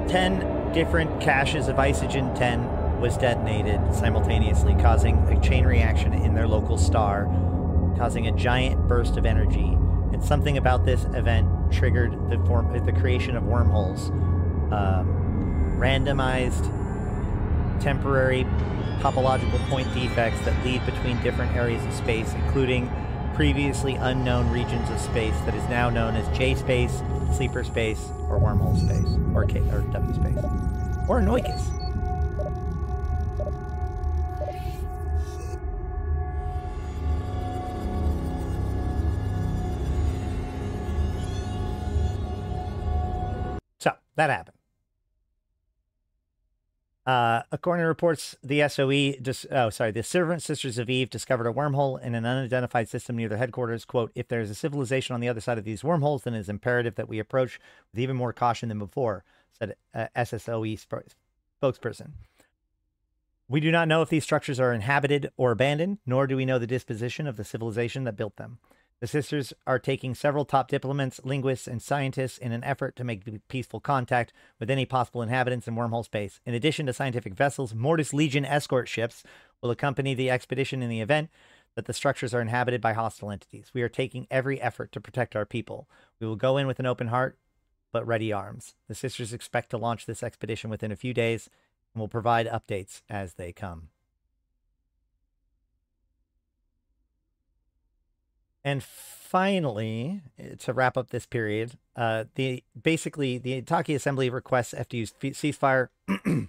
10 different caches of Isogen 10 was detonated simultaneously, causing a chain reaction in their local star, causing a giant burst of energy. And something about this event triggered the form, the creation of wormholes, um, randomized temporary topological point defects that lead between different areas of space, including previously unknown regions of space that is now known as J space, sleeper space, or wormhole space, or K or W space, or Anoikis. So that happened. Uh, according to reports, the SOE, dis- oh, sorry, the Servant Sisters of Eve discovered a wormhole in an unidentified system near their headquarters. Quote, if there is a civilization on the other side of these wormholes, then it is imperative that we approach with even more caution than before, said uh, SSOE sp- spokesperson. We do not know if these structures are inhabited or abandoned, nor do we know the disposition of the civilization that built them. The sisters are taking several top diplomats, linguists, and scientists in an effort to make peaceful contact with any possible inhabitants in wormhole space. In addition to scientific vessels, Mordu's Legion escort ships will accompany the expedition in the event that the structures are inhabited by hostile entities. We are taking every effort to protect our people. We will go in with an open heart, but ready arms. The sisters expect to launch this expedition within a few days and will provide updates as they come. And finally, eh, to wrap up this period, uh, the basically the Intaki Assembly requests FDU's ceasefire. [clears throat]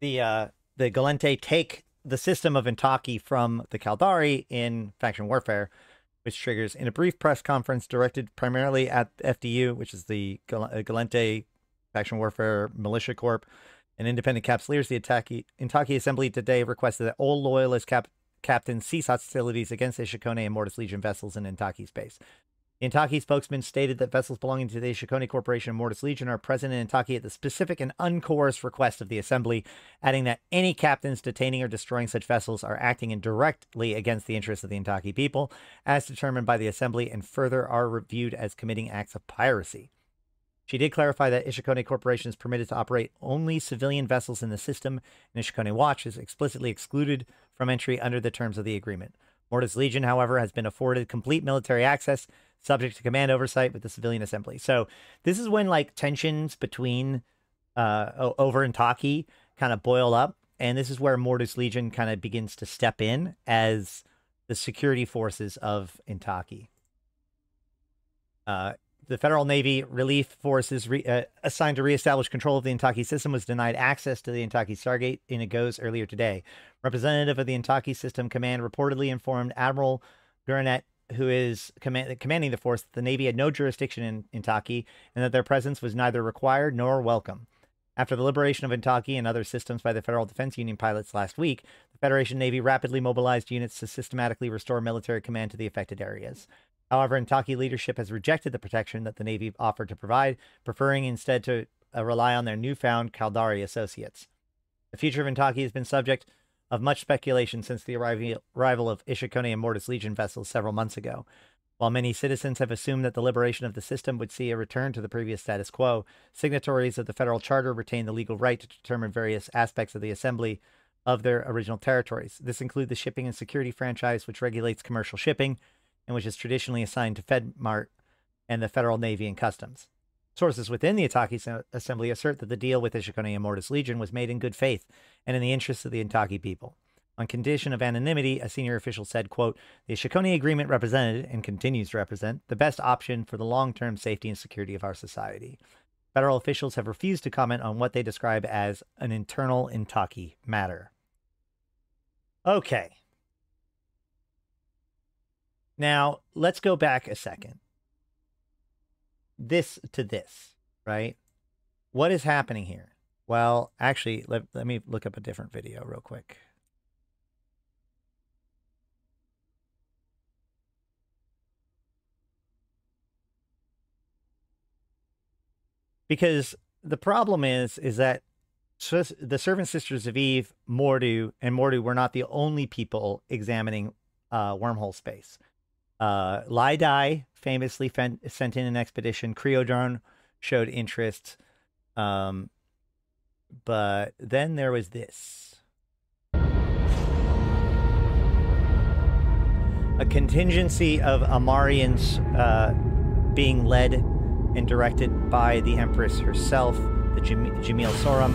the uh, the Gallente take the system of Intaki from the Caldari in faction warfare, which triggers in a brief press conference directed primarily at FDU, which is the Gal- Gallente faction warfare militia corp. An independent caps leaders, the Intaki, Intaki Assembly today requested that all loyalist cap captains cease hostilities against the Ishukone and Mordu's Legion vessels in Intaki space. Intaki spokesman stated that vessels belonging to the Ishukone Corporation and Mordu's Legion are present in Intaki at the specific and uncoerced request of the Assembly, adding that any captains detaining or destroying such vessels are acting indirectly against the interests of the Intaki people, as determined by the Assembly, and further are reviewed as committing acts of piracy. She did clarify that Ishukone Corporation is permitted to operate only civilian vessels in the system, and Ishukone Watch is explicitly excluded from entry under the terms of the agreement. Mordu's Legion, however, has been afforded complete military access, subject to command oversight with the civilian assembly. So this is when like tensions between uh, over in Taki kind of boil up, and this is where Mordu's Legion kind of begins to step in as the security forces of Intaki. Uh, the Federal Navy Relief Forces re, uh, assigned to reestablish control of the Intaki system was denied access to the Intaki Stargate in a goes earlier today. Representative of the Intaki System Command reportedly informed Admiral Gurnett, who is command, commanding the force, that the Navy had no jurisdiction in Intaki and that their presence was neither required nor welcome. After the liberation of Intaki and other systems by the Federal Defense Union pilots last week, the Federation Navy rapidly mobilized units to systematically restore military command to the affected areas. However, Intaki leadership has rejected the protection that the Navy offered to provide, preferring instead to uh, rely on their newfound Caldari associates. The future of Intaki has been subject of much speculation since the arrival of Ishukone and Mordu's Legion vessels several months ago. While many citizens have assumed that the liberation of the system would see a return to the previous status quo, signatories of the federal charter retain the legal right to determine various aspects of the assembly of their original territories. This includes the shipping and security franchise, which regulates commercial shipping and which is traditionally assigned to FedMart and the Federal Navy and Customs. Sources within the Intaki Assembly assert that the deal with Ishukone and Mordu's Legion was made in good faith and in the interests of the Intaki people. On condition of anonymity, a senior official said, quote, the Ishukone agreement represented and continues to represent the best option for the long-term safety and security of our society. Federal officials have refused to comment on what they describe as an internal Intaki matter. Okay. Now, let's go back a second. This to this, right? What is happening here? Well, actually, let, let me look up a different video real quick. Because the problem is, is that the servant sisters of Eve, Mordu, and Mordu were not the only people examining uh, wormhole space. Uh, Lai Dai famously fen- sent in an expedition. Creodron showed interest. Um, but then there was this. A contingency of Amarrians uh, being led and directed by the Empress herself, the Jam- Jamyl Sarum,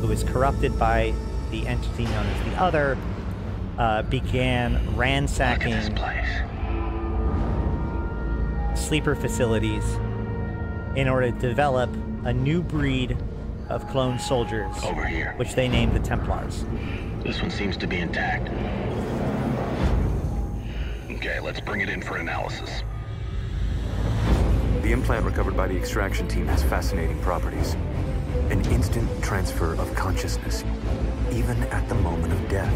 who was corrupted by the entity known as the Other, uh, began ransacking sleeper facilities in order to develop a new breed of clone soldiers, Over here. which they named the Templars. This one seems to be intact. Okay, let's bring it in for analysis. The implant recovered by the extraction team has fascinating properties. An instant transfer of consciousness, even at the moment of death.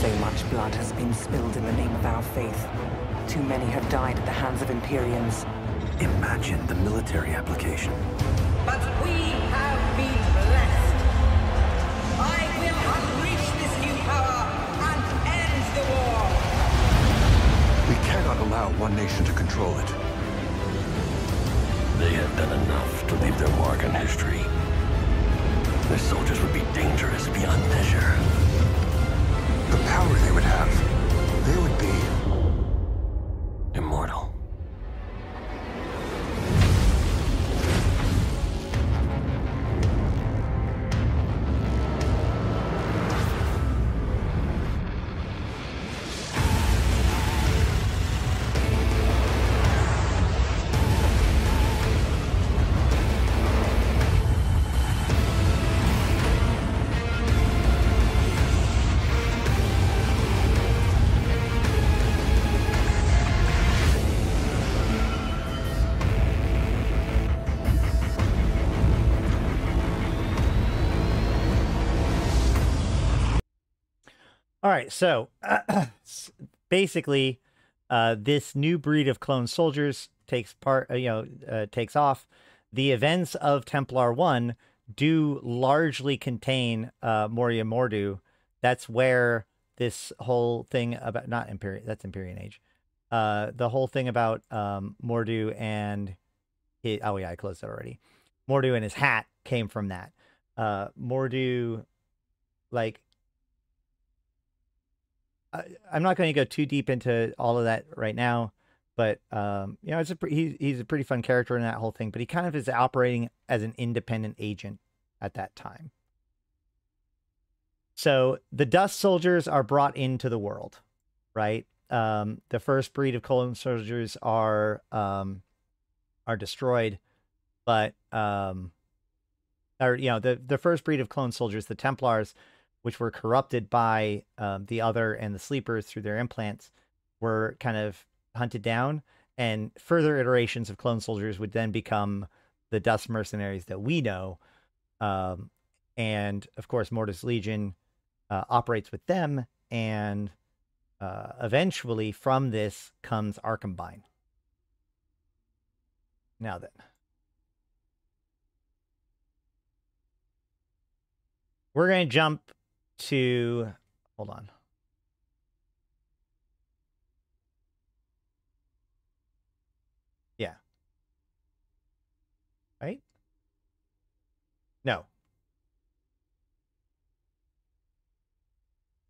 So much blood has been spilled in the name of our faith. Too many have died at the hands of Imperians. Imagine the military application. But we have been blessed. I will unleash this new power and end the war. We cannot allow one nation to control it. They have done enough to leave their mark on history. Their soldiers would be dangerous beyond measure. The power they would have, they would be All right, so s- [clears throat] basically, uh, this new breed of clone soldiers takes part, uh, you know, uh, takes off. The events of Templar One do largely contain uh, Muryia Mordu. That's where this whole thing about not Imperial, that's Imperial Age. Uh, the whole thing about um, Mordu and he, oh yeah, I closed it already. Mordu and his hat came from that. Uh, Mordu, like I, I'm not going to go too deep into all of that right now, but um, you know, it's a pre- he's he's a pretty fun character in that whole thing. But he kind of is operating as an independent agent at that time. So the Dust Soldiers are brought into the world, right? Um, the first breed of clone soldiers are um, are destroyed, but um, or you know, the the first breed of clone soldiers, the Templars, which were corrupted by um, the other and the sleepers through their implants, were kind of hunted down, and further iterations of clone soldiers would then become the dust mercenaries that we know. Um, and of course, Mordu's Legion uh, operates with them, and uh, eventually from this comes Arkhambine. Now then. We're going to jump to. Hold on. Yeah. Right? No.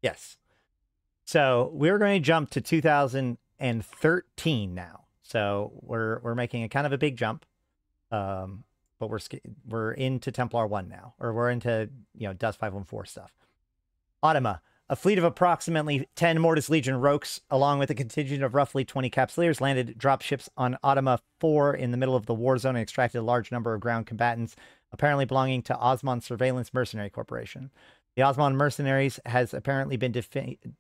Yes. So we're going to jump to 2013 now. So we're we're making a kind of a big jump. Um, but we're we're into Templar One now, or we're into you know Dust Five One Four stuff. Automa, a fleet of approximately ten Mordu's Legion Roques, along with a contingent of roughly twenty Capsuleers, landed dropships on Automa Four in the middle of the war zone and extracted a large number of ground combatants, apparently belonging to Osmond Surveillance Mercenary Corporation. The Osmond mercenaries has apparently been def-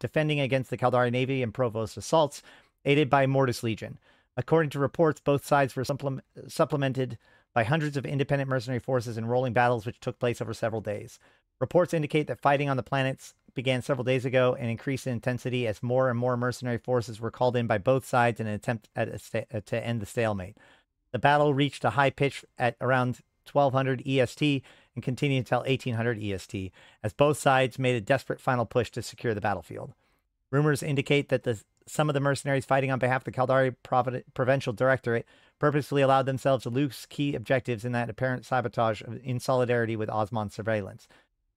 defending against the Caldari Navy and Provost assaults, aided by Mordu's Legion. According to reports, both sides were supplem- supplemented by hundreds of independent mercenary forces in rolling battles which took place over several days. Reports indicate that fighting on the planets began several days ago and increased in intensity as more and more mercenary forces were called in by both sides in an attempt at a uh, to end the stalemate. The battle reached a high pitch at around 1200 EST and continued until 1800 EST as both sides made a desperate final push to secure the battlefield. Rumors indicate that the, some of the mercenaries fighting on behalf of the Caldari Providence Directorate purposefully allowed themselves to lose key objectives in that apparent sabotage in solidarity with Osmond surveillance.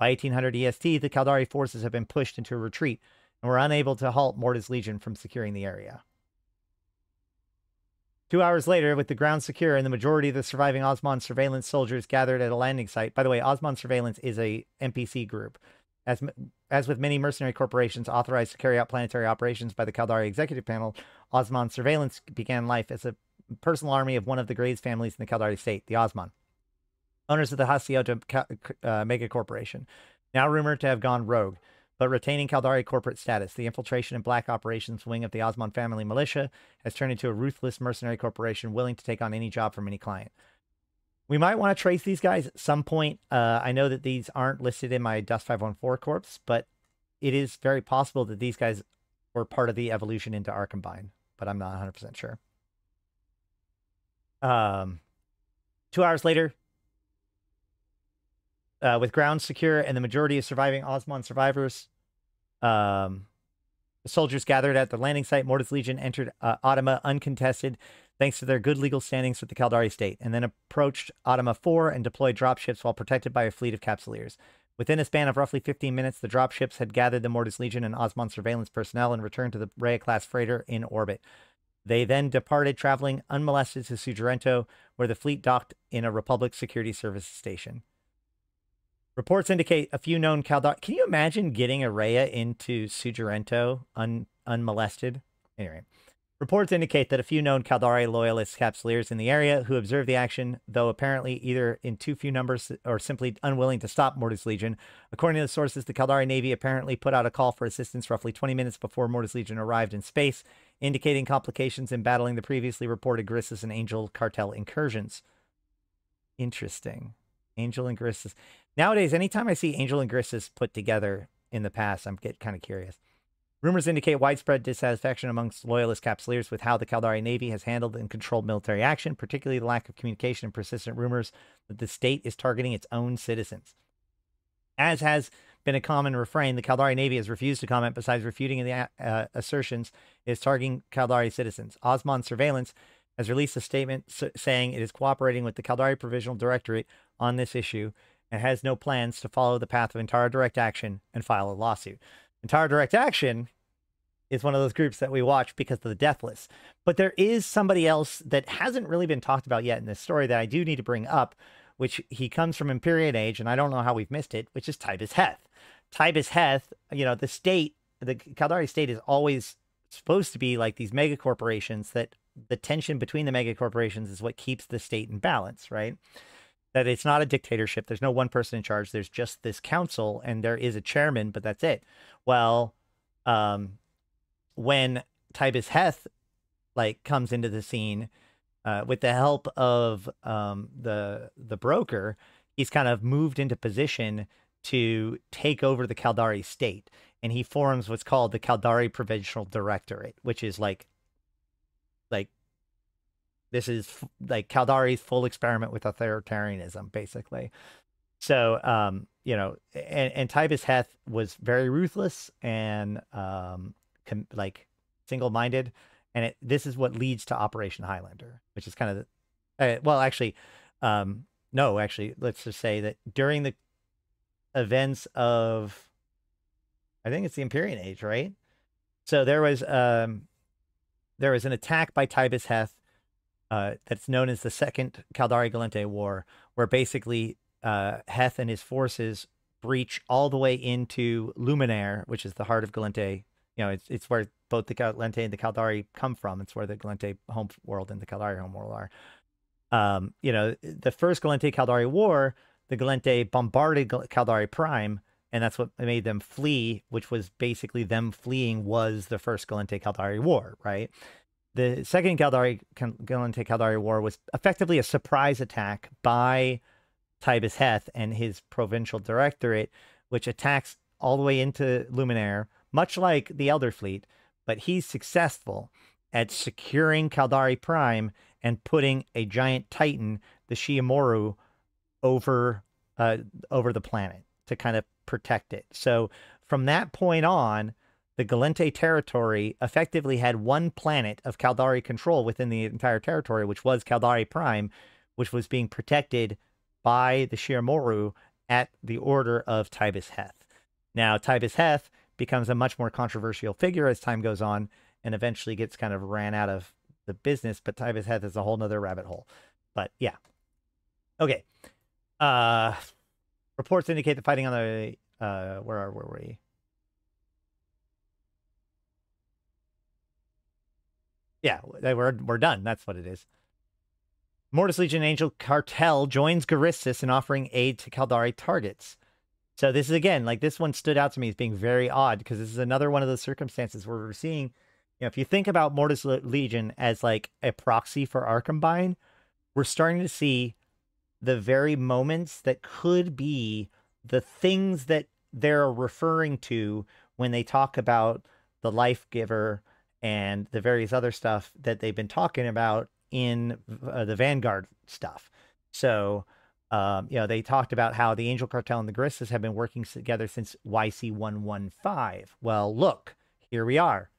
By 1800 EST, the Caldari forces have been pushed into a retreat and were unable to halt Mordu's Legion from securing the area. Two hours later, with the ground secure and the majority of the surviving Osmond surveillance soldiers gathered at a landing site. By the way, Osmond surveillance is a NPC group. As, as with many mercenary corporations authorized to carry out planetary operations by the Caldari Executive Panel, Osmond surveillance began life as a personal army of one of the greatest families in the Caldari state, the Osmond, owners of the Hyasyoda uh, mega corporation, now rumored to have gone rogue, but retaining Caldari corporate status. The infiltration and black operations wing of the Osmond family militia has turned into a ruthless mercenary corporation willing to take on any job from any client. We might want to trace these guys at some point. Uh, I know that these aren't listed in my Dust 514 corpse, but it is very possible that these guys were part of the evolution into Arkhambine, but I'm not 100% sure. Um, two hours later, uh, with ground secure and the majority of surviving Osmond survivors, um, the soldiers gathered at the landing site. Mordu's Legion entered uh, Automa uncontested, thanks to their good legal standings with the Caldari state, and then approached Automa 4 and deployed dropships while protected by a fleet of Capsuleers. Within a span of roughly 15 minutes, the dropships had gathered the Mordu's Legion and Osmond surveillance personnel and returned to the Rhea class freighter in orbit. They then departed, traveling unmolested to Suggerento, where the fleet docked in a Republic Security Service station. Reports indicate a few known Caldari. Can you imagine getting a Rhea into Suggerento un- unmolested? Anyway, reports indicate that a few known Caldari loyalist capsuleers in the area who observed the action, though apparently either in too few numbers or simply unwilling to stop Mordu's Legion. According to the sources, the Caldari Navy apparently put out a call for assistance roughly 20 minutes before Mordu's Legion arrived in space, indicating complications in battling the previously reported Guristas and Angel cartel incursions. Interesting. Angel and Guristas. Nowadays, anytime I see Angel and Guristas put together in the past, I'm get kind of curious. Rumors indicate widespread dissatisfaction amongst loyalist capsuleers with how the Caldari Navy has handled and controlled military action, particularly the lack of communication and persistent rumors that the state is targeting its own citizens. As has been a common refrain, the Caldari Navy has refused to comment besides refuting the uh, assertions it is targeting Caldari citizens. Osmond Surveillance has released a statement saying it is cooperating with the Caldari Provisional Directorate on this issue and has no plans to follow the path of entire Direct Action and file a lawsuit. Entire Direct Action is one of those groups that we watch because of the death list. But there is somebody else that hasn't really been talked about yet in this story that I do need to bring up, which he comes from Empyrean Age, and I don't know how we've missed it, which is Tibus Heth. Tibus Heth, you know, the state, the Caldari state is always supposed to be like these mega corporations that the tension between the mega corporations is what keeps the state in balance, right? That it's not a dictatorship. There's no one person in charge. There's just this council, and there is a chairman, but that's it. Well, um, when Tibus Heth like comes into the scene uh, with the help of um, the the broker, he's kind of moved into position to take over the Caldari state, and he forms what's called the Caldari Providence Directorate, which is like, like, this is like Caldari's full experiment with authoritarianism, basically. So, um, you know, and, and Tibus Heth was very ruthless and um, com- like single-minded, and it, this is what leads to Operation Highlander, which is kind of, uh, well, actually, um, no, actually, let's just say that during the events of, I think it's the Empyrean Age, right? So there was um, there was an attack by Tibus Heth uh, that's known as the Second Caldari Gallente War, where basically uh, Heth and his forces breach all the way into Luminaire, which is the heart of Gallente. You know, it's it's where both the Gallente and the Caldari come from. It's where the Gallente home world and the Caldari home world are. Um, you know, the first Gallente Caldari War, the Gallente bombarded Caldari Prime, and that's what made them flee, which was basically them fleeing was the first Gallente Caldari War, right? The second Caldari Gallente Caldari War was effectively a surprise attack by Tibus Heth and his Providence directorate, which attacks all the way into Luminaire, much like the Elder Fleet, but he's successful at securing Caldari Prime and putting a giant Titan, the Shiamoru, over uh, over the planet to kind of protect it. So from that point on, the Gallente territory effectively had one planet of Caldari control within the entire territory, which was Caldari Prime, which was being protected by the Shiramoru at the order of Tibus Heth. Now, Tibus Heth becomes a much more controversial figure as time goes on and eventually gets kind of ran out of the business, but Tibus Heth is a whole nother rabbit hole. But yeah. Okay. Uh reports indicate the fighting on the uh where are where were we? Yeah, we're we're done. That's what it is. Mordu's Legion Angel Cartel joins Guristas in offering aid to Caldari targets. So this is again like this one stood out to me as being very odd because this is another one of those circumstances where we're seeing, you know, if you think about Mortis Le- Legion as like a proxy for Arkhambine, we're starting to see the very moments that could be the things that they're referring to when they talk about the life giver and the various other stuff that they've been talking about in uh, the Vanguard stuff. So, um, you know, they talked about how the Angel Cartel and the Guristas have been working together since YC 115. Well, look, here we are.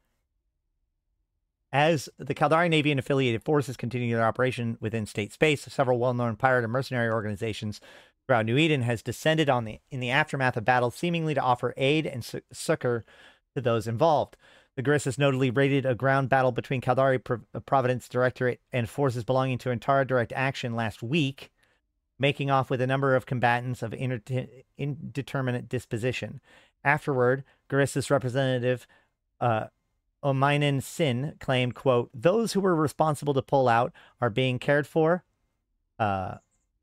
As the Caldari Navy and affiliated forces continue their operation within state space, several well-known pirate and mercenary organizations throughout New Eden has descended on the in the aftermath of battle, seemingly to offer aid and su- succor to those involved. The Guristas notably raided a ground battle between Caldari Pro- Providence Directorate and forces belonging to Antara Direct Action last week, making off with a number of combatants of inter- indeterminate disposition. Afterward, Guristas representative uh, Sin claimed, quote, those who were responsible to pull out are being cared for. Uh,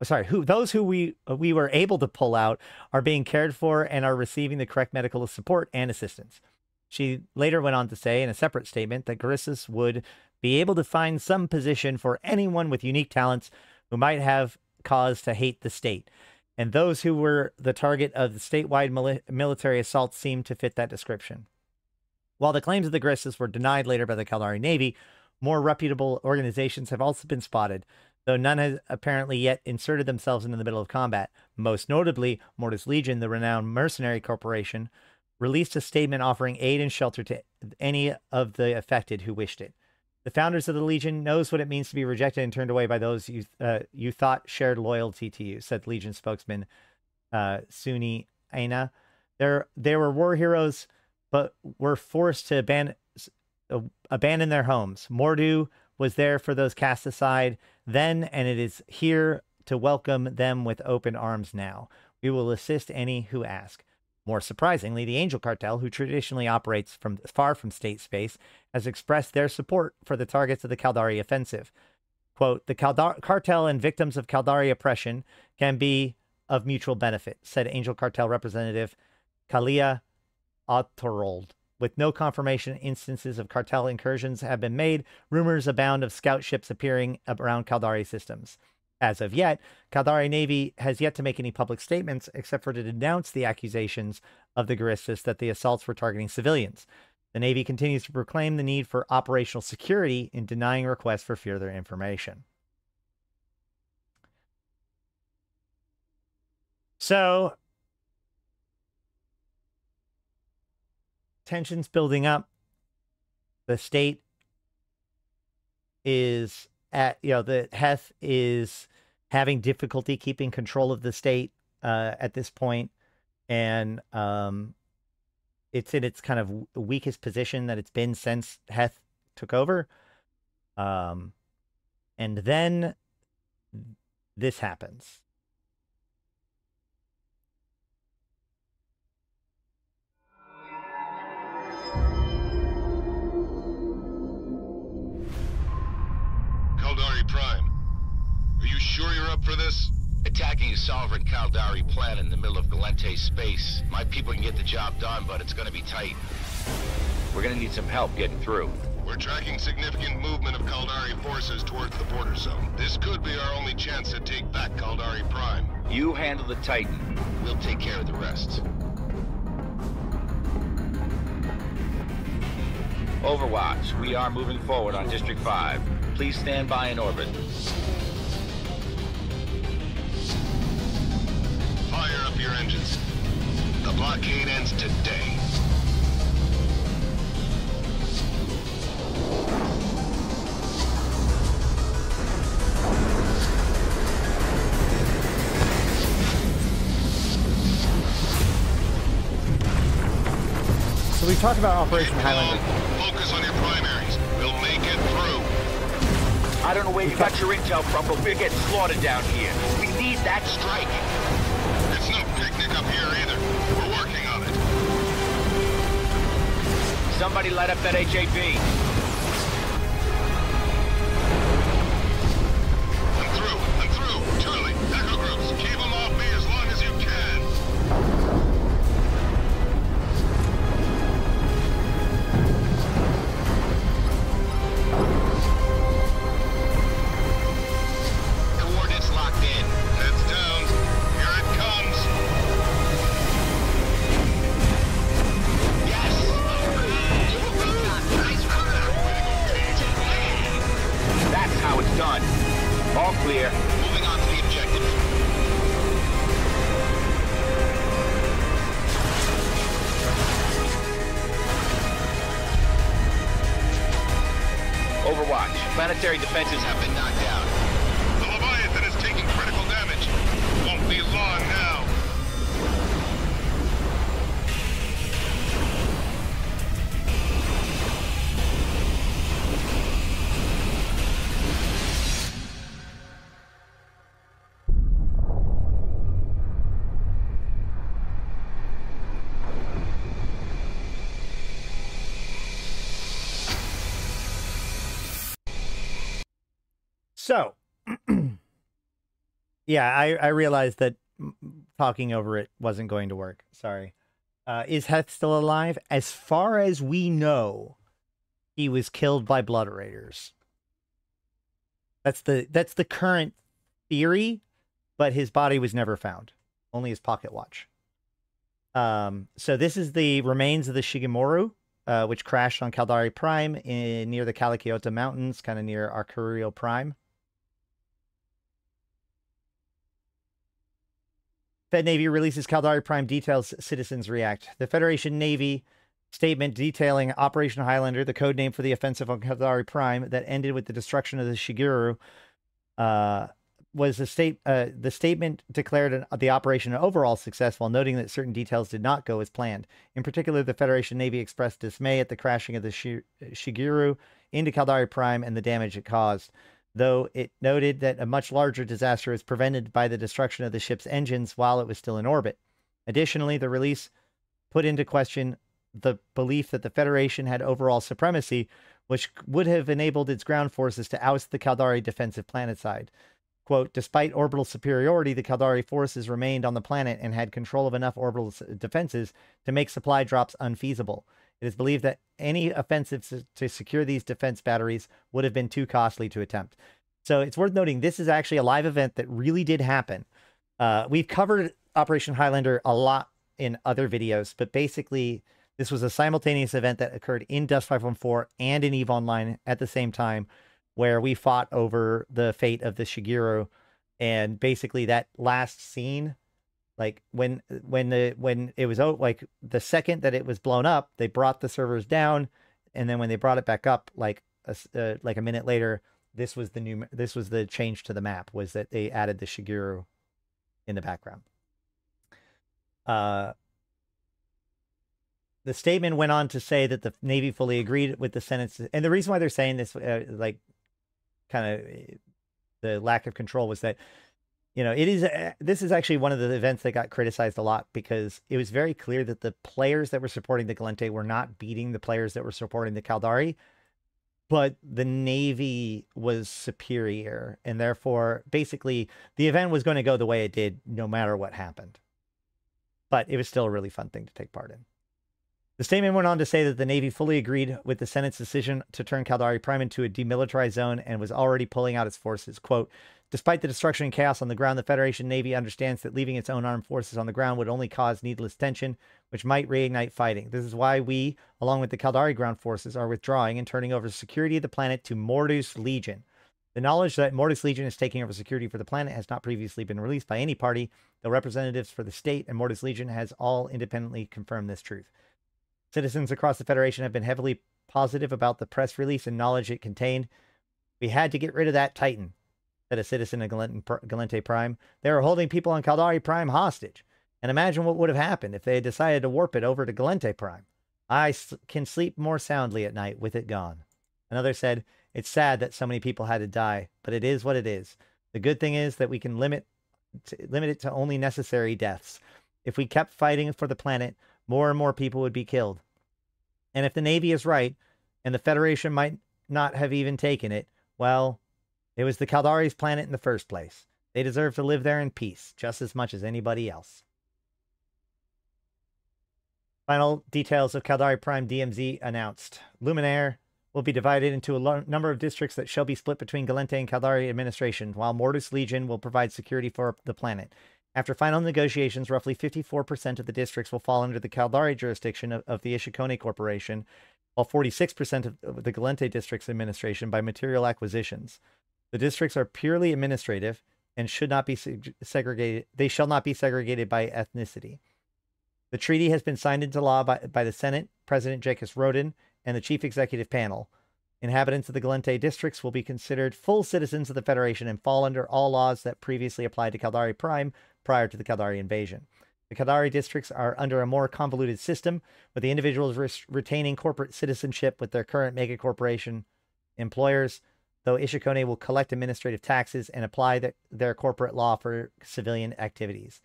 sorry, who those who we we were able to pull out are being cared for and are receiving the correct medical support and assistance. She later went on to say in a separate statement that Guristas would be able to find some position for anyone with unique talents who might have cause to hate the state. And those who were the target of the statewide mili- military assault seemed to fit that description. While the claims of the Guristas were denied later by the Caldari Navy, more reputable organizations have also been spotted, though none has apparently yet inserted themselves into the middle of combat. Most notably, Mordu's Legion, the renowned mercenary corporation, released a statement offering aid and shelter to any of the affected who wished it. The founders of the Legion knows what it means to be rejected and turned away by those you uh, you thought shared loyalty to you," said Legion spokesman uh, Suni Aina. There, they were war heroes, but were forced to abandon uh, abandon their homes. Mordu was there for those cast aside then, and it is here to welcome them with open arms now. We will assist any who ask. More surprisingly, the Angel Cartel, who traditionally operates from far from state space, has expressed their support for the targets of the Caldari offensive. Quote, the Caldar- cartel and victims of Caldari oppression can be of mutual benefit, said Angel Cartel representative Kalia Otterold. With no confirmation instances of cartel incursions have been made, rumors abound of scout ships appearing around Caldari systems. As of yet, Caldari Navy has yet to make any public statements except for to denounce the accusations of the Guristas that the assaults were targeting civilians. The Navy continues to proclaim the need for operational security in denying requests for further information. So, tensions building up. The state is at, you know, the Heth is having difficulty keeping control of the state uh, at this point, and um, it's in its kind of weakest position that it's been since Heth took over. Um, and then this happens. Caldari Prime. Are you sure you're up for this? Attacking a sovereign Caldari planet in the middle of Gallente space. My people can get the job done, but it's gonna be tight. We're gonna need some help getting through. We're tracking significant movement of Caldari forces towards the border zone. This could be our only chance to take back Caldari Prime. You handle the Titan. We'll take care of the rest. Overwatch, we are moving forward on District 5. Please stand by in orbit. Fire up your engines. The blockade ends today. So we talked about Operation Highlander. Focus on your I don't know where you got your intel from, but we're getting slaughtered down here. We need that strike. It's no picnic up here either. We're working on it. Somebody light up that HAV. Defenses yeah, I, I realized that talking over it wasn't going to work. Sorry. Uh, is Heth still alive? As far as we know, he was killed by Blood Raiders. That's the that's the current theory, but his body was never found. Only his pocket watch. Um, so this is the remains of the Shigemoru, uh, which crashed on Caldari Prime in near the Calichiota Mountains, kind of near Arcurio Prime. Fed Navy releases Caldari Prime details citizens react. The Federation Navy statement detailing Operation Highlander, the code name for the offensive on Caldari Prime that ended with the destruction of the Shigeru, uh, was the state. Uh, the statement declared an, the operation an overall success, while noting that certain details did not go as planned. In particular, the Federation Navy expressed dismay at the crashing of the Shi- Shigeru into Caldari Prime and the damage it caused though it noted that a much larger disaster was prevented by the destruction of the ship's engines while it was still in orbit. Additionally, the release put into question the belief that the Federation had overall supremacy, which would have enabled its ground forces to oust the Caldari defensive planetside. Quote, despite orbital superiority, the Caldari forces remained on the planet and had control of enough orbital defenses to make supply drops unfeasible. It is believed that any offensive to secure these defense batteries would have been too costly to attempt. So it's worth noting this is actually a live event that really did happen. Uh, we've covered Operation Highlander a lot in other videos, but basically this was a simultaneous event that occurred in Dust 514 and in EVE Online at the same time, where we fought over the fate of the Shigeru. And basically that last scene, like when when the when it was out, like the second that it was blown up, they brought the servers down, and then when they brought it back up, like a, uh, like a minute later, this was the new this was the change to the map was that they added the Shigeru in the background. Uh, the statement went on to say that the Navy fully agreed with the sentence and the reason why they're saying this, uh, like, kind of the lack of control was that, you know, it is uh, this is actually one of the events that got criticized a lot because it was very clear that the players that were supporting the Gallente were not beating the players that were supporting the Caldari, but the Navy was superior, and therefore, basically, the event was going to go the way it did, no matter what happened. But it was still a really fun thing to take part in. The statement went on to say that the Navy fully agreed with the Senate's decision to turn Caldari Prime into a demilitarized zone and was already pulling out its forces. Quote, Despite the destruction and chaos on the ground, the Federation Navy understands that leaving its own armed forces on the ground would only cause needless tension, which might reignite fighting. This is why we, along with the Caldari ground forces, are withdrawing and turning over security of the planet to Mordu's Legion. The knowledge that Mordu's Legion is taking over security for the planet has not previously been released by any party, though representatives for the state and Mordu's Legion has all independently confirmed this truth. Citizens across the Federation have been heavily positive about the press release and knowledge it contained. We had to get rid of that Titan, said a citizen of Galent- Gallente Prime. They were holding people on Caldari Prime hostage. And imagine what would have happened if they had decided to warp it over to Gallente Prime. I can sleep more soundly at night with it gone. Another said, It's sad that so many people had to die, but it is what it is. The good thing is that we can limit, limit it to only necessary deaths. If we kept fighting for the planet, more and more people would be killed. And if the Navy is right, and the Federation might not have even taken it, well, it was the Caldari's planet in the first place. They deserve to live there in peace, just as much as anybody else. Final details of Caldari Prime DMZ announced. Luminaire will be divided into a number of districts that shall be split between Gallente and Caldari administration, while Mordu's Legion will provide security for the planet. After final negotiations, roughly 54% of the districts will fall under the Caldari jurisdiction of, of the Ishukone Corporation, while 46% of, the Gallente district's administration by material acquisitions. The districts are purely administrative and should not be seg- segregated. They shall not be segregated by ethnicity. The treaty has been signed into law by, by the Senate, President Jacques Rodin, and the Chief Executive Panel. Inhabitants of the Gallente districts will be considered full citizens of the Federation and fall under all laws that previously applied to Caldari Prime prior to the Caldari invasion. The Caldari districts are under a more convoluted system, with the individuals res- retaining corporate citizenship with their current megacorporation employers, though Ishukone will collect administrative taxes and apply the, their corporate law for civilian activities.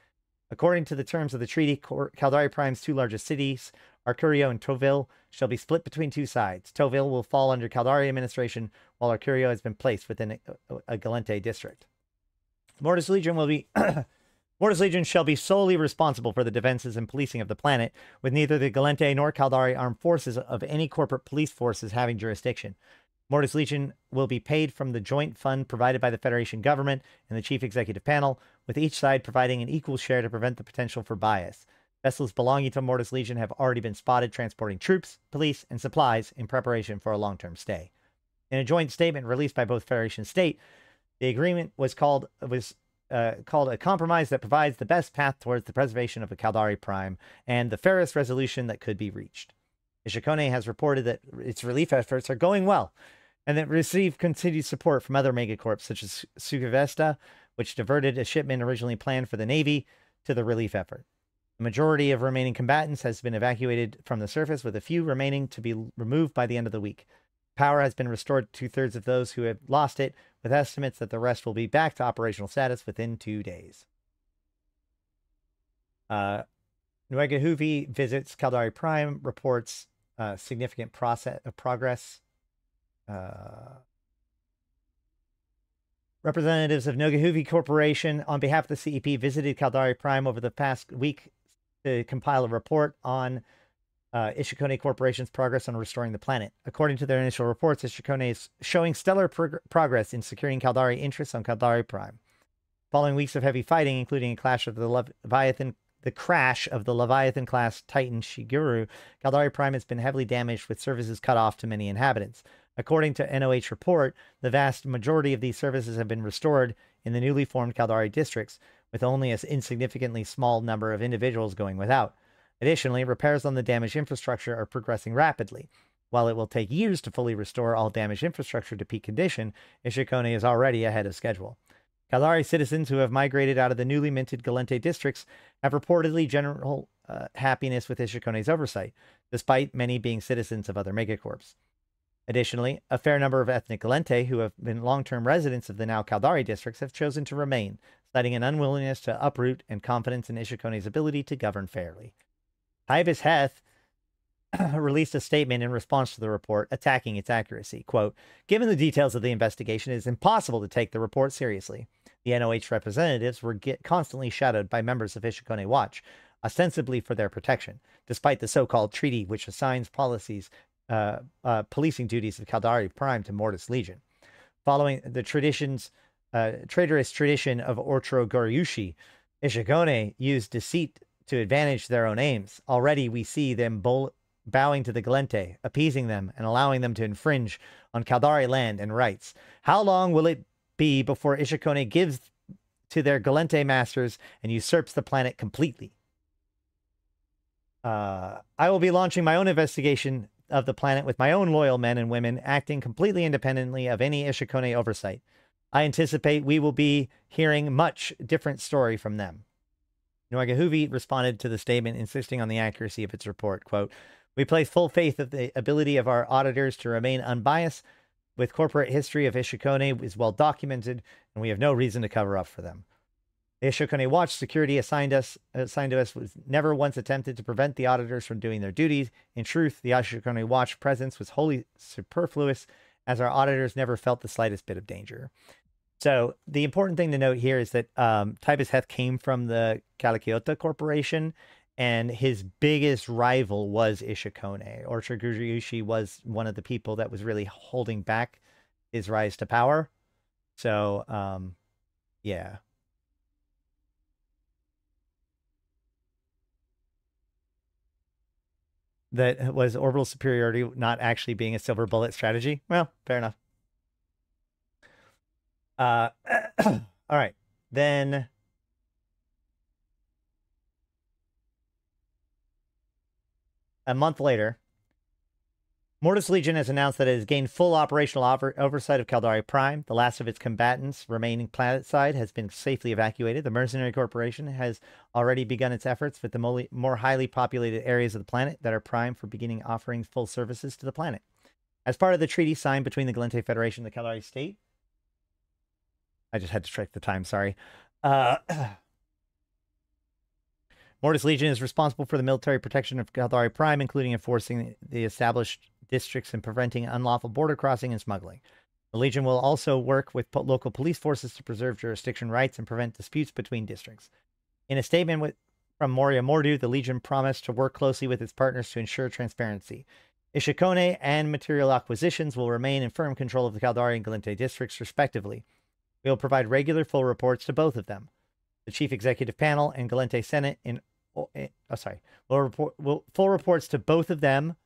According to the terms of the treaty, Caldari Prime's two largest cities, Arcurio and Toville, shall be split between two sides. Toville will fall under Caldari administration, while Arcurio has been placed within a, a, a Gallente district. Mordu's Legion will be [clears throat] Mordu's Legion shall be solely responsible for the defenses and policing of the planet, with neither the Gallente nor Caldari armed forces of any corporate police forces having jurisdiction. Mordu's Legion will be paid from the joint fund provided by the Federation government and the Chief Executive Panel, with each side providing an equal share to prevent the potential for bias. Vessels belonging to Mordu's Legion have already been spotted transporting troops, police, and supplies in preparation for a long term stay. In a joint statement released by both Federation State, the agreement was called was uh, called a compromise that provides the best path towards the preservation of the Caldari Prime and the fairest resolution that could be reached. Ishukone has reported that its relief efforts are going well and that received continued support from other megacorps such as Sukuuvestaa, which diverted a shipment originally planned for the Navy to the relief effort. The majority of remaining combatants has been evacuated from the surface, with a few remaining to be removed by the end of the week. Power has been restored to two thirds of those who have lost it, with estimates that the rest will be back to operational status within two days. Uh, Nugoeihuvi visits Caldari Prime, reports uh, significant process, uh, progress. Uh, representatives of Nugoeihuvi Corporation, on behalf of the CEP, visited Caldari Prime over the past week to compile a report on uh, Ishukone Corporation's progress on restoring the planet. According to their initial reports, Ishukone is showing stellar prog- progress in securing Caldari interests on Caldari Prime. Following weeks of heavy fighting, including a clash of the Leviathan, the crash of the Leviathan class Titan Shiguru, Caldari Prime has been heavily damaged with services cut off to many inhabitants. According to NOH report, the vast majority of these services have been restored in the newly formed Caldari districts, with only an insignificantly small number of individuals going without. Additionally, repairs on the damaged infrastructure are progressing rapidly. While it will take years to fully restore all damaged infrastructure to peak condition, Ishukone is already ahead of schedule. Caldari citizens who have migrated out of the newly minted Gallente districts have reportedly general uh, happiness with Ishukone's oversight, despite many being citizens of other megacorps. Additionally, a fair number of ethnic Gallente who have been long-term residents of the now Caldari districts have chosen to remain, citing an unwillingness to uproot and confidence in Ishukone's ability to govern fairly. Tibus Heth [clears throat] released a statement in response to the report attacking its accuracy. Quote, Given the details of the investigation, it is impossible to take the report seriously. The NOH representatives were constantly shadowed by members of Ishukone Watch, ostensibly for their protection, despite the so-called treaty which assigns policies, uh, uh, policing duties of Caldari Prime to Mordu's Legion. Following the traditions, uh, traitorous tradition of Otro Gariushi, Ishukone used deceit to advantage their own aims. Already we see them bowing to the Gallente, appeasing them, and allowing them to infringe on Caldari land and rights. How long will it be before Ishukone gives to their Gallente masters and usurps the planet completely? Uh, I will be launching my own investigation of the planet with my own loyal men and women, acting completely independently of any Ishukone oversight. I anticipate we will be hearing much different story from them. Nugoeihuvi responded to the statement, insisting on the accuracy of its report. Quote, We place full faith of the ability of our auditors to remain unbiased. With corporate history of Ishukone is well documented, and we have no reason to cover up for them. The Ishukone Watch security assigned us assigned to us was never once attempted to prevent the auditors from doing their duties. In truth, the Ishukone Watch presence was wholly superfluous, as our auditors never felt the slightest bit of danger. So the important thing to note here is that um, Heth came from the Kaalakiota Corporation, and his biggest rival was Ishukone. Otro Gariushi was one of the people that was really holding back his rise to power. So, um, yeah. That was orbital superiority not actually being a silver bullet strategy. Well, fair enough. Uh, [clears throat] all right. Then a month later, Mordu's Legion has announced that it has gained full operational over- oversight of Caldari Prime. The last of its combatants remaining planet side has been safely evacuated. The Mercenary Corporation has already begun its efforts with the more highly populated areas of the planet that are prime for beginning offering full services to the planet. As part of the treaty signed between the Gallente Federation and the Caldari State, I just had to check the time. Sorry. Uh, [clears throat] Mordu's Legion is responsible for the military protection of Caldari Prime, including enforcing the established districts and preventing unlawful border crossing and smuggling. The Legion will also work with po- local police forces to preserve jurisdiction rights and prevent disputes between districts. In a statement with, from Muryia Mordu, the Legion promised to work closely with its partners to ensure transparency. Ishukone and material acquisitions will remain in firm control of the Caldari and Gallente districts, respectively. We will provide regular full reports to both of them. The Chief Executive Panel and Gallente Senate in oh, eh, oh sorry, will report will full reports to both of them,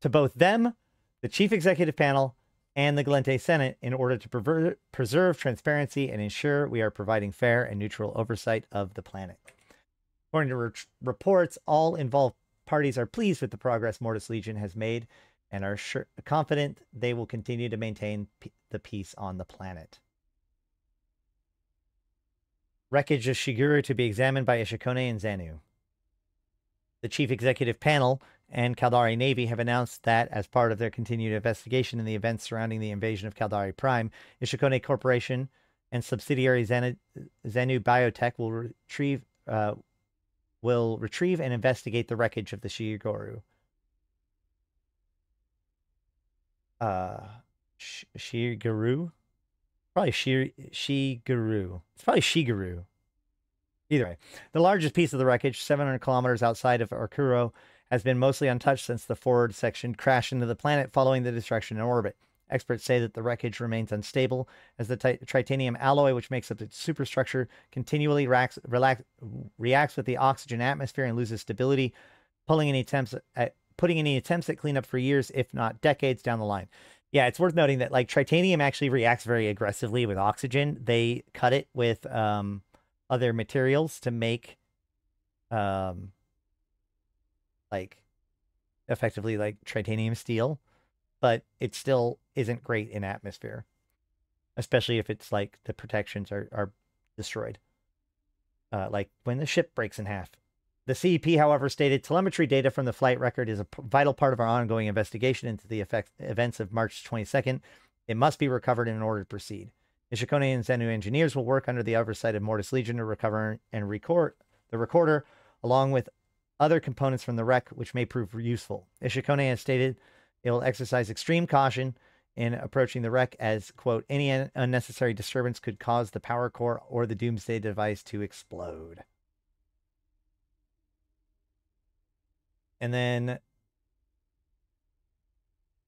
to both them, the Chief Executive Panel, and the Gallente Senate in order to preserve transparency and ensure we are providing fair and neutral oversight of the planet. According to re- reports, all involved parties are pleased with the progress Mordu's Legion has made and are sure, confident they will continue to maintain p- the peace on the planet. Wreckage of Shiguru to be examined by Ishukone and Zainou. The Chief Executive Panel and Caldari Navy have announced that, as part of their continued investigation in the events surrounding the invasion of Caldari Prime, Ishukone Corporation and subsidiary Zainou Biotech will retrieve uh, will retrieve and investigate the wreckage of the Shiguru. Uh, Shiguru? Probably Shi- Shigeru. It's probably Shigeru. Either way, the largest piece of the wreckage, 700 kilometers outside of Arcurio, has been mostly untouched since the forward section crashed into the planet following the destruction in orbit. Experts say that the wreckage remains unstable as the ti- titanium alloy, which makes up its superstructure, continually racks, relax, reacts with the oxygen atmosphere and loses stability, pulling any attempts at putting any attempts at cleanup for years, if not decades, down the line. Yeah, it's worth noting that like titanium actually reacts very aggressively with oxygen. They cut it with um, other materials to make um, like effectively like titanium steel, but it still isn't great in atmosphere, especially if it's like the protections are are destroyed. Uh, like when the ship breaks in half. The CEP, however, stated telemetry data from the flight record is a p- vital part of our ongoing investigation into the effect, events of March 22nd. It must be recovered in order to proceed. Ishukone and Zainou engineers will work under the oversight of Mordu's Legion to recover and record the recorder, along with other components from the wreck, which may prove useful. Ishukone has stated it will exercise extreme caution in approaching the wreck as, quote, any un- unnecessary disturbance could cause the power core or the doomsday device to explode. And then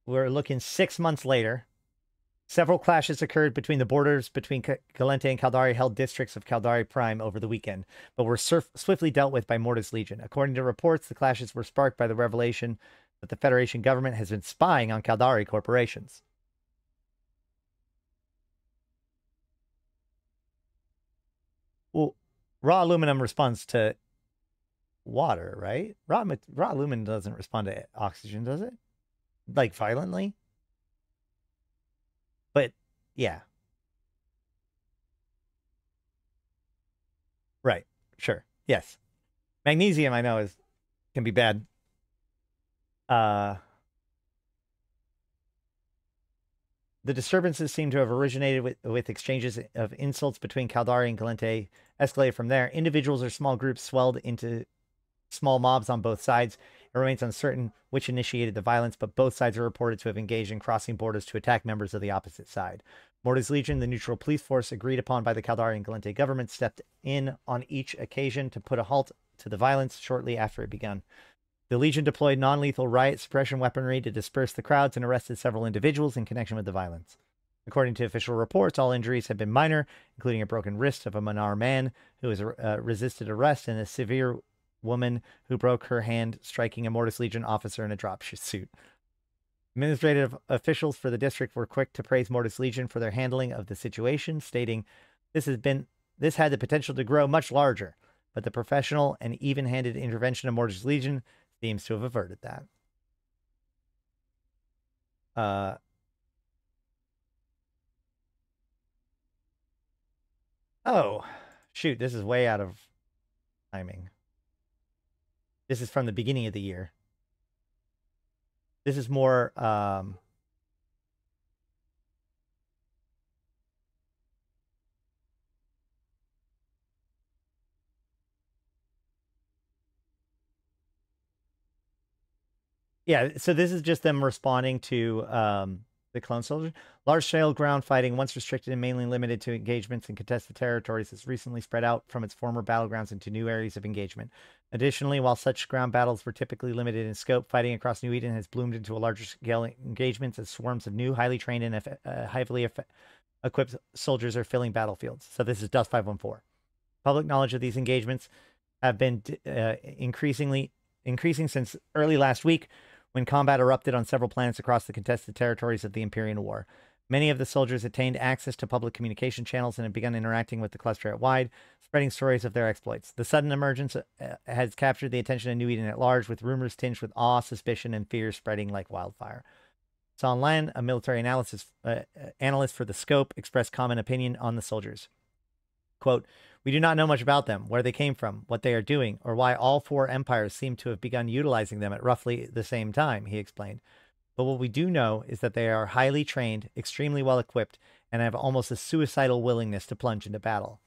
we're looking six months later. Several clashes occurred between the borders between Gallente and Caldari held districts of Caldari Prime over the weekend, but were swiftly dealt with by Mordu's Legion. According to reports, the clashes were sparked by the revelation that the Federation government has been spying on Caldari corporations. Well, raw aluminum responds to water, right? Raw raw aluminum doesn't respond to oxygen, does it? Like violently? But yeah. Right. Sure. Yes. Magnesium I know is can be bad. Uh The disturbances seem to have originated with, with exchanges of insults between Caldari and Gallente, escalated from there. Individuals or small groups swelled into small mobs on both sides. It remains uncertain which initiated the violence, but both sides are reported to have engaged in crossing borders to attack members of the opposite side. Mordu's Legion, the neutral police force agreed upon by the Caldari and Gallente government, stepped in on each occasion to put a halt to the violence shortly after it began. The Legion deployed non lethal riot suppression weaponry to disperse the crowds and arrested several individuals in connection with the violence. According to official reports, all injuries have been minor, including a broken wrist of a Manar man who has uh, resisted arrest and a severe woman who broke her hand striking a Mordu's Legion officer in a drop suit. Administrative officials for the district were quick to praise Mordu's Legion for their handling of the situation, stating, "This has been this had the potential to grow much larger, but the professional and even-handed intervention of Mordu's Legion seems to have averted that." Uh, oh, shoot! This is way out of timing. This is from the beginning of the year. This is more um Yeah, so this is just them responding to um the clone soldier. Large scale ground fighting, once restricted and mainly limited to engagements in contested territories, has recently spread out from its former battlegrounds into new areas of engagement. Additionally, while such ground battles were typically limited in scope, fighting across New Eden has bloomed into a larger scale engagements as swarms of new, highly trained and uh, equipped soldiers are filling battlefields. So this is Dust 514. Public knowledge of these engagements have been uh, increasingly increasing since early last week when combat erupted on several planets across the contested territories of the Imperial War. Many of the soldiers attained access to public communication channels and had begun interacting with the cluster at wide, spreading stories of their exploits. The sudden emergence uh, has captured the attention of New Eden at large, with rumors tinged with awe, suspicion, and fear spreading like wildfire. Son Lan, a military analysis uh, uh, analyst for the Scope, expressed common opinion on the soldiers. Quote, we do not know much about them, where they came from, what they are doing, or why all four empires seem to have begun utilizing them at roughly the same time, he explained. But what we do know is that they are highly trained, extremely well equipped, and have almost a suicidal willingness to plunge into battle.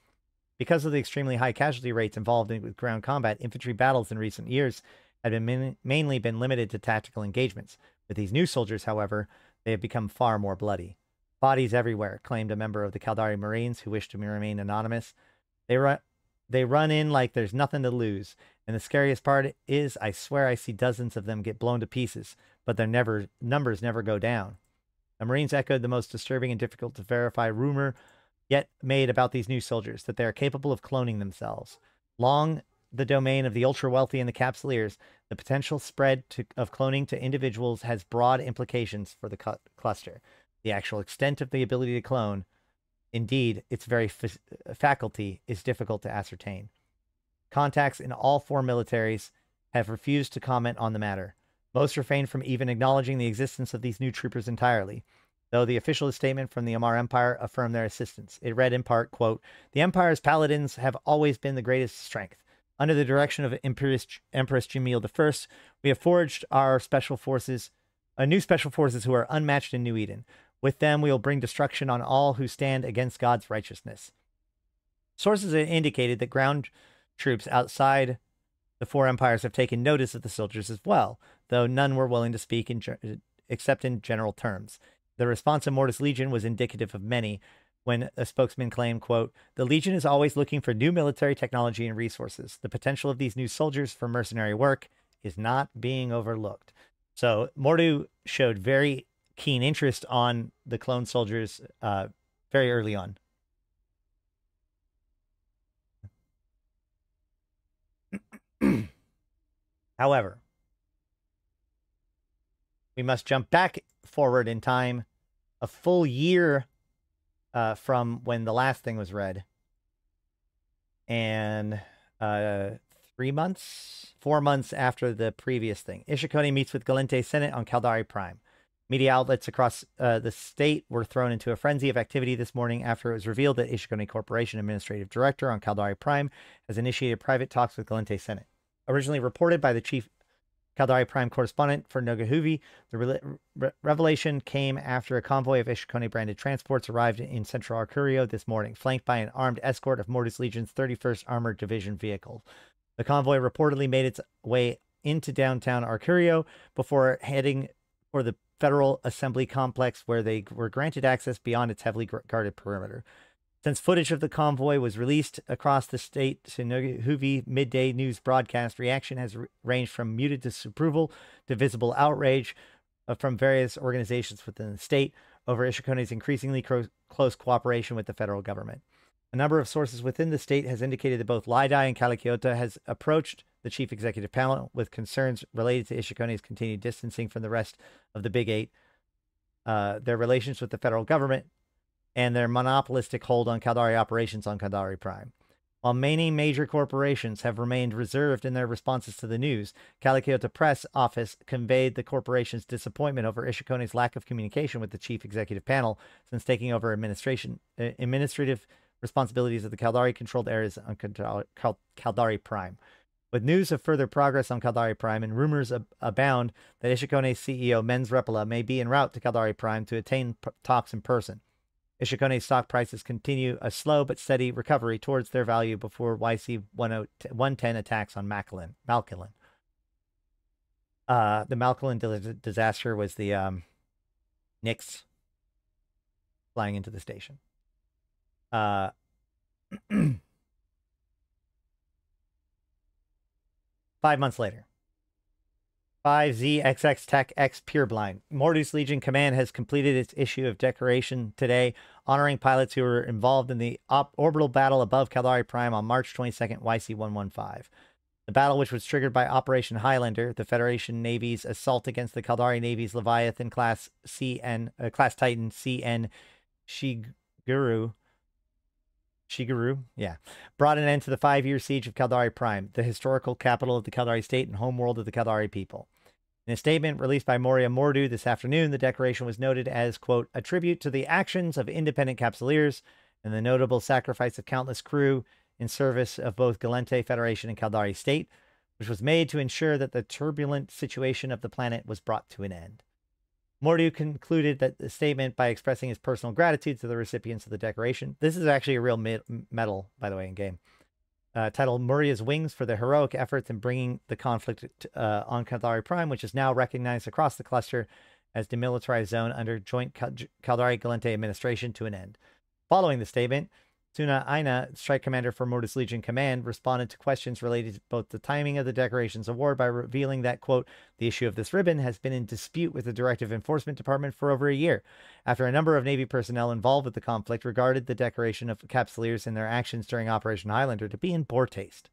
Because of the extremely high casualty rates involved in, ground combat, infantry battles in recent years have been main, mainly been limited to tactical engagements. With these new soldiers, however, they have become far more bloody. Bodies everywhere, claimed a member of the Caldari Marines who wished to remain anonymous. They, ru- They run in like there's nothing to lose. And the scariest part is, I swear I see dozens of them get blown to pieces, but their never numbers never go down. The Marines echoed the most disturbing and difficult to verify rumor yet made about these new soldiers that they are capable of cloning themselves. Long the domain of the ultra wealthy and the capsuleers, the potential spread to, of cloning to individuals has broad implications for the cu- cluster. The actual extent of the ability to clone, indeed, its very f- faculty, is difficult to ascertain. Contacts in all four militaries have refused to comment on the matter. Most refrain from even acknowledging the existence of these new troopers entirely, though the official statement from the Amarr Empire affirmed their existence. It read in part, quote, The Empire's paladins have always been the greatest strength. Under the direction of Empress, Empress Jamyl I, we have forged our special forces, uh, new special forces who are unmatched in New Eden. With them, we will bring destruction on all who stand against God's righteousness. Sources indicated that ground troops outside the four empires have taken notice of the soldiers as well, though none were willing to speak in, ge- except in general terms. The response of Mordu's Legion was indicative of many, when a spokesman claimed, quote, the Legion is always looking for new military technology and resources. The potential of these new soldiers for mercenary work is not being overlooked. So Mordu showed very keen interest on the clone soldiers uh, very early on. [clears throat] However, we must jump back forward in time a full year uh, from when the last thing was read. And uh, three months, four months after the previous thing. Ishukone meets with Gallente Senate on Caldari Prime. Media outlets across uh, the state were thrown into a frenzy of activity this morning after it was revealed that Ishukone Corporation Administrative Director on Caldari Prime has initiated private talks with Gallente Senate. Originally reported by the chief Caldari Prime correspondent for Nugoeihuvi, the re- re- revelation came after a convoy of Ishukone branded transports arrived in central Arcurio this morning, flanked by an armed escort of Mordu's Legion's 31st Armored Division vehicle. The convoy reportedly made its way into downtown Arcurio before heading for the Federal Assembly Complex, where they were granted access beyond its heavily guarded perimeter. Since footage of the convoy was released across the state to Nugoeihuvi midday news broadcast, reaction has ranged from muted disapproval to visible outrage uh, from various organizations within the state over Ishukone's increasingly close cooperation with the federal government. A number of sources within the state has indicated that both Lai Dai and Kaalakiota has approached the chief executive panel with concerns related to Ishukone's continued distancing from the rest of the Big Eight, uh, their relations with the federal government, and their monopolistic hold on Caldari operations on Caldari Prime. While many major corporations have remained reserved in their responses to the news, Kaalakiota Press Office conveyed the corporation's disappointment over Ishukone's lack of communication with the chief executive panel since taking over administration uh, administrative responsibilities of the Caldari controlled areas on Caldari, Prime. With news of further progress on Caldari Prime and rumors ab- abound that Ishukone's CEO Mens Reppola may be en route to Caldari Prime to attain talks in person. Ishukone's stock prices continue a slow but steady recovery towards their value before YC 110 attacks on. Malkalen. Uh, the Malkalen disaster was the um, Nyx flying into the station. Uh, [clears throat] five months later. 5ZXX Tech X Pure Blind. Mordu's Legion Command has completed its issue of decoration today, honoring pilots who were involved in the op- orbital battle above Caldari Prime on March 22nd, YC 115. The battle, which was triggered by Operation Highlander, the Federation Navy's assault against the Caldari Navy's Leviathan class CN uh, class Titan CN Shiguru Shigeru, yeah, brought an end to the five year siege of Caldari Prime, the historical capital of the Caldari state and homeworld of the Caldari people. In a statement released by Muryia Mordu this afternoon, the declaration was noted as, quote, a tribute to the actions of independent capsuleers and the notable sacrifice of countless crew in service of both Gallente Federation and Caldari State, which was made to ensure that the turbulent situation of the planet was brought to an end. Mordu concluded that the statement by expressing his personal gratitude to the recipients of the decoration. This is actually a real me- medal, by the way, in game. Uh, titled Muryia's Wings for their heroic efforts in bringing the conflict uh, on Caldari Prime, which is now recognized across the cluster as demilitarized zone under joint Caldari Galente administration to an end. Following the statement, Tuna Aina, strike commander for Mordu's Legion Command, responded to questions related to both the timing of the decoration's award by revealing that, quote, the issue of this ribbon has been in dispute with the Directive Enforcement Department for over a year, after a number of Navy personnel involved with the conflict regarded the decoration of Capsuleers and their actions during Operation Highlander to be in poor taste.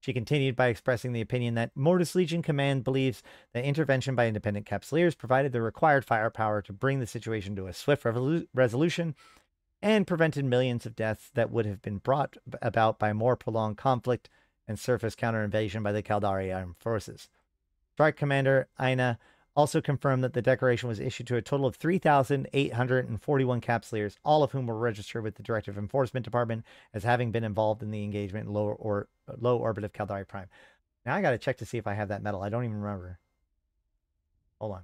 She continued by expressing the opinion that Mordu's Legion Command believes that intervention by independent Capsuleers provided the required firepower to bring the situation to a swift resolution and prevented millions of deaths that would have been brought about by more prolonged conflict and surface counter invasion by the Caldari armed forces. Strike Commander Aina also confirmed that the decoration was issued to a total of 3,841 Capsuleers, all of whom were registered with the Directive Enforcement Department as having been involved in the engagement in lower or low orbit of Caldari Prime. Now I got to check to see if I have that medal. I don't even remember. Hold on.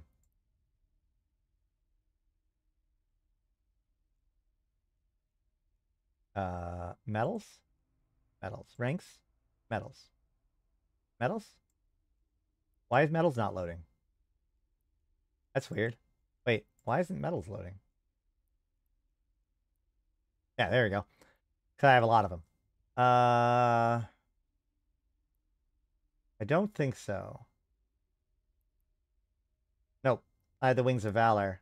Uh, medals, medals, ranks, medals, medals. Why is medals not loading? That's weird. Wait, why isn't medals loading? Yeah, there we go. Because I have a lot of them. Uh, I don't think so. Nope. I have the Wings of Valor.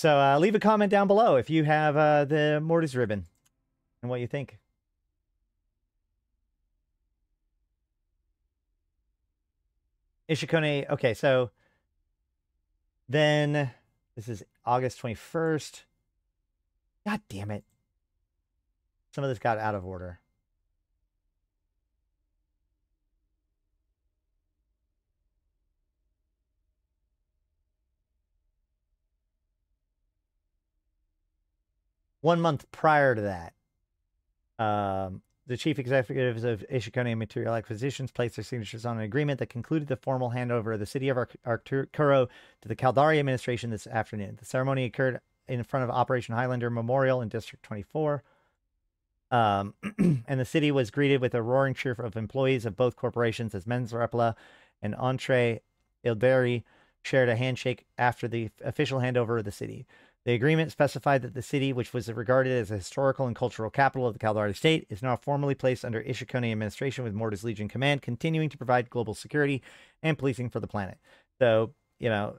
So uh, leave a comment down below if you have uh, the Mordu's ribbon and what you think. Ishukone. Okay, so then this is August 21st. God damn it. Some of this got out of order. One month prior to that, um, the chief executives of Ishukone Material Acquisitions placed their signatures on an agreement that concluded the formal handover of the city of Arturo to the Caldari administration this afternoon. The ceremony occurred in front of Operation Highlander Memorial in District 24. Um, [clears throat] and the city was greeted with a roaring cheer of employees of both corporations as Mens Reppola and Entre Ilderi shared a handshake after the official handover of the city. The agreement specified that the city, which was regarded as a historical and cultural capital of the Caldari state, is now formally placed under Ishukone administration with Mordu's Legion Command, continuing to provide global security and policing for the planet. So, you know,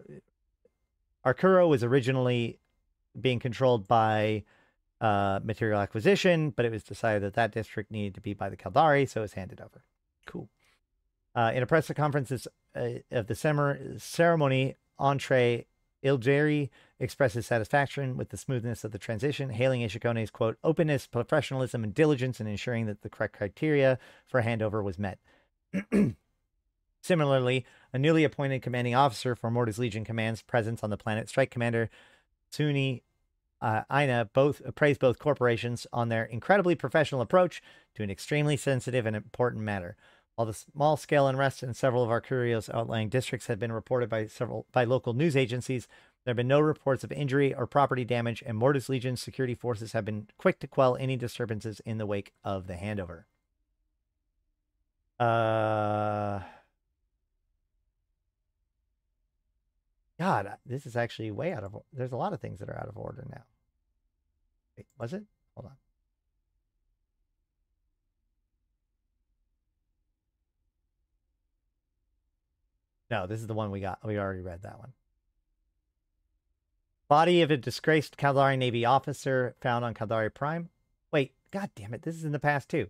Arcurio was originally being controlled by uh, material acquisition, but it was decided that that district needed to be by the Caldari, so it was handed over. Cool. Uh, in a press conference this, uh, of the ceremony, Entre Ilgeri expresses satisfaction with the smoothness of the transition, hailing Ishukone's quote openness, professionalism, and diligence in ensuring that the correct criteria for handover was met. [clears throat] Similarly, a newly appointed commanding officer for Mordu's Legion Command's presence on the planet, Strike Commander Suni uh, Aina both praised both corporations on their incredibly professional approach to an extremely sensitive and important matter. While the small scale unrest in several of our Curios outlying districts have been reported by several by local news agencies, there have been no reports of injury or property damage, and Mordu's Legion security forces have been quick to quell any disturbances in the wake of the handover. Uh, God, this is actually way out of. There's a lot of things that are out of order now. Wait, was it? Hold on. No, this is the one we got. We already read that one. Body of a disgraced Caldari Navy officer found on Caldari Prime. Wait, god damn it, this is in the past too.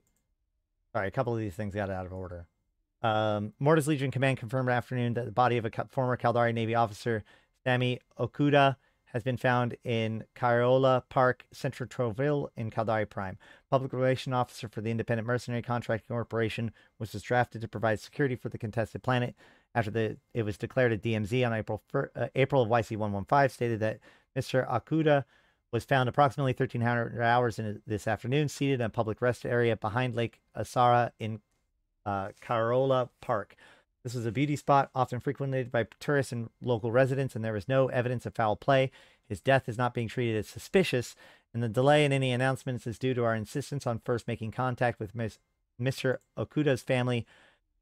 Sorry, a couple of these things got out of order. Um, Mordu's Legion Command confirmed afternoon that the body of a former Caldari Navy officer, Sammy Okuda, has been found in Carola Park, Central Troville in Caldari Prime. Public Relation Officer for the Independent Mercenary Contracting Corporation which was drafted to provide security for the contested planet after the it was declared a DMZ on April uh, April of YC 115 stated that Mr. Akuda was found approximately 1300 hours in this afternoon seated in a public rest area behind Lake Asara in uh, Carola Park. This was a beauty spot often frequented by tourists and local residents, and there was no evidence of foul play. His death is not being treated as suspicious, and the delay in any announcements is due to our insistence on first making contact with Ms. Mr. Okuda's family,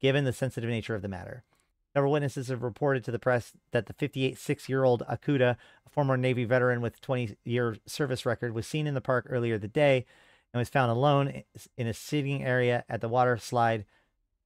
given the sensitive nature of the matter. Several witnesses have reported to the press that the 58 year old Akuda, a former Navy veteran with 20 year service record, was seen in the park earlier the day and was found alone in a sitting area at the water slide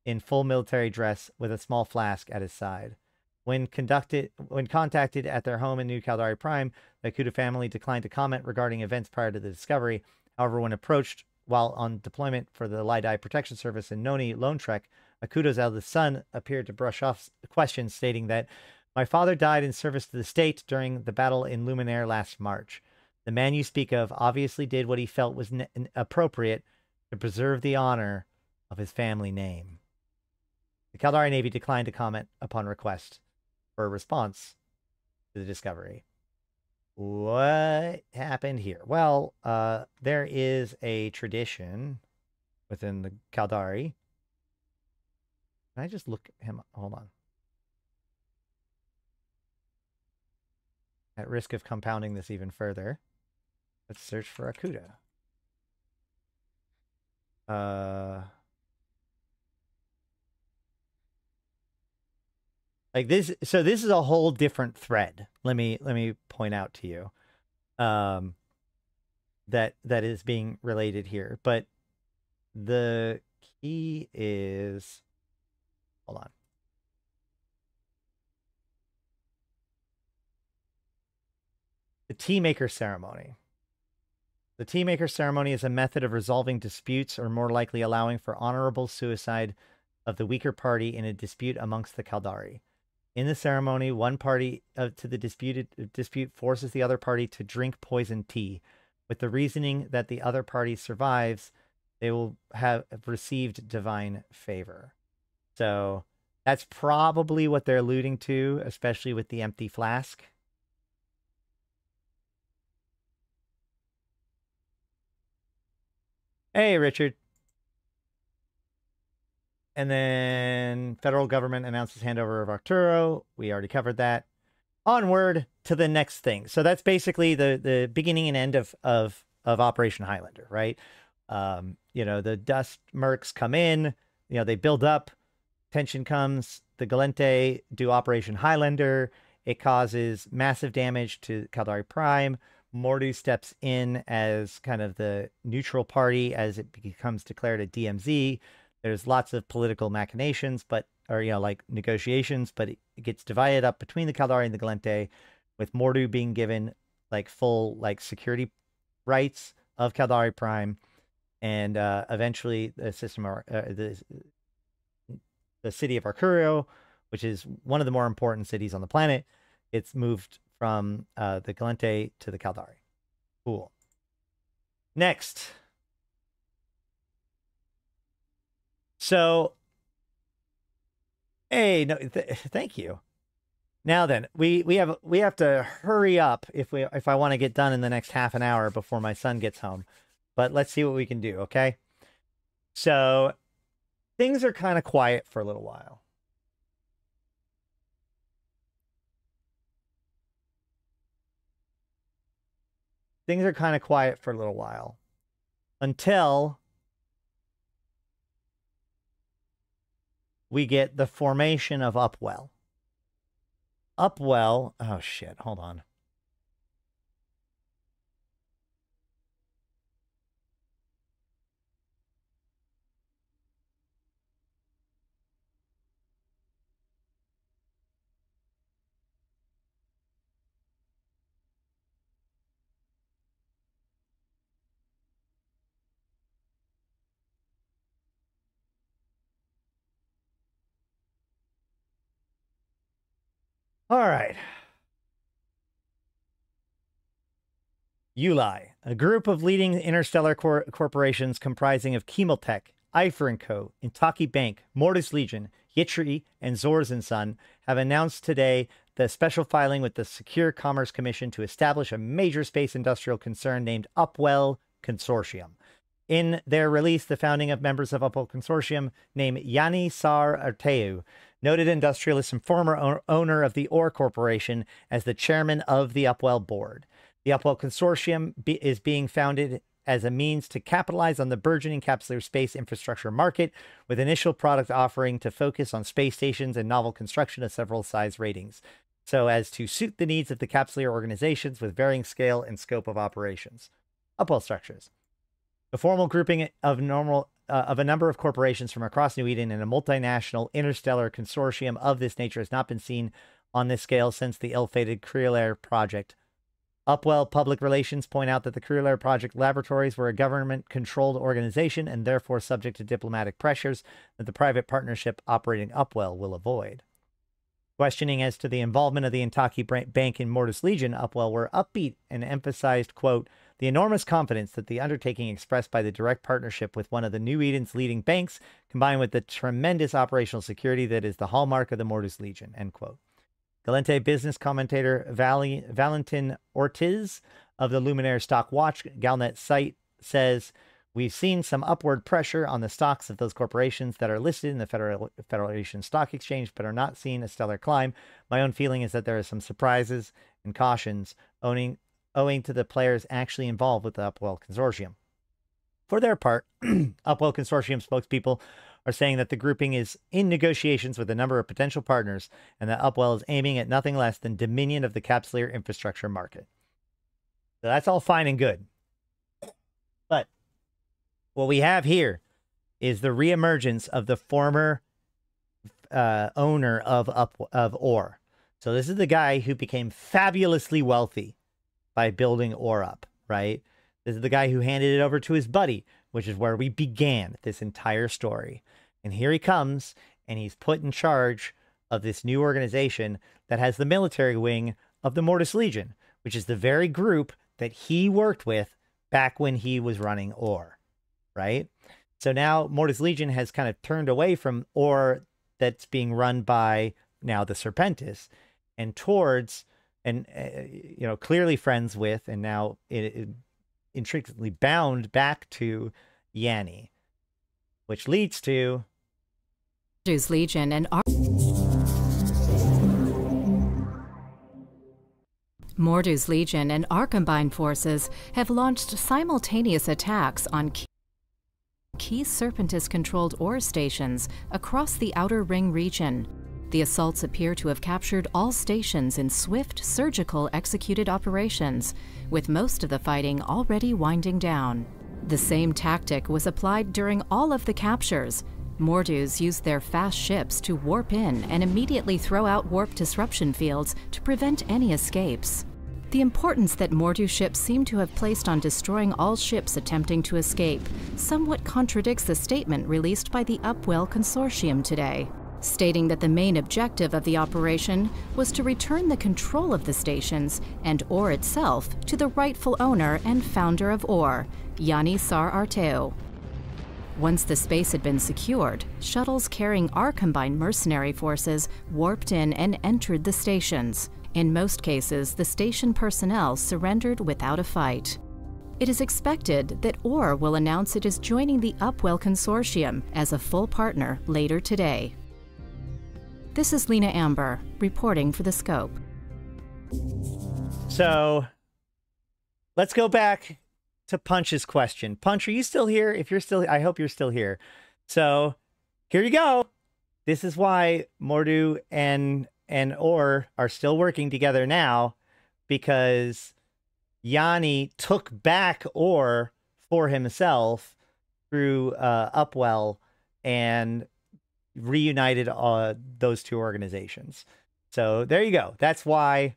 in full military dress with a small flask at his side. When conducted, when contacted at their home in New Caldari Prime, the Akuda family declined to comment regarding events prior to the discovery. However, when approached while on deployment for the Lai Dai Protection Service in Noni Lone Trek, Akuda's eldest son appeared to brush off questions, stating that my father died in service to the state during the battle in Luminaire last March. The man you speak of obviously did what he felt was appropriate to preserve the honor of his family name. The Caldari Navy declined to comment upon request for a response to the discovery. What happened here? Well, uh, there is a tradition within the Caldari. Can I just look him? Hold on. At risk of compounding this even further, let's search for Akuda. Uh, like this so this is a whole different thread let me let me point out to you um that that is being related here but the key is hold on the tea maker ceremony the tea maker ceremony is a method of resolving disputes or more likely allowing for honorable suicide of the weaker party in a dispute amongst the Caldari. In the ceremony, one party uh, to the disputed uh, dispute forces the other party to drink poison tea, with the reasoning that the other party survives, they will have received divine favor. So that's probably what they're alluding to, especially with the empty flask. Hey, Richard. And then federal government announces handover of Arturo. We already covered that. Onward to the next thing. So that's basically the the beginning and end of of of Operation Highlander, right? Um, you know, the dust mercs come in, you know, they build up, tension comes, the Gallente do Operation Highlander. It causes massive damage to Caldari Prime. Mordu steps in as kind of the neutral party as it becomes declared a DMZ. There's lots of political machinations, but or you know like negotiations, but it, gets divided up between the Caldari and the Gallente, with Mordu being given like full like security rights of Caldari Prime, and uh, eventually the system of, uh, the the city of Arcurio, which is one of the more important cities on the planet, it's moved from uh, the Gallente to the Caldari. Cool. Next. So, hey, no, th- thank you. Now then, we we have we have to hurry up if we if I want to get done in the next half an hour before my son gets home. But let's see what we can do, okay? So, things are kind of quiet for a little while. Things are kind of quiet for a little while until we get the formation of Upwell. Upwell, oh shit, hold on. All right. Yulai, a group of leading interstellar cor- corporations comprising of Chemeltech, Eifyr & Co., Intaki Bank, Mordu's Legion, Ytiri, and Zorz & Son, have announced today the special filing with the Secure Commerce Commission to establish a major space industrial concern named Upwell Consortium. In their release, the founding of members of Upwell Consortium named Yanni Sar Arteu, noted industrialist and former owner of the Ore Corporation, as the chairman of the Upwell board. The Upwell Consortium be- is being founded as a means to capitalize on the burgeoning capsuleer space infrastructure market, with initial product offering to focus on space stations and novel construction of several size ratings, so as to suit the needs of the capsuleer organizations with varying scale and scope of operations. Upwell structures. The formal grouping of normal uh, of a number of corporations from across New Eden in a multinational interstellar consortium of this nature has not been seen on this scale since the ill-fated Crielere project. Upwell Public Relations point out that the Crielere Project laboratories were a government-controlled organization and therefore subject to diplomatic pressures that the private partnership operating Upwell will avoid. Questioning as to the involvement of the Intaki Bank in Mordu's Legion, Upwell were upbeat and emphasized, quote, the enormous confidence that the undertaking expressed by the direct partnership with one of the New Eden's leading banks, combined with the tremendous operational security that is the hallmark of the Mordu's Legion, end quote. Gallente business commentator Vali- Valentin Ortiz of the Luminaire Stock Watch Galnet site says, We've seen some upward pressure on the stocks of those corporations that are listed in the Federal Federation Stock Exchange but are not seeing a stellar climb. My own feeling is that there are some surprises and cautions owing owing to the players actually involved with the Upwell Consortium. For their part, [clears throat] Upwell Consortium spokespeople are saying that the grouping is in negotiations with a number of potential partners and that Upwell is aiming at nothing less than dominion of the capsuleer infrastructure market. So that's all fine and good. But what we have here is the reemergence of the former uh, owner of Up of Ore. So this is the guy who became fabulously wealthy by building Ore up, right? This is the guy who handed it over to his buddy, which is where we began this entire story. And here he comes, and he's put in charge of this new organization that has the military wing of the Mordu's Legion, which is the very group that he worked with back when he was running Ore, right? So now Mordu's Legion has kind of turned away from Ore that's being run by now the Serpentis and towards and uh, you know clearly friends with and now it, it intricately bound back to Yanni, which leads to Mordu's Legion and Ar- Mordu's Legion and Arkombine forces have launched simultaneous attacks on key, key Serpentis-controlled ore stations across the Outer Ring region. The assaults appear to have captured all stations in swift, surgical executed operations, with most of the fighting already winding down. The same tactic was applied during all of the captures. Mordus used their fast ships to warp in and immediately throw out warp disruption fields to prevent any escapes. The importance that Mordu ships seem to have placed on destroying all ships attempting to escape somewhat contradicts the statement released by the Upwell Consortium today stating that the main objective of the operation was to return the control of the stations and Ore itself to the rightful owner and founder of Ore, Yanni Sar Arteo. Once the space had been secured, shuttles carrying Arkombine mercenary forces warped in and entered the stations. In most cases, the station personnel surrendered without a fight. It is expected that Ore will announce it is joining the Upwell Consortium as a full partner later today. This is Lena Amber, reporting for The Scope. So let's go back to Punch's question. Punch, are you still here? If you're still, I hope you're still here. So here you go. This is why Mordu and and Ore are still working together now, because Yanni took back Ore for himself through uh, Upwell and reunited uh, those two organizations. So there you go. That's why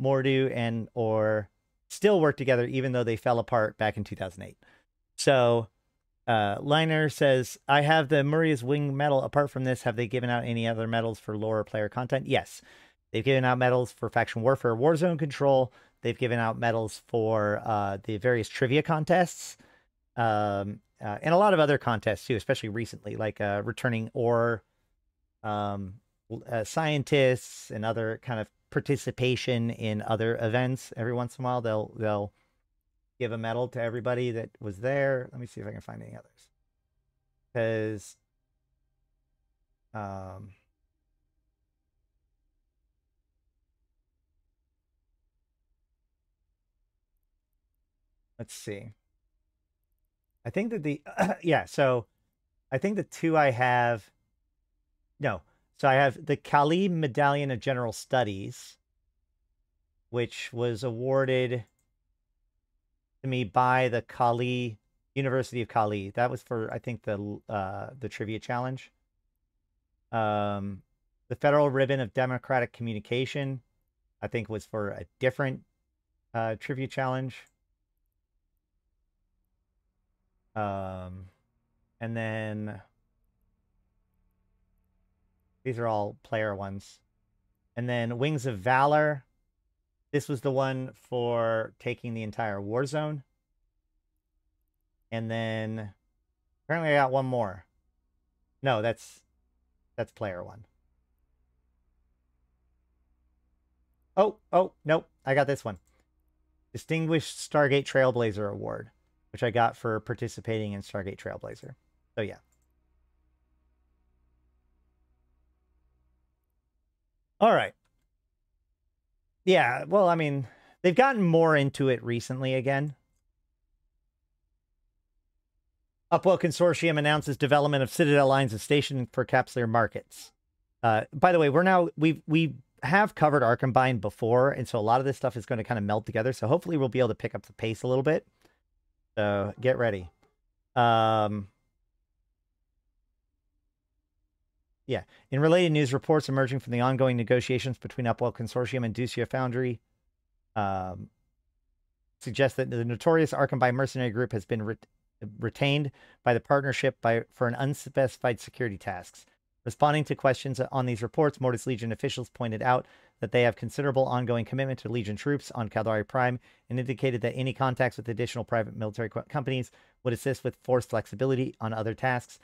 Mordu and ORE still work together, even though they fell apart back in 2008. So uh, Liner says, I have the Murray's Wing medal. Apart from this, have they given out any other medals for lore or player content? Yes. They've given out medals for Faction Warfare Warzone Control. They've given out medals for uh, the various trivia contests. Um, uh, and a lot of other contests too, especially recently, like uh, returning or um, uh, scientists and other kind of participation in other events. Every once in a while, they'll they'll give a medal to everybody that was there. Let me see if I can find any others, because um, let's see. I think that the [clears throat] yeah, so I think the two I have no. So I have the Caille Medallion of General Studies, which was awarded to me by the Caille University of Caille. That was for I think the uh the trivia challenge. Um the Federal Ribbon of Democratic Communication, I think was for a different uh trivia challenge. Um, and then these are all player ones. And then Wings of Valor. This was the one for taking the entire war zone. And then apparently I got one more. No, that's that's player one. Oh, oh, nope. I got this one. Distinguished Stargate Trailblazer Award which I got for participating in Stargate Trailblazer. So yeah. All right. Yeah, well, I mean, they've gotten more into it recently again. Upwell Consortium announces development of Citadel lines of station for capsuleer markets. Uh, by the way, we're now we we have covered Arkombine before, and so a lot of this stuff is going to kind of melt together. So hopefully, we'll be able to pick up the pace a little bit. So get ready. Um, yeah. In related news, reports emerging from the ongoing negotiations between Upwell Consortium and Ducia Foundry um, suggest that the notorious Arkombine mercenary group has been re- retained by the partnership by for an unspecified security tasks. Responding to questions on these reports, Mordu's Legion officials pointed out that they have considerable ongoing commitment to Legion troops on Caldari Prime and indicated that any contacts with additional private military co- companies would assist with force flexibility on other tasks.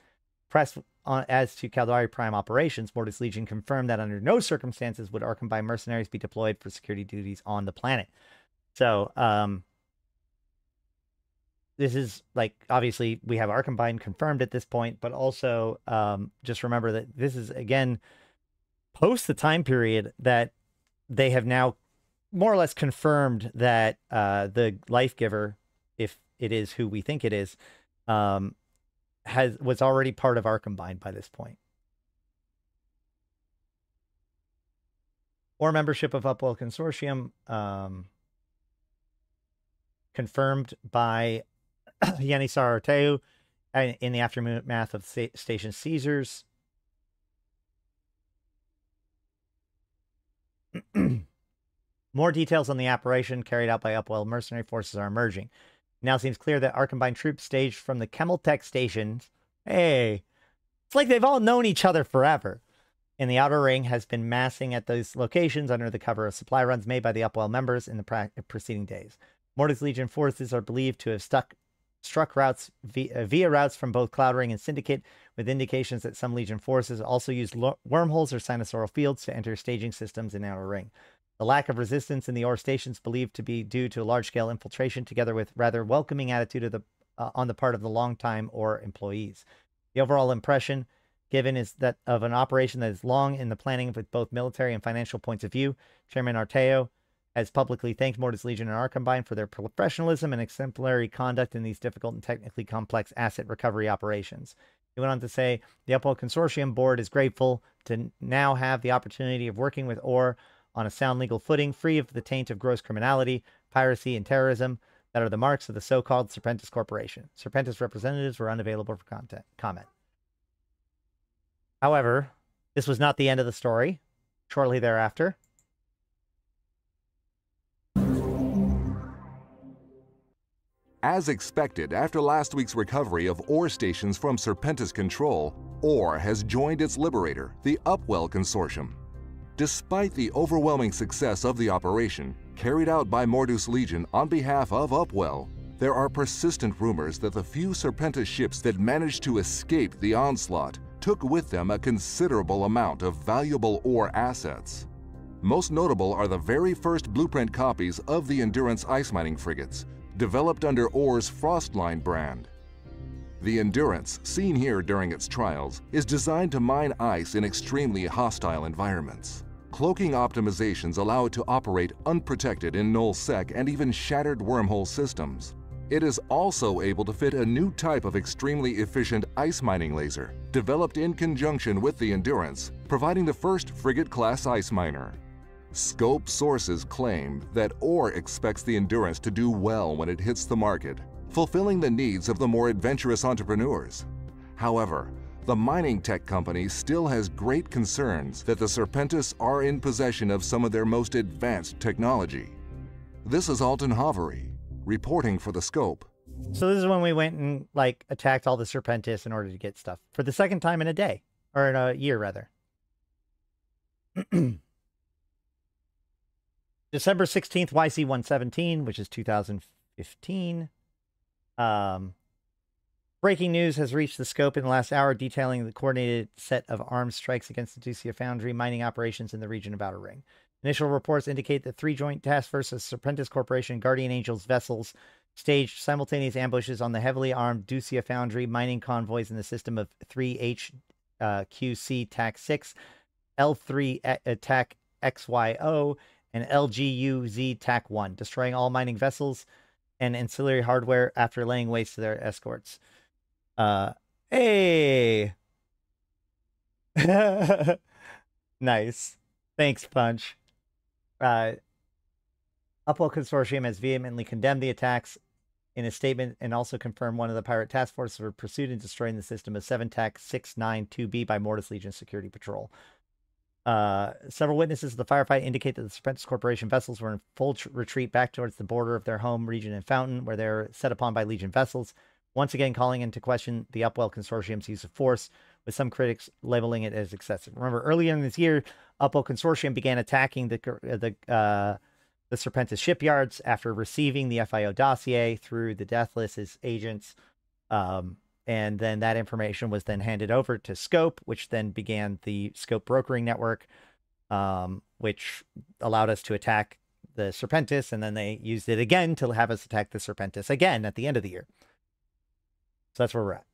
Press on, as to Caldari Prime operations, Mordu's Legion confirmed that under no circumstances would Arkham mercenaries be deployed for security duties on the planet. So, um, this is like obviously we have Arkham confirmed at this point, but also um, just remember that this is again post the time period that they have now more or less confirmed that uh, the life giver, if it is who we think it is, um, has was already part of Arkham by this point. Or membership of Upwell Consortium, um, confirmed by [clears throat] Yanisar Arteu in the aftermath of Station Caesars. [clears throat] More details on the operation carried out by Upwell mercenary forces are emerging. Now seems clear that Arkombine troops staged from the Chemal Tech stations. Hey, it's like they've all known each other forever. And the outer ring has been massing at those locations under the cover of supply runs made by the Upwell members in the preceding days. Mordu's Legion forces are believed to have stuck struck routes via, uh, via, routes from both Cloud Ring and Syndicate, with indications that some Legion forces also used wormholes or cynosural fields to enter staging systems in Outer Ring. The lack of resistance in the ore stations believed to be due to a large-scale infiltration, together with rather welcoming attitude of the uh, on the part of the long-time ore employees. The overall impression given is that of an operation that is long in the planning with both military and financial points of view. Chairman Arteo has publicly thanked Mordu's Legion and Arkombine for their professionalism and exemplary conduct in these difficult and technically complex asset recovery operations. He went on to say the Upwell Consortium board is grateful to now have the opportunity of working with ORE on a sound legal footing, free of the taint of gross criminality, piracy, and terrorism that are the marks of the so-called Serpentis Corporation. Serpentis representatives were unavailable for content, comment. However, this was not the end of the story. Shortly thereafter, As expected, after last week's recovery of ore stations from Serpentis control, ORE has joined its liberator, the Upwell Consortium. Despite the overwhelming success of the operation, carried out by Mordu's Legion on behalf of Upwell, there are persistent rumors that the few Serpentis ships that managed to escape the onslaught took with them a considerable amount of valuable ore assets. Most notable are the very first blueprint copies of the Endurance ice mining frigates, developed under ORE's Frostline brand. The Endurance, seen here during its trials, is designed to mine ice in extremely hostile environments. Cloaking optimizations allow it to operate unprotected in null sec and even shattered wormhole systems. It is also able to fit a new type of extremely efficient ice mining laser, developed in conjunction with the Endurance, providing the first frigate-class ice miner. Scope sources claim that ORE expects the Endurance to do well when it hits the market, fulfilling the needs of the more adventurous entrepreneurs. However, the mining tech company still has great concerns that the Serpentis are in possession of some of their most advanced technology. This is Alton Haveri, reporting for the Scope. So this is when we went and like attacked all the Serpentis in order to get stuff for the second time in a day or in a year rather. [clears throat] December 16th, YC 117, which is 2015. Um, breaking news has reached the scope in the last hour, detailing the coordinated set of armed strikes against the Ducia Foundry mining operations in the region of Outer Ring. Initial reports indicate that three joint task forces, Serpentis Corporation, Guardian Angels vessels staged simultaneous ambushes on the heavily armed Ducia Foundry mining convoys in the system of 3HQC uh, TAC 6, L3 Attack XYO, and LGUZ TAC 1, destroying all mining vessels and ancillary hardware after laying waste to their escorts. Uh, hey! [laughs] nice. Thanks, Punch. Uh, Upwell Consortium has vehemently condemned the attacks in a statement and also confirmed one of the pirate task forces were pursued and destroying the system of 7 TAC 692B by Mordu's Legion Security Patrol. Uh, several witnesses of the firefight indicate that the Serpentis Corporation vessels were in full tr- retreat back towards the border of their home region in Fountain, where they're set upon by Legion vessels, once again calling into question the Upwell Consortium's use of force, with some critics labeling it as excessive. Remember, earlier in this year, Upwell Consortium began attacking the the uh, the Serpentis shipyards after receiving the FIO dossier through the Deathless's agents. Um, and then that information was then handed over to Scope, which then began the Scope brokering network, um, which allowed us to attack the Serpentis. And then they used it again to have us attack the Serpentis again at the end of the year. So that's where we're at.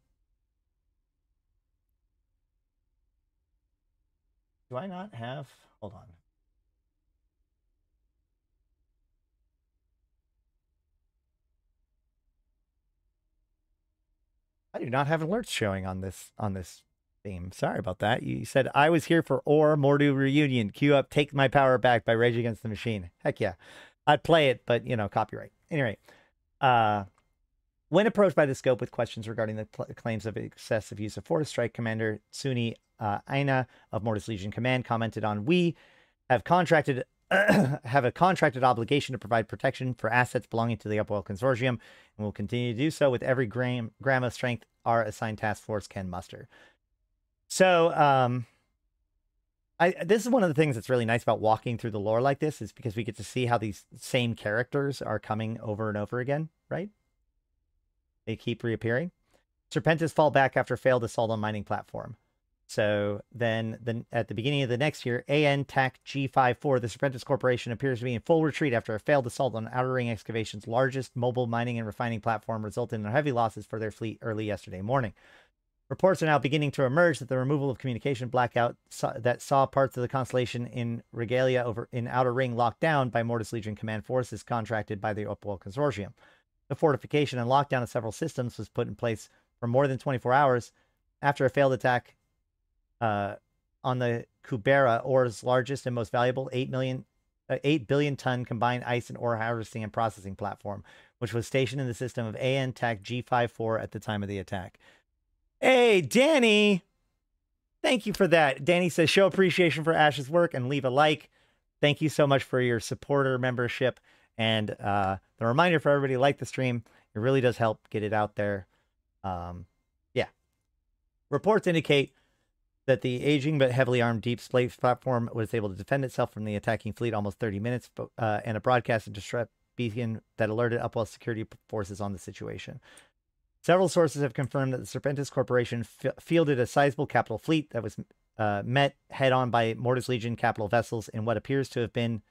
Do I not have? Hold on. I do not have alerts showing on this on this theme. Sorry about that. You said I was here for Or Mordu reunion. Cue up "Take My Power Back" by Rage Against the Machine. Heck yeah, I'd play it, but you know, copyright. Anyway, uh, when approached by the scope with questions regarding the cl- claims of excessive use of force, Strike Commander Suni uh, Aina of Mordu's Legion Command commented on, "We have contracted." [clears throat] have a contracted obligation to provide protection for assets belonging to the Upwell Consortium, and will continue to do so with every gram, gram of strength our assigned task force can muster. So, um, I this is one of the things that's really nice about walking through the lore like this is because we get to see how these same characters are coming over and over again, right? They keep reappearing. Serpentis fall back after failed assault on mining platform. So then, the, at the beginning of the next year, AN TAC G54, the Serpentis Corporation appears to be in full retreat after a failed assault on Outer Ring Excavation's largest mobile mining and refining platform, resulted in heavy losses for their fleet early yesterday morning. Reports are now beginning to emerge that the removal of communication blackout saw, that saw parts of the constellation in Regalia over in Outer Ring locked down by Mordu's Legion command forces contracted by the Upwell Consortium. The fortification and lockdown of several systems was put in place for more than 24 hours after a failed attack uh, on the Kubera, ORE's largest and most valuable 8 million, uh, 8 billion ton combined ice and ore harvesting and processing platform, which was stationed in the system of AN TAC G54 at the time of the attack. Hey, Danny! Thank you for that. Danny says, show appreciation for Ash's work and leave a like. Thank you so much for your supporter membership. And uh, the reminder for everybody like the stream. It really does help get it out there. Um, yeah. Reports indicate that the aging but heavily armed deep space platform was able to defend itself from the attacking fleet almost 30 minutes, uh, and a broadcast and distress beacon that alerted Upwell security forces on the situation. Several sources have confirmed that the Serpentis Corporation fielded a sizable capital fleet that was uh, met head on by Mordu's Legion capital vessels in what appears to have been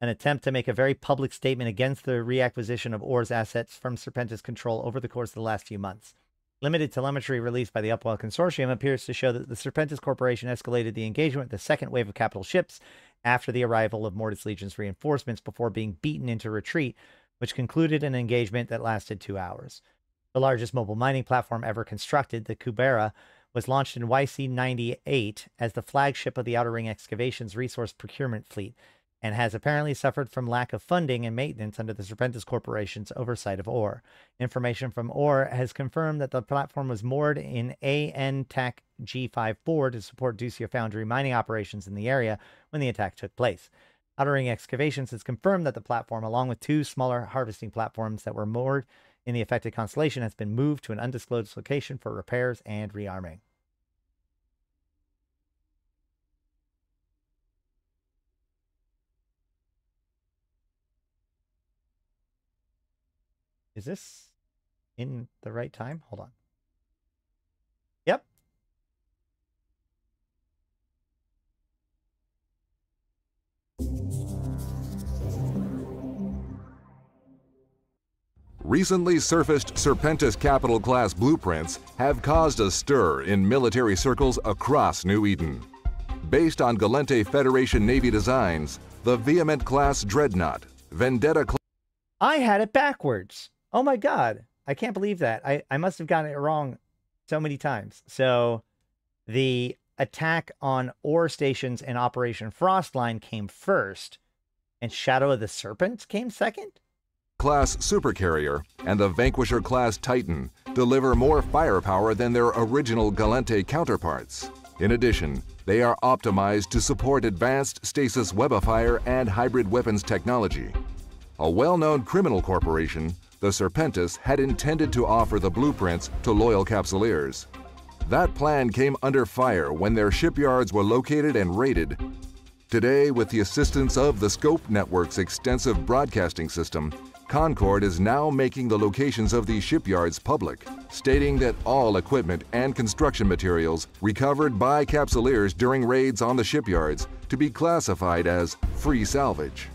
an attempt to make a very public statement against the reacquisition of ORE's assets from Serpentis control over the course of the last few months. Limited telemetry released by the Upwell Consortium appears to show that the Serpentis Corporation escalated the engagement with the second wave of capital ships after the arrival of Mordu's Legion's reinforcements before being beaten into retreat which concluded an engagement that lasted two hours. The largest mobile mining platform ever constructed, the Kubera, was launched in YC 98 as the flagship of the Outer Ring Excavations resource procurement fleet and has apparently suffered from lack of funding and maintenance under the Serpentis Corporation's oversight of ORE. Information from ORE has confirmed that the platform was moored in AN TAC G54 to support Ducia Foundry mining operations in the area when the attack took place. Outer Excavations has confirmed that the platform, along with two smaller harvesting platforms that were moored in the affected constellation, has been moved to an undisclosed location for repairs and rearming. Is this in the right time? Hold on. Yep. Recently surfaced Serpentis Capital class blueprints have caused a stir in military circles across New Eden. Based on Gallente Federation Navy designs, the Vehement class dreadnought, Vendetta class I had it backwards. Oh my god. I can't believe that. I, I must have gotten it wrong so many times. So the attack on ore stations in Operation Frostline came first, and Shadow of the Serpent came second? class supercarrier and the Vanquisher class Titan deliver more firepower than their original Gallente counterparts. In addition, they are optimized to support advanced stasis webifier and hybrid weapons technology. A well-known criminal corporation, the Serpentis had intended to offer the blueprints to loyal capsuleers. That plan came under fire when their shipyards were located and raided. Today, with the assistance of the Scope Network's extensive broadcasting system, Concord is now making the locations of these shipyards public, stating that all equipment and construction materials recovered by capsuleers during raids on the shipyards to be classified as free salvage.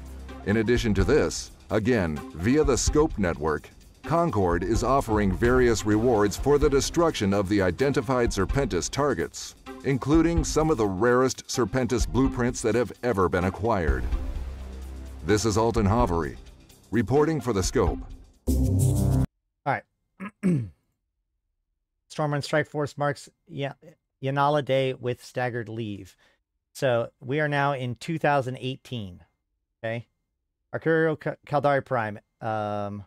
In addition to this, again, via the Scope Network, Concord is offering various rewards for the destruction of the identified Serpentis targets, including some of the rarest Serpentis blueprints that have ever been acquired. This is Alton Haveri, reporting for the Scope. All right. [clears throat] Stormwind Strike Force marks Ya- Yanala Day with staggered leave. So we are now in 2018. Okay. Arcurio Ca- Caldari Prime. Um,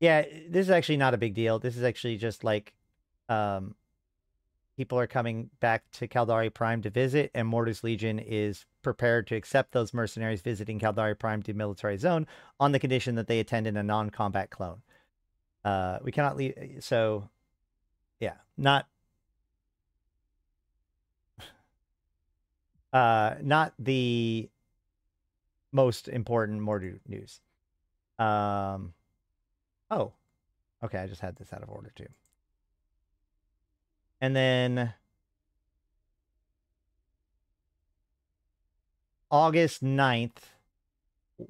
yeah, this is actually not a big deal. This is actually just like um, people are coming back to Caldari Prime to visit, and Mordu's Legion is prepared to accept those mercenaries visiting Caldari Prime to military zone on the condition that they attend in a non-combat clone. Uh, we cannot leave. So, yeah, not uh, not the most important Mordu news. Um, oh, okay, I just had this out of order too. And then August 9th,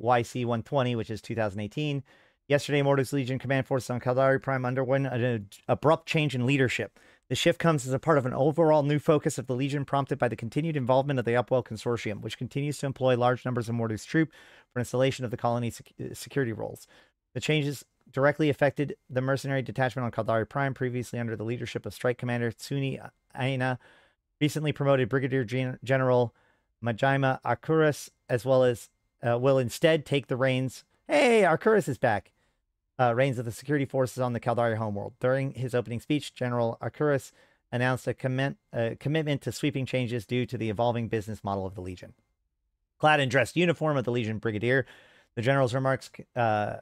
YC 120, which is 2018. Yesterday, Mordu's Legion Command Force on Caldari Prime underwent an abrupt change in leadership. The shift comes as a part of an overall new focus of the Legion prompted by the continued involvement of the Upwell Consortium, which continues to employ large numbers of Mordu's troop for installation of the colony sec- security roles. The changes directly affected the mercenary detachment on Caldari Prime, previously under the leadership of Strike Commander Tsuni Aina, recently promoted Brigadier Gen- General Majima Akuris, as well as uh, will instead take the reins. Hey, Akuris is back. Uh, reins of the security forces on the Caldari homeworld. During his opening speech, General Akuris announced a, comment, a commitment to sweeping changes due to the evolving business model of the Legion. Clad in dressed uniform of the Legion Brigadier, the general's remarks uh,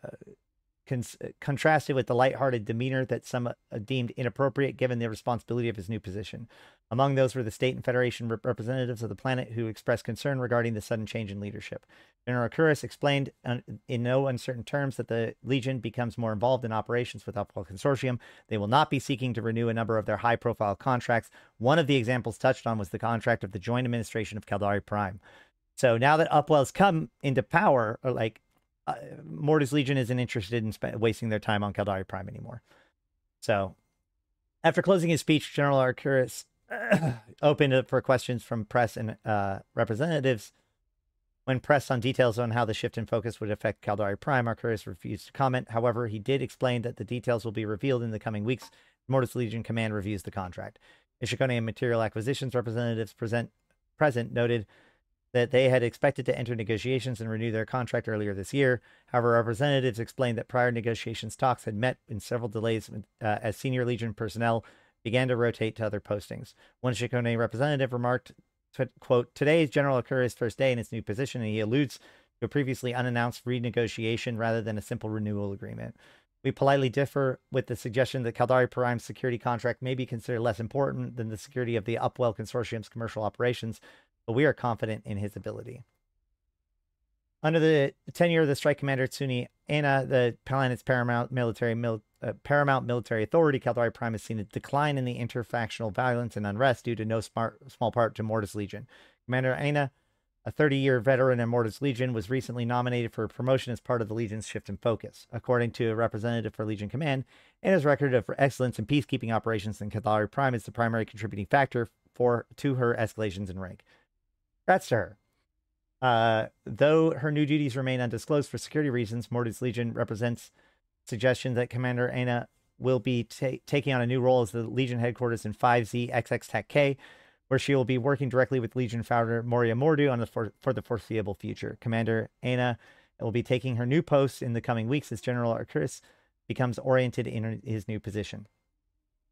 contrasted with the lighthearted demeanor that some uh, deemed inappropriate given the responsibility of his new position. Among those were the state and federation rep- representatives of the planet who expressed concern regarding the sudden change in leadership. General Akuris explained un- in no uncertain terms that the Legion becomes more involved in operations with Upwell Consortium. They will not be seeking to renew a number of their high profile contracts. One of the examples touched on was the contract of the joint administration of Caldari Prime. So now that Upwell's come into power, or like uh, Mordu's Legion isn't interested in wasting their time on Caldari Prime anymore. So, after closing his speech, General Akuris [coughs] opened up for questions from press and uh, representatives. When pressed on details on how the shift in focus would affect Caldari Prime, Akuris refused to comment. However, he did explain that the details will be revealed in the coming weeks. Mortis Legion Command reviews the contract. Ishukone and Material Acquisitions representatives present, present noted that they had expected to enter negotiations and renew their contract earlier this year. However, representatives explained that prior negotiations talks had met in several delays uh, as senior Legion personnel began to rotate to other postings. One Shikone representative remarked, quote, Today is General Akura's first day in his new position, and he alludes to a previously unannounced renegotiation rather than a simple renewal agreement. We politely differ with the suggestion that Caldari Prime's security contract may be considered less important than the security of the Upwell Consortium's commercial operations, but we are confident in his ability. Under the tenure of the Strike Commander Tsuni Aina, the planet's paramount military mil- uh, paramount military authority, Caldari Prime has seen a decline in the interfactional violence and unrest due to no smart, small part to Mordu's Legion. Commander Aina, a 30-year veteran in Mordu's Legion, was recently nominated for promotion as part of the Legion's shift in focus. According to a representative for Legion Command, Aina's record of excellence in peacekeeping operations in Caldari Prime is the primary contributing factor for to her escalations in rank. That's her. Uh, though her new duties remain undisclosed for security reasons, Mordu's Legion represents suggestion that Commander Aina will be ta- taking on a new role as the Legion headquarters in 5Z XX Tech K, where she will be working directly with Legion founder Muryia Mordu on the for, for the foreseeable future. Commander Aina will be taking her new post in the coming weeks as General Akuris becomes oriented in his new position.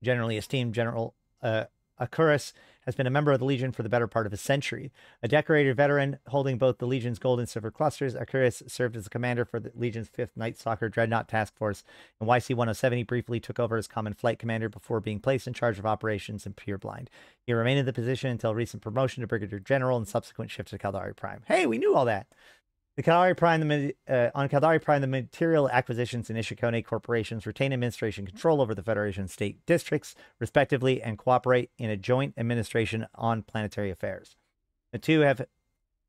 Generally esteemed General uh, Akuris has been a member of the Legion for the better part of a century. A decorated veteran holding both the Legion's gold and silver clusters, Akuris served as a commander for the Legion's 5th Night Stalker Dreadnought Task Force. In YC 107, he briefly took over as Common Flight Commander before being placed in charge of operations in Pureblind. He remained in the position until recent promotion to Brigadier General and subsequent shift to Caldari Prime. Hey, we knew all that. The Prime, the, uh, on Caldari Prime, the material acquisitions and Ishukone corporations retain administration control over the Federation state districts, respectively, and cooperate in a joint administration on planetary affairs. The two have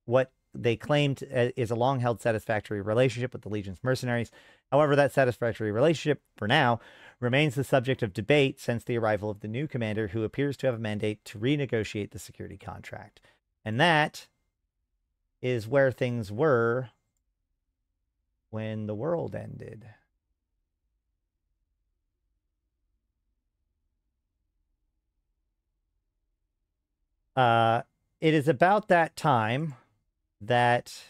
what they claimed uh, is a long held satisfactory relationship with the Legion's mercenaries. However, that satisfactory relationship, for now, remains the subject of debate since the arrival of the new commander, who appears to have a mandate to renegotiate the security contract. And that is where things were when the world ended. Uh, it is about that time that.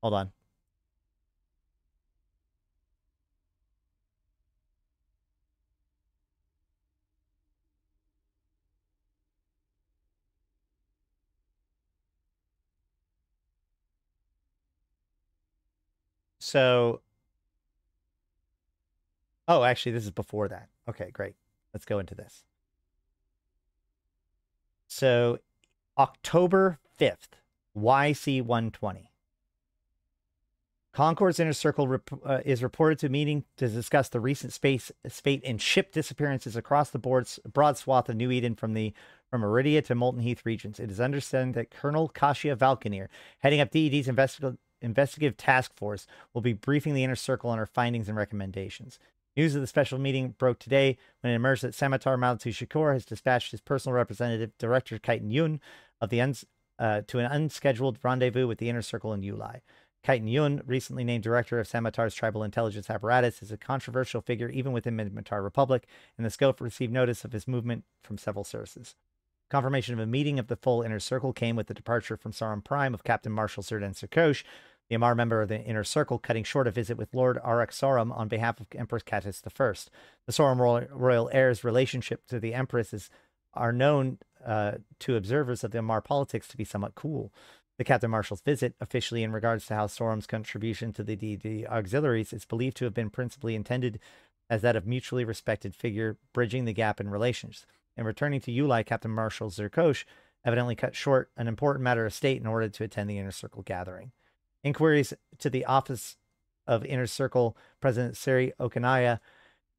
Hold on. So, oh, actually, this is before that. Okay, great. Let's go into this. So, October 5th, YC 120. Concord's Inner Circle rep- uh, is reported to meeting to discuss the recent space spate and ship disappearances across the boards, broad swath of New Eden from the from Aridia to Molden Heath regions. It is understood that Colonel Kasiha Valkanir, heading up DED's investigative investigative task force will be briefing the inner circle on our findings and recommendations. News of the special meeting broke today when it emerged that Sanmatar Maleatu Shakor has dispatched his personal representative, Director Keitan Yun, of the uns- uh, to an unscheduled rendezvous with the inner circle in Yulai. Keitan Yun, recently named director of Sanmatar's tribal intelligence apparatus, is a controversial figure even within Minmatar Republic, and the scope received notice of his movement from several sources. Confirmation of a meeting of the full inner circle came with the departure from Sarum Prime of Captain Marshal Serdan Sakosh, the Amarr member of the Inner Circle, cutting short a visit with Lord Arach Sarum on behalf of Empress Catiz I. The Sarum royal heir's relationship to the Empress is, are known uh, to observers of the Amarr politics to be somewhat cool. The Captain Marshal's visit, officially in regards to how Sarum's contribution to the DD auxiliaries, is believed to have been principally intended as that of mutually respected figure bridging the gap in relations. In returning to Yulai, Captain Marshal Zerkosh evidently cut short an important matter of state in order to attend the Inner Circle gathering. Inquiries to the Office of Inner Circle President Siri Okanaya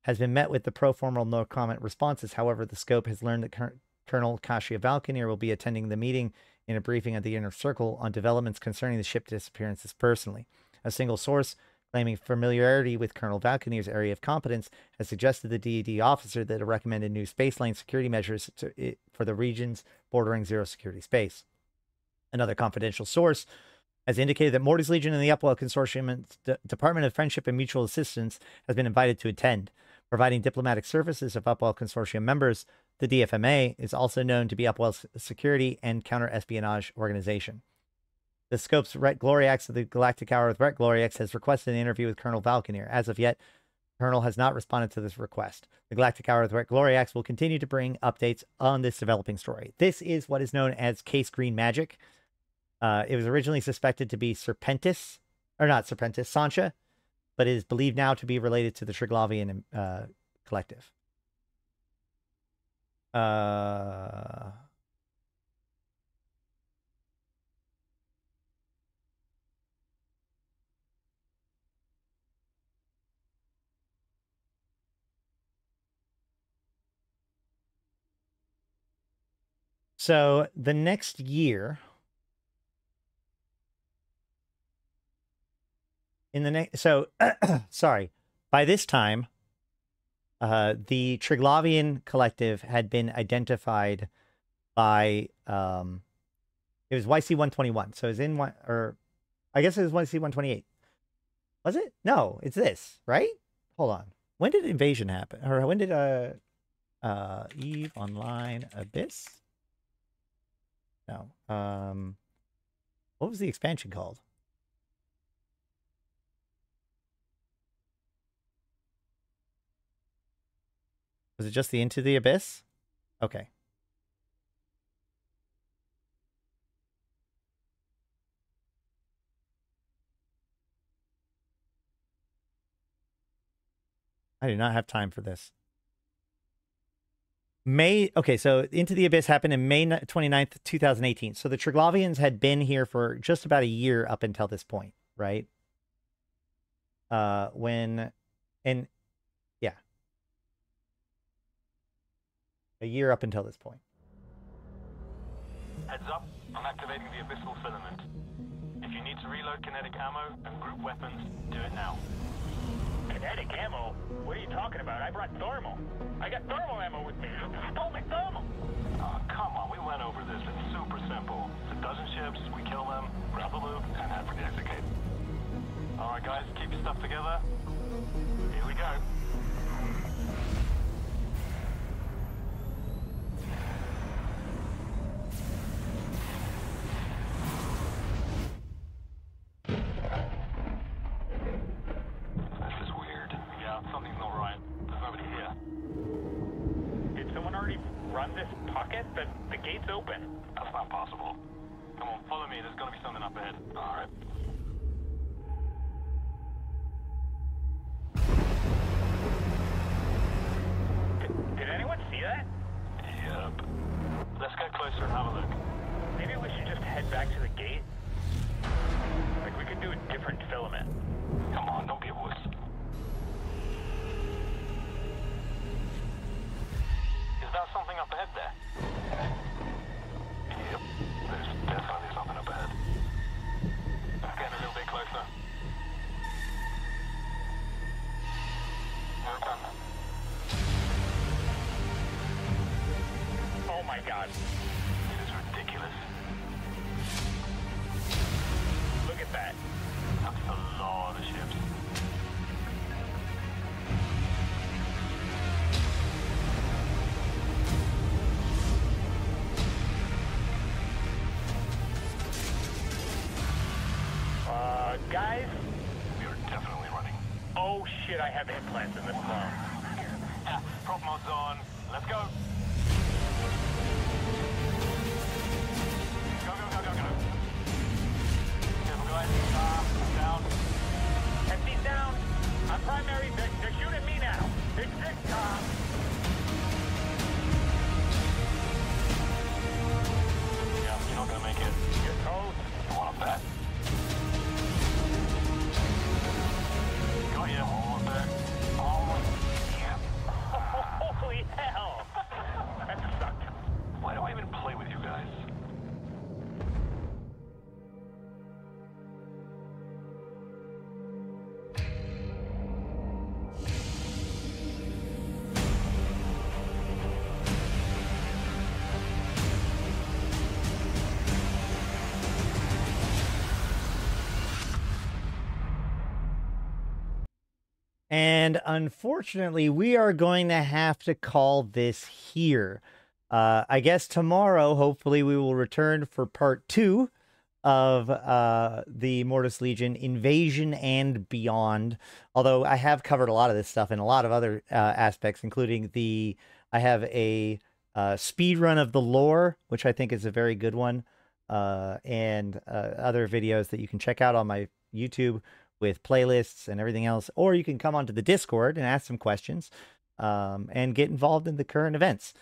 has been met with the pro formal no comment responses. However, the scope has learned that Colonel Kasiha Valkanir will be attending the meeting in a briefing at the Inner Circle on developments concerning the ship disappearances personally. A single source Claiming familiarity with Colonel Valkanir's area of competence has suggested the DED officer that it recommended new space lane security measures to, for the regions bordering zero security space. Another confidential source has indicated that Mordu's Legion and the Upwell Consortium's D- Department of Friendship and Mutual Assistance has been invited to attend. Providing diplomatic services of Upwell Consortium members, the DFMA is also known to be Upwell's security and counter espionage organization. The Scope's Rhett Gloriax of the Galactic Hour with Rhett Gloriax has requested an interview with Colonel Valkanir. As of yet, Colonel has not responded to this request. The Galactic Hour with Rhett Gloriax will continue to bring updates on this developing story. This is what is known as Case Green Magic. Uh, it was originally suspected to be Serpentis, or not Serpentis, Sansha, but is believed now to be related to the Triglavian uh, collective. Uh, so the next year, in the next so [clears throat] sorry. By this time uh the triglavian collective had been identified by um it was yc121 so it was in one or i guess it was yc128 was it? No it's this right? Hold on. When did invasion happen? Or when did uh uh eve online abyss? No um what was the expansion called Was it just the Into the Abyss? Okay. I do not have time for this. May, okay, so Into the Abyss happened in May 29th, 2018. So the Triglavians had been here for just about a year up until this point, right? Uh, when, and a year up until this point. Heads up, I'm activating the abyssal filament. If you need to reload kinetic ammo and group weapons, do it now. Kinetic ammo? What are you talking about? I brought thermal. I got thermal ammo with me. Stole my thermal. Oh, come on, we went over this. It's super simple. It's a dozen ships, we kill them, grab the loot, and head for the. Alright guys, keep your stuff together. Here we go. This is weird. Yeah, something's not right. There's nobody here. Did someone already run this pocket? The, the gate's open. That's not possible. Come on, follow me. There's gonna be something up ahead. Alright. I have implants And unfortunately, we are going to have to call this here. Uh, I guess tomorrow, hopefully, we will return for part two of uh, the Mordu's Legion invasion and beyond. Although I have covered a lot of this stuff in a lot of other uh, aspects, including the I have a uh, speed run of the lore, which I think is a very good one, uh, and uh, other videos that you can check out on my YouTube with playlists and everything else. Or you can come onto the Discord and ask some questions um, and get involved in the current events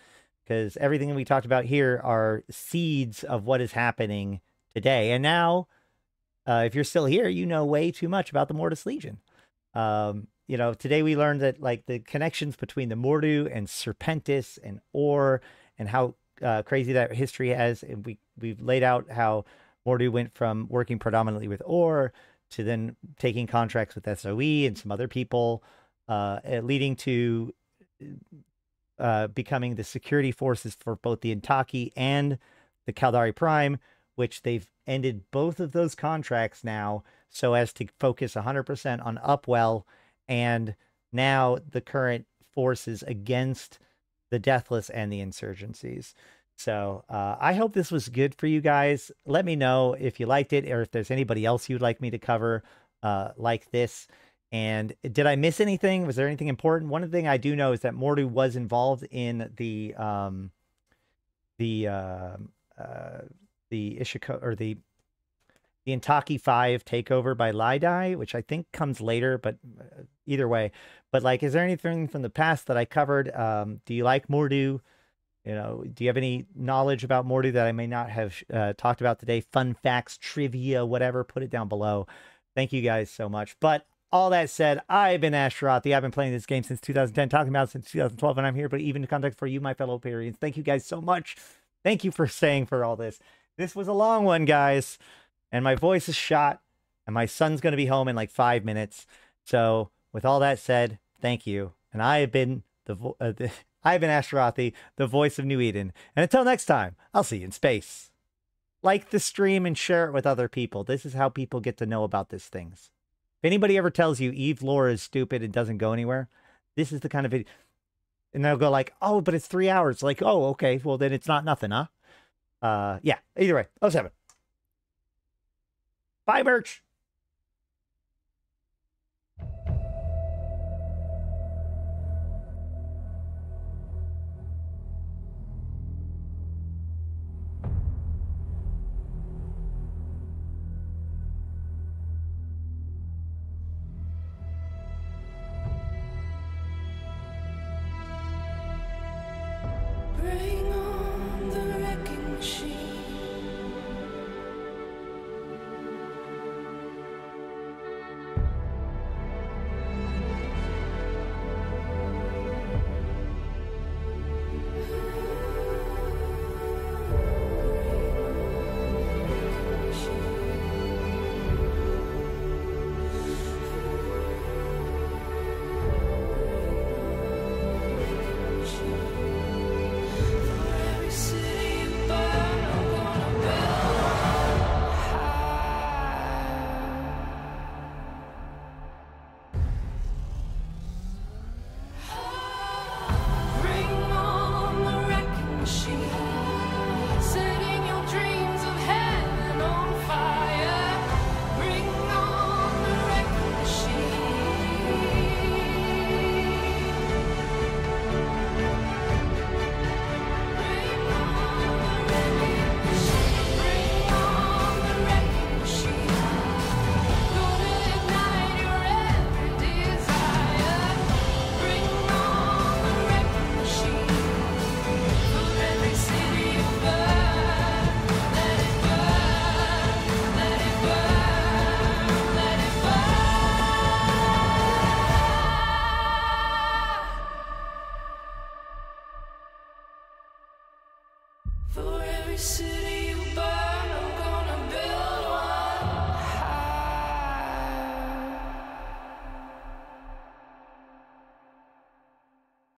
because everything we talked about here are seeds of what is happening today. And now, uh, if you're still here, you know way too much about the Mordu's Legion. Um, you know, today we learned that like the connections between the Mordu and Serpentis and ORE and how uh, crazy that history has. And we we've laid out how Mordu went from working predominantly with ORE to then taking contracts with SOE and some other people, uh, leading to uh, becoming the security forces for both the Intaki and the Caldari Prime, which they've ended both of those contracts now so as to focus 100% on Upwell and now the current forces against the Deathless and the insurgencies. So uh, I hope this was good for you guys. Let me know if you liked it or if there's anybody else you'd like me to cover uh, like this. And did I miss anything? Was there anything important? One thing I do know is that Mordu was involved in the um, the uh, uh, the Ishiko or the the Intaki Five takeover by Lai Dai, which I think comes later, but uh, either way. But like, is there anything from the past that I covered? Um, do you like Mordu? You know, do you have any knowledge about Mordu that I may not have uh, talked about today? Fun facts, trivia, whatever. Put it down below. Thank you guys so much. But all that said, I've been Ashterothi. I've been playing this game since 2010, talking about it since 2012, and I'm here, but even to contact for you, my fellow Empyreans. Thank you guys so much. Thank you for staying for all this. This was a long one, guys, and my voice is shot, and my son's going to be home in like five minutes. So, with all that said, thank you. And I have been the, uh, the I've been Ashterothi, the voice of New Eden. And until next time, I'll see you in space. Like the stream and share it with other people. This is how people get to know about these things. If anybody ever tells you Eve lore is stupid and doesn't go anywhere, this is the kind of video. And they'll go like, oh, but it's three hours. Like, oh, okay. Well, then it's not nothing, huh? Uh, yeah. Either way, 07. Bye, merch.